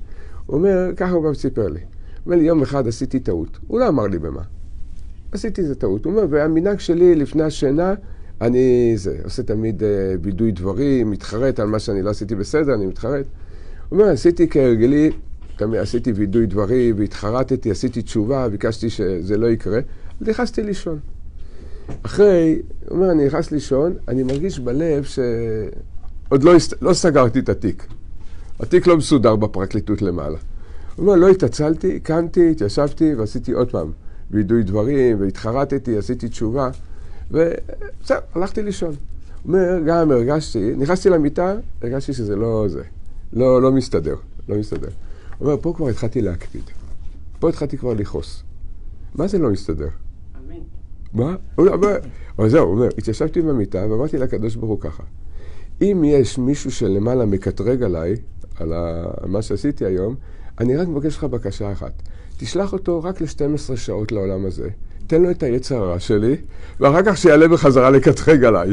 הוא אומר, ככה הוא גם סיפר לי. הוא אומר לי, יום אחד עשיתי טעות. הוא לא אמר לי במה. עשיתי איזה טעות. הוא אומר, והמנהג שלי לפני השינה, אני זה, עושה תמיד אה, וידוי דברים, מתחרט על מה שאני לא עשיתי בסדר, אני מתחרט. הוא אומר, עשיתי כהרגלי, עשיתי וידוי דברים, והתחרטתי, עשיתי תשובה, ביקשתי שזה לא יקרה, נכנסתי לישון. אחרי, הוא אומר, אני נכנס לישון, אני מרגיש בלב שעוד לא. לא סגרתי את התיק. התיק לא מסודר בפרקליטות למעלה. הוא אומר, לא התעצלתי, קמתי, התיישבתי ועשיתי עוד פעם וידוי דברים, והתחרטתי, עשיתי תשובה, וזהו, הלכתי לישון. הוא אומר, גם הרגשתי, נכנסתי למיטה, הרגשתי שזה לא זה, לא, לא מסתדר, לא מסתדר. הוא אומר, פה כבר התחלתי להקפיד. פה התחלתי כבר לכעוס. מה זה לא מסתדר? מה? הוא לא, זהו, הוא אומר, התיישבתי במיטה ואמרתי לקדוש ברוך הוא ככה, אם יש מישהו שלמעלה מקטרג עליי, על מה שעשיתי היום, אני רק מבקש לך בקשה אחת. תשלח אותו רק ל-12 שעות לעולם הזה, תן לו את היצר הרע שלי, ואחר כך שיעלה בחזרה לקטרג עליי.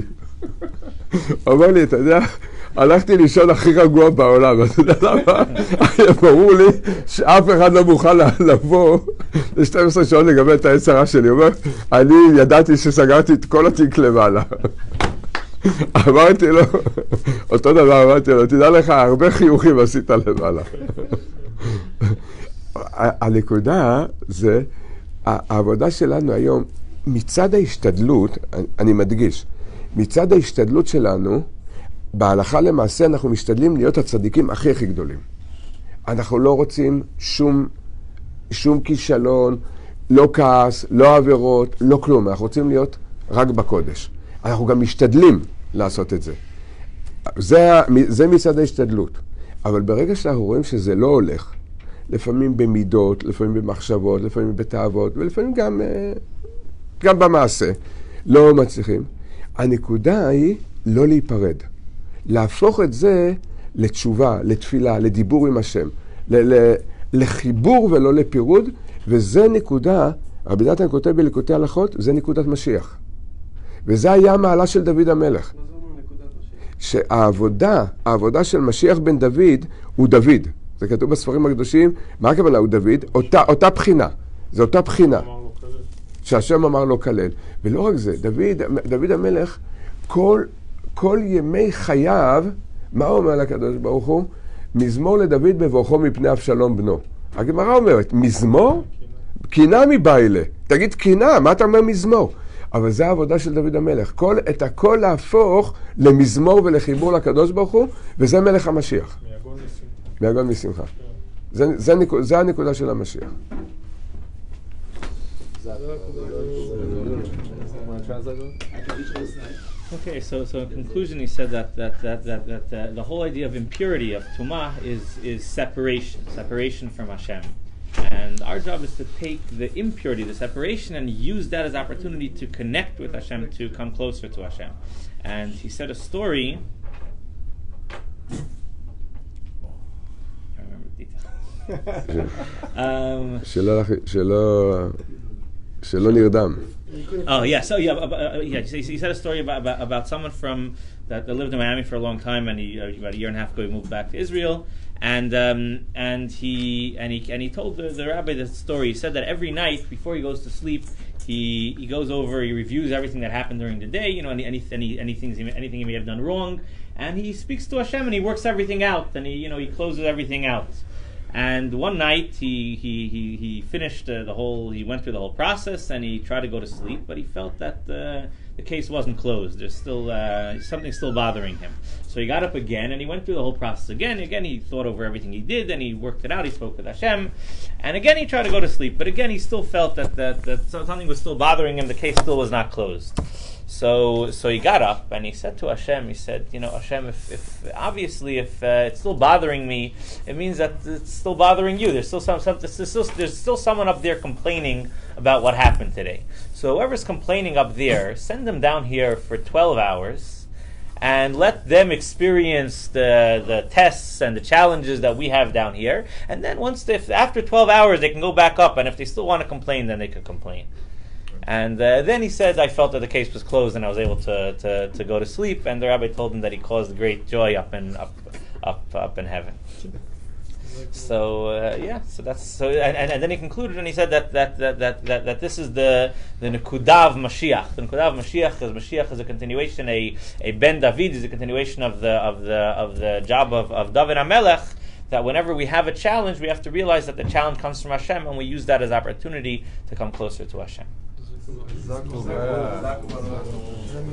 אומר לי, אתה יודע, הלכתי לישון הכי רגוע בעולם, אתה יודע למה? ברור לי שאף אחד לא מוכן לבוא ל-12 שעות לגבי את היצר הרע שלי. הוא אומר, אני ידעתי שסגרתי את כל התיק למעלה. אמרתי לו, אותו דבר אמרתי לו, תדע לך, הרבה חיוכים עשית למעלה. הנקודה זה, העבודה שלנו היום, מצד ההשתדלות, אני מדגיש, מצד ההשתדלות שלנו, בהלכה למעשה אנחנו משתדלים להיות הצדיקים הכי הכי גדולים. אנחנו לא רוצים שום, שום כישלון, לא כעס, לא עבירות, לא כלום. אנחנו רוצים להיות רק בקודש. אנחנו גם משתדלים לעשות את זה. זה, זה מצד ההשתדלות. אבל ברגע שאנחנו רואים שזה לא הולך, לפעמים במידות, לפעמים במחשבות, לפעמים בתאוות, ולפעמים גם, אה, גם במעשה, לא מצליחים, הנקודה היא לא להיפרד. להפוך את זה לתשובה, לתפילה, לדיבור עם השם, לחיבור ולא לפירוד, וזה נקודה, רבי נתן כותב בליקוטי הלכות, זה נקודת משיח. וזה היה המעלה של דוד המלך. שהעבודה, העבודה של משיח בן דוד הוא דוד. זה כתוב בספרים הקדושים, מה הכוונה הוא דוד? אותה, אותה בחינה. זו אותה בחינה. שהשם אמר לו כלל. ולא רק זה, דוד, דוד המלך, כל, כל ימי חייו, מה אומר לקדוש ברוך הוא? מזמור לדוד בבואכו מפני אבשלום בנו. הגמרא אומרת, מזמור? קינה מביילה. תגיד קינה, מה אתה אומר מזמור? אבל זו העבודה של דוד המלך. כל, את הכל להפוך למזמור ולחיבור לקדוש ברוך הוא, וזה מלך המשיח. מיגון משמחה. מהגון משמחה. זה, זה, זה הנקודה של המשיח. Want to translate it? I can each listen. Okay, so so in conclusion, he said that that that that, that uh, the whole idea of impurity of tumah is is separation, separation from Hashem, and our job is to take the impurity, the separation, and use that as opportunity to connect with Hashem, to come closer to Hashem. And he said a story. I remember the details. um, שלא, שלא, שלא נרדם. Oh yeah, so yeah, uh, yeah. He, said a story about, about, about someone from that, lived in Miami for a long time, and he uh, about a year and a half ago he moved back to Israel, and um, and he and he and he told the, the rabbi the story. He said that every night before he goes to sleep, he he goes over, he reviews everything that happened during the day, you know, any any, any anything he, anything he may have done wrong, and he speaks to Hashem and he works everything out, and he you know he closes everything out. And one night he he he, he finished uh, the whole. He went through the whole process and he tried to go to sleep, but he felt that uh, the case wasn't closed. There's still uh, something still bothering him. So he got up again and he went through the whole process again. Again, he thought over everything he did and he worked it out. He spoke with Hashem, and again he tried to go to sleep, but again he still felt that that, that something was still bothering him. The case still was not closed. So, so he got up and he said to Hashem, he said, you know, Hashem, if, if obviously if uh, it's still bothering me, it means that it's still bothering you. There's still some, some there's, still, there's still someone up there complaining about what happened today. So whoever's complaining up there, send them down here for 12 hours and let them experience the, the tests and the challenges that we have down here. And then once, they, after 12 hours, they can go back up, and if they still want to complain, then they could complain. And uh, then he said, I felt that the case was closed and I was able to, to, to go to sleep. And the rabbi told him that he caused great joy up in, up, up, up in heaven. So uh, yeah, so that's so, and, and, and then he concluded and he said that that that that, that, that this is the the Nekudav Mashiach. The Nekudav Mashiach is Mashiach is a continuation, a, a Ben David is a continuation of the of the of the job of, of David Amelech. That whenever we have a challenge, we have to realize that the challenge comes from Hashem, and we use that as opportunity to come closer to Hashem.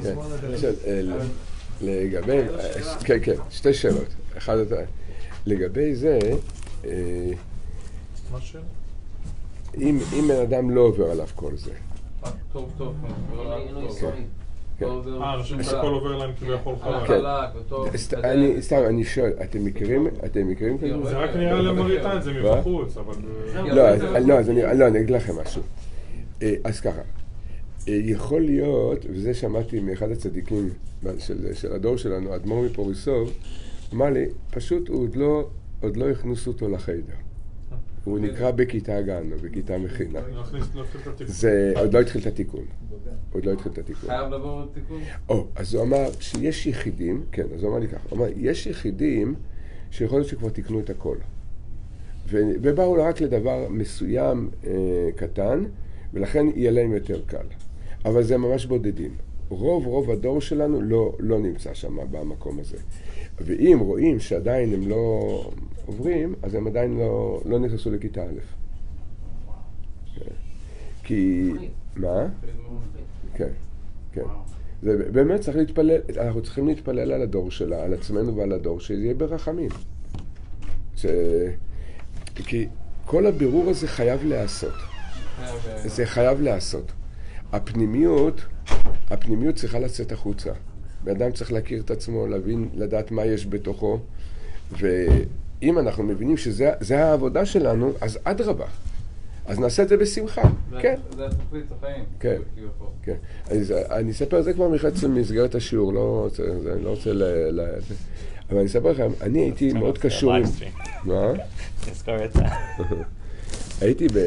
כן. לגבי, כן, כן, שתי שאלות. אחת, לגבי זה, אה? אם אם בן אדם לא עובר עליו כל זה, טוב, טוב. כן, כן. לא אה, אנשים. שהכל עובר להם כביכול חלק. כן. חלק סתם, אני שואל, אתם מכירים, אתם מכירים כזה? זה רק נראה למראית עין, זה מבחוץ, אבל... לא, אז- לא, אז אני, לא, אני אגיד לכם משהו. אה, אז ככה, יכול להיות, וזה שמעתי מאחד הצדיקים של, של הדור שלנו, אדמו"ר מפוריסוב, אמר לי, פשוט הוא עוד לא, עוד לא הכניסו אותו לחיידר. הוא נקרא בכיתה גן או בכיתה מכינה. התיקון. זה עוד לא התחיל את התיקון. עוד לא התחיל את התיקון. חייב לבוא תיקון? או, אז הוא אמר שיש יחידים, כן, אז הוא אמר לי ככה, הוא אמר, יש יחידים שיכול להיות שכבר תיקנו את הכל. ובאו רק לדבר מסוים אה, קטן, ולכן יהיה להם יותר קל. אבל זה ממש בודדים. רוב רוב הדור שלנו לא, לא נמצא שם במקום הזה. ואם רואים שעדיין הם לא עוברים, אז הם עדיין לא, לא נכנסו לכיתה א'. כי... מה? כן, כן. זה באמת צריך להתפלל, אנחנו צריכים להתפלל על הדור שלה, על עצמנו ועל הדור, שיהיה ברחמים. ש... כי כל הבירור הזה חייב להיעשות. זה חייב להיעשות. הפנימיות, הפנימיות צריכה לצאת החוצה. בן אדם צריך להכיר את עצמו, להבין, לדעת מה יש בתוכו, ואם אנחנו מבינים שזה העבודה שלנו, אז אדרבה. אז נעשה את זה בשמחה, זה- כן. זה התכלית החיים. כן. כביכול. כן. אני, אני אספר את זה כבר מחוץ למסגרת השיעור, לא רוצה, זה, אני לא רוצה ל... ל. אבל אני אספר לכם, אני הייתי מאוד קשור. מה? נזכור את זה. הייתי ב...